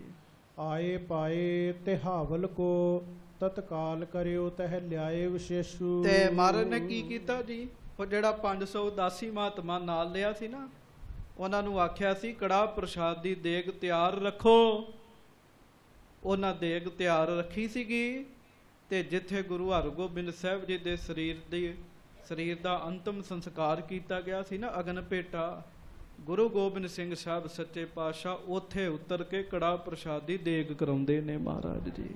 ਆਏ ਪਾਏ ਤੇ ਹਾਵਲ ਕੋ ਤਤਕਾਲ ਕਰਿਓ ਤਹ ਲਿਆਏ ਵਿਸ਼ੇਸ਼ੂ। ਤੇ ਮਹਾਰਾਜ ਨੇ ਕੀ ਕੀਤਾ ਜੀ? ਉਹ ਜਿਹੜਾ 500 ਉਦਾਸੀ ਮਹਾਤਮਾ ਨਾਲ ਲਿਆ ਸੀ ਨਾ ਉਹਨਾਂ ਨੂੰ ਆਖਿਆ ਸੀ ਕੜਾ ਪ੍ਰਸ਼ਾਦ ਦੀ ਦੇਗ ਤਿਆਰ ਰੱਖੋ। ਉਹਨਾਂ ਦੇਗ ਤਿਆਰ ਰੱਖੀ ਸੀਗੀ ਤੇ ਜਿੱਥੇ ਗੁਰੂ ਹਰਗੋਬਿੰਦ ਸਾਹਿਬ ਜੀ ਦੇ ਸਰੀਰ ਦੀ ਸਰੀਰ ਦਾ ਅੰਤਮ ਸੰਸਕਾਰ ਕੀਤਾ ਗਿਆ ਸੀ ਨਾ ਅਗਨ ਭੇਟਾ ਗੁਰੂ ਗੋਬਿੰਦ ਸਿੰਘ ਸਾਹਿਬ ਸੱਚੇ ਪਾਤਸ਼ਾਹ ਉੱਥੇ ਉਤਰ ਕੇ ਕੜਾ ਪ੍ਰਸ਼ਾਦ ਦੇਗ ਕਰਾਉਂਦੇ ਨੇ ਮਹਾਰਾਜ ਜੀ।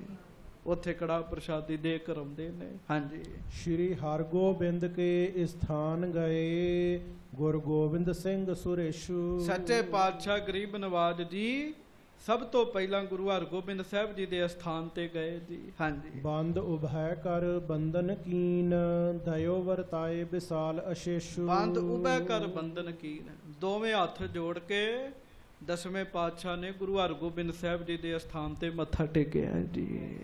ਉੱਥੇ ਕੜਾ ਪ੍ਰਸ਼ਾਦੀ ਦੇ ਕਰਾਉਂਦੇ ਨੇ। ਹਾਂਜੀ। ਸ਼੍ਰੀ ਹਰਗੋਬਿੰਦ ਕੇ ਸਥਾਨ ਗਏ ਗੁਰ ਗੋਬਿੰਦ ਸਿੰਘ ਸੁਰੇਸ਼ੂ। ਸੱਚੇ ਪਾਤਸ਼ਾਹ ਗਰੀਬ ਨਵਾਜ ਜੀ ਸਭ ਤੋਂ ਪਹਿਲਾਂ ਗੁਰੂ ਹਰਗੋਬਿੰਦ ਸਾਹਿਬ ਜੀ ਦੇ ਅਸਥਾਨ ਤੇ ਗਏ ਜੀ। ਹਾਂਜੀ। ਬੰਦ ਉਭੈ ਕਰ ਬੰਧਨ ਕੀਨ ਦਇਓ ਵਰਤਾਏ ਵਿਸਾਲ ਅਸ਼ੇਸ਼ੂ। ਬੰਦ ਉਬੈ ਕਰ ਬੰਧਨ ਕੀਨ। ਦੋਵੇਂ ਹੱਥ ਜੋੜ ਕੇ ਦਸਵੇਂ ਪਾਤਸ਼ਾਹ ਨੇ ਗੁਰੂ ਹਰਗੋਬਿੰਦ ਸਾਹਿਬ ਜੀ ਦੇ ਅਸਥਾਨ ਤੇ ਮੱਥਾ ਟੇਕਿਆ ਜੀ।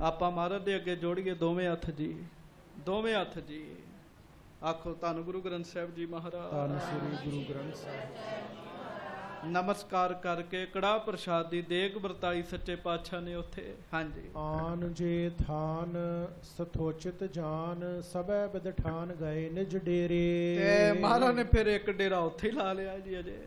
ਆਪਾਂ ਮਹਾਰਾਜ ਦੇ ਅੱਗੇ ਜੋੜੀਏ ਦੋਵੇਂ ਹੱਥ ਜੀ। ਦੋਵੇਂ ਹੱਥ ਜੀ। ਆਖੋ ਧੰਨ ਗੁਰੂ ਗ੍ਰੰਥ ਸਾਹਿਬ ਜੀ ਧੰਨ ਮਹਾਰਾਜ ਸ੍ਰੀ ਗੁਰੂ ਗ੍ਰੰਥ ਸਾਹਿਬ ਨਮਸਕਾਰ ਕਰਕੇ ਕੜਾ ਪ੍ਰਸ਼ਾਦ ਦੀ ਦੇਗ ਵਰਤਾਈ ਸੱਚੇ ਪਾਤਸ਼ਾਹ ਨੇ ਉੱਥੇ। ਹਾਂਜੀ। ਆਨ ਜੇ ਥਾਨ ਸਥੋਚਿਤ ਜਾਨ ਸਭੈ ਬਿਦਠਾਨ ਗਏ ਨਿਜ ਡੇਰੇ। ਤੇ ਮਹਾਰਾਜ ਨੇ ਫਿਰ ਇੱਕ ਡੇਰਾ ਉੱਥੇ ਹੀ ਲਾ ਲਿਆ ਜੀ ਅਜੇ।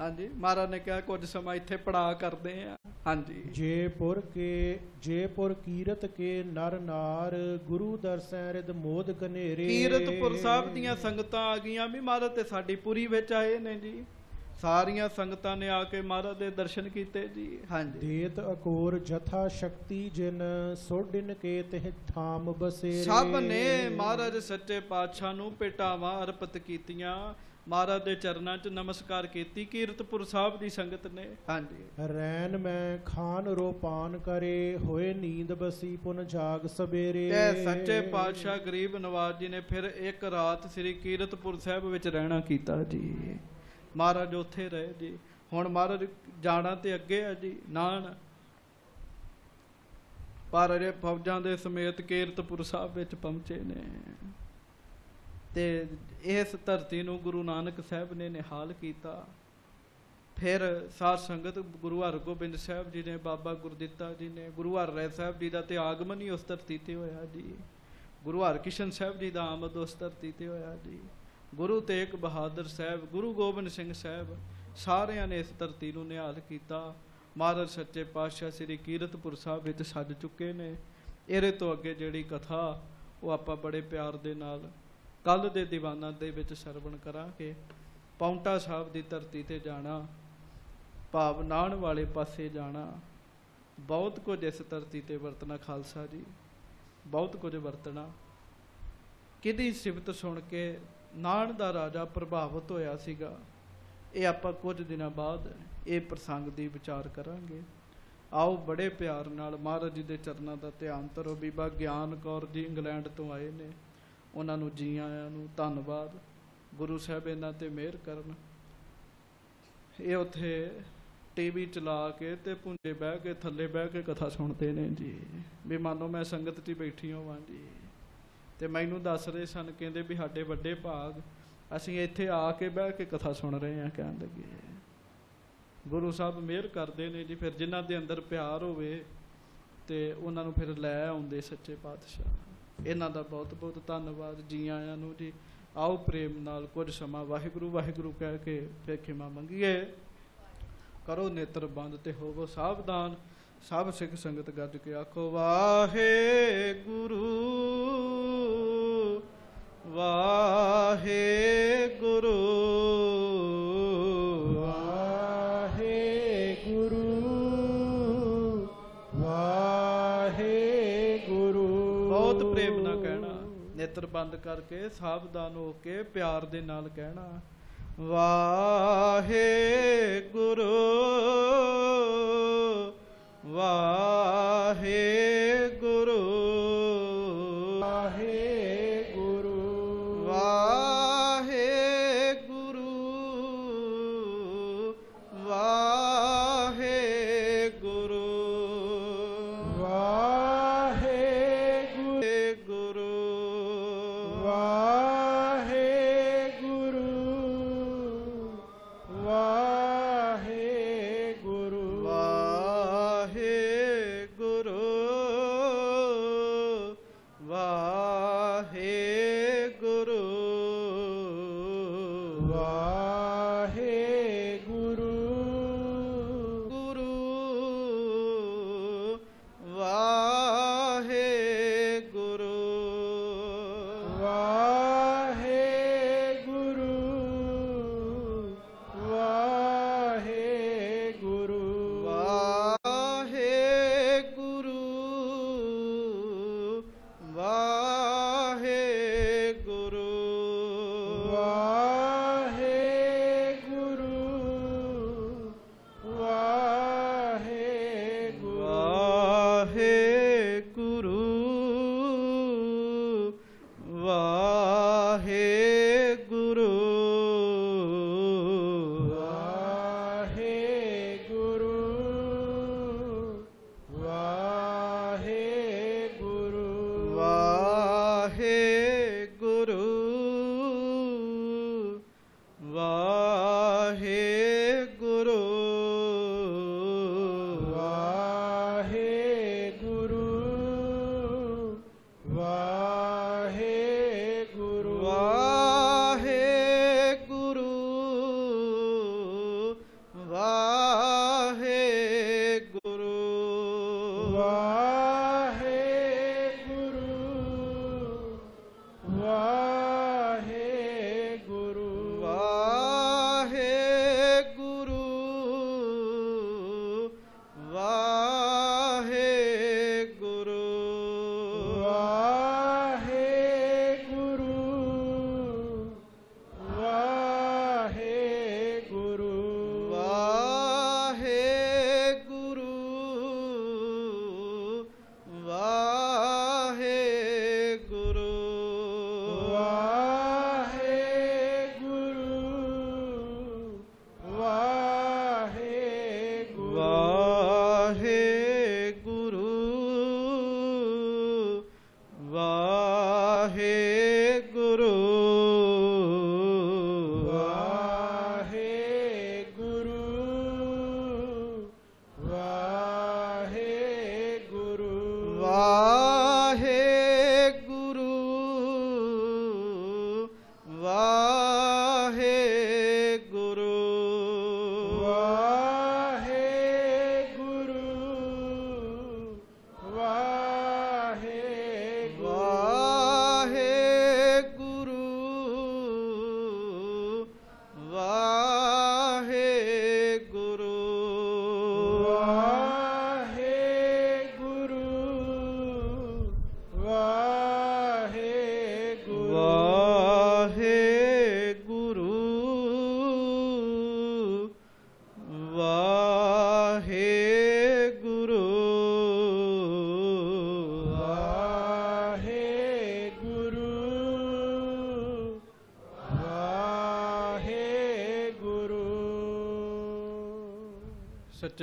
ਹਾਂਜੀ। ਮਹਾਰਾਜ ਨੇ ਕਿਹਾ ਕੁਝ ਸਮਾਂ ਇੱਥੇ ਪੜਾ ਕਰਦੇ ਆ। ਹਾਂਜੀ। ਜੇ ਪੁਰ ਕੇ ਜੇ ਪੁਰ ਕੀਰਤ ਕੇ ਨਰ ਨਾਰ ਗੁਰੂ ਦਰਸੈ ਰਿਦ ਮੋਦ ਕਨੇਰੇ ਕੀਰਤਪੁਰ ਸਾਹਿਬ ਦੀਆਂ ਸੰਗਤਾਂ ਆ ਗਈਆਂ ਵੀ ਮਹਾਰਾਜ ਤੇ ਸਾਡੀ ਪੂਰੀ ਵਿੱਚ ਆਏ ਨੇ ਜੀ। ਸਾਰੀਆਂ ਸੰਗਤਾਂ ਨੇ ਆ ਕੇ ਮਹਾਰਾਜ ਦੇ ਦਰਸ਼ਨ ਕੀਤੇ ਜੀ। ਹਾਂਜੀ। ਦੇਤ ਅਕੋਰ ਜਥਾ ਸ਼ਕਤੀ ਜਿਨ ਸੋਡਿਨ ਕੇ ਤਿਹ ਥਾਮ ਬਸੇਰੇ। ਸਭ ਨੇ ਮਹਾਰਾਜ ਸੱਚੇ ਪਾਤਸ਼ਾਹ ਨੂੰ ਭੇਟਾਵਾਂ ਅਰਪਿਤ ਕੀਤੀਆਂ। ਮਹਾਰਾਜ ਦੇ ਚਰਨਾਂ 'ਚ ਨਮਸਕਾਰ ਕੀਤੀ। ਕੀਰਤਪੁਰ ਸਾਹਿਬ ਦੀ ਸੰਗਤ ਨੇ। ਹਾਂਜੀ। ਰੈਨ ਮੈਂ ਖਾਨ ਰੋਪਾਨ ਕਰੇ ਹੋਏ ਨੀਂਦ ਬਸੀ ਪੁਨ ਜਾਗ ਸਵੇਰੇ। ਤੇ ਸੱਚੇ ਪਾਤਸ਼ਾਹ ਗਰੀਬ ਨਵਾਜ ਜੀ ਨੇ ਫਿਰ ਇੱਕ ਰਾਤ ਸ੍ਰੀ ਕੀਰਤਪੁਰ ਸਾਹਿਬ ਵਿੱਚ ਰਹਿਣਾ ਕੀਤਾ ਜੀ। ਮਹਾਰਾਜ ਉੱਥੇ ਰਹੇ ਜੀ। ਹੁਣ ਮਹਾਰਾਜ ਜਾਣਾ ਤੇ ਅੱਗੇ ਆ ਜੀ ਨਾਨ ਪਰ ਅਜੇ ਫੌਜਾਂ ਦੇ ਸਮੇਤ ਕੀਰਤਪੁਰ ਸਾਹਿਬ ਵਿੱਚ ਪਹੁੰਚੇ ਨੇ। ਤੇ ਇਸ ਧਰਤੀ ਨੂੰ ਗੁਰੂ ਨਾਨਕ ਸਾਹਿਬ ਨੇ ਨਿਹਾਲ ਕੀਤਾ। ਫਿਰ ਸਾਧ ਸੰਗਤ ਗੁਰੂ ਹਰਗੋਬਿੰਦ ਸਾਹਿਬ ਜੀ ਨੇ, ਬਾਬਾ ਗੁਰਦਿੱਤਾ ਜੀ ਨੇ, ਗੁਰੂ ਹਰਿ ਸਾਹਿਬ ਜੀ ਦਾ ਤੇ ਆਗਮਨ ਹੀ ਉਸ ਧਰਤੀ ਤੇ ਹੋਇਆ ਜੀ। ਗੁਰੂ ਹਰਕ੍ਰਿਸ਼ਨ ਸਾਹਿਬ ਜੀ ਦਾ ਆਮਦ ਉਸ ਧਰਤੀ ਤੇ ਹੋਇਆ ਜੀ। ਗੁਰੂ ਤੇਗ ਬਹਾਦਰ ਸਾਹਿਬ, ਗੁਰੂ ਗੋਬਿੰਦ ਸਿੰਘ ਸਾਹਿਬ ਸਾਰਿਆਂ ਨੇ ਇਸ ਧਰਤੀ ਨੂੰ ਨਿਹਾਲ ਕੀਤਾ। ਮਹਾਰਾਜ ਸੱਚੇ ਪਾਤਸ਼ਾਹ ਸ੍ਰੀ ਕੀਰਤਪੁਰ ਸਾਹਿਬ ਵਿੱਚ ਸੱਜ ਚੁੱਕੇ ਨੇ। ਇਹਦੇ ਤੋਂ ਅੱਗੇ ਜਿਹੜੀ ਕਥਾ, ਉਹ ਆਪਾਂ ਬੜੇ ਪਿਆਰ ਦੇ ਨਾਲ ਕੱਲ ਦੇ ਦੀਵਾਨਾਂ ਦੇ ਵਿੱਚ ਸਰਵਣ ਕਰਾਂਗੇ। ਪੌਂਟਾ ਸਾਹਿਬ ਦੀ ਧਰਤੀ ਤੇ ਜਾਣਾ, ਭਾਵ ਨਾਣ ਵਾਲੇ ਪਾਸੇ ਜਾਣਾ, ਬਹੁਤ ਕੁਝ ਇਸ ਧਰਤੀ ਤੇ ਵਰਤਣਾ, ਖਾਲਸਾ ਜੀ, ਬਹੁਤ ਕੁਝ ਵਰਤਣਾ। ਕਿਹਦੀ ਸਿਫਤ ਸੁਣ ਕੇ ਨਾਣ ਦਾ ਰਾਜਾ ਪ੍ਰਭਾਵਿਤ ਹੋਇਆ ਸੀਗਾ। ਇਹ ਆਪਾਂ ਕੁਝ ਦਿਨਾਂ ਬਾਅਦ ਇਹ ਪ੍ਰਸੰਗ ਦੀ ਵਿਚਾਰ ਕਰਾਂਗੇ। ਆਓ ਬੜੇ ਪਿਆਰ ਨਾਲ ਮਹਾਰਾਜ ਜੀ ਦੇ ਚਰਨਾਂ ਦਾ ਧਿਆਨ ਧਰੋ। ਬੀਬਾ ਗਿਆਨ ਕੌਰ ਜੀ ਇੰਗਲੈਂਡ ਤੋਂ ਆਏ ਨੇ। ਉਹਨਾਂ ਨੂੰ ਜੀ ਆਇਆਂ ਨੂੰ ਧੰਨਵਾਦ। ਗੁਰੂ ਸਾਹਿਬ ਇਹਨਾਂ ਤੇ ਮਿਹਰ ਕਰਨ। ਇਹ ਉੱਥੇ ਟੀਵੀ ਚਲਾ ਕੇ ਤੇ ਪੁੰਜੇ ਬਹਿ ਕੇ, ਥੱਲੇ ਬਹਿ ਕੇ ਕਥਾ ਸੁਣਦੇ ਨੇ ਜੀ। ਵੀ ਮੰਨੋ ਮੈਂ ਸੰਗਤ 'ਚ ਬੈਠੀ ਹੋਵਾਂ ਜੀ। ਤੇ ਮੈਨੂੰ ਦੱਸ ਰਹੇ ਸਨ, ਕਹਿੰਦੇ ਵੀ ਸਾਡੇ ਵੱਡੇ ਭਾਗ, ਅਸੀਂ ਇੱਥੇ ਆ ਕੇ ਬਹਿ ਕੇ ਕਥਾ ਸੁਣ ਰਹੇ ਹਾਂ, ਕਹਿਣ ਲੱਗੇ ਗੁਰੂ ਸਾਹਿਬ ਮਿਹਰ ਕਰਦੇ ਨੇ ਜੀ, ਫਿਰ ਜਿਨ੍ਹਾਂ ਦੇ ਅੰਦਰ ਪਿਆਰ ਹੋਵੇ ਤੇ ਉਹਨਾਂ ਨੂੰ ਫਿਰ ਲੈ ਆਉਂਦੇ ਸੱਚੇ ਪਾਤਸ਼ਾਹ। ਇਹਨਾਂ ਦਾ ਬਹੁਤ ਬਹੁਤ ਧੰਨਵਾਦ ਜੀ ਆਇਆਂ ਨੂੰ ਜੀ। ਆਓ ਪ੍ਰੇਮ ਨਾਲ ਕੁਝ ਸਮਾਂ ਵਾਹਿਗੁਰੂ ਵਾਹਿਗੁਰੂ ਕਹਿ ਕੇ ਫਿਰ ਖਿਮਾ ਮੰਗੀਏ। ਕਰੋ ਨੇਤਰ ਬੰਦ ਤੇ ਹੋਵੋ ਸਾਵਧਾਨ। ਸਭ ਸਿੱਖ ਸੰਗਤ ਗੱਜ ਕੇ ਆਖੋ ਵਾਹਿਗੁਰੂ ਵਾਹਿਗੁਰੂ ਵਾਹਿਗੁਰੂ ਵਾਹਿਗੁਰੂ। ਬਹੁਤ ਪ੍ਰੇਮ ਨਾਲ ਕਹਿਣਾ। ਨੇਤਰ ਬੰਦ ਕਰਕੇ ਸਾਵਧਾਨ ਹੋ ਕੇ ਪਿਆਰ ਦੇ ਨਾਲ ਕਹਿਣਾ। ਵਾਹਿਗੁਰੂ ਵਾਹਿਗੁਰੂ ਵਾਹਿਗੁਰੂ।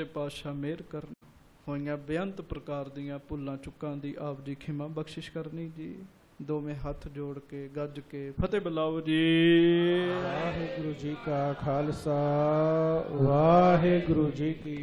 ਸੱਚੇ ਪਾਤਸ਼ਾਹ ਮਿਹਰ ਕਰਨ। ਹੋਈਆਂ ਬੇਅੰਤ ਪ੍ਰਕਾਰ ਦੀਆਂ ਭੁੱਲਾਂ ਚੁੱਕਾਂ ਦੀ ਆਪ ਜੀ ਖਿਮਾ ਬਖਸ਼ਿਸ਼ ਕਰਨੀ ਜੀ। ਦੋਵੇਂ ਹੱਥ ਜੋੜ ਕੇ, ਗੱਜ ਕੇ, ਫਤਿਹ ਬੁਲਾਓ ਜੀ। ਵਾਹਿਗੁਰੂ ਜੀ ਕਾ ਖਾਲਸਾ, ਵਾਹਿਗੁਰੂ ਜੀ ਕੀ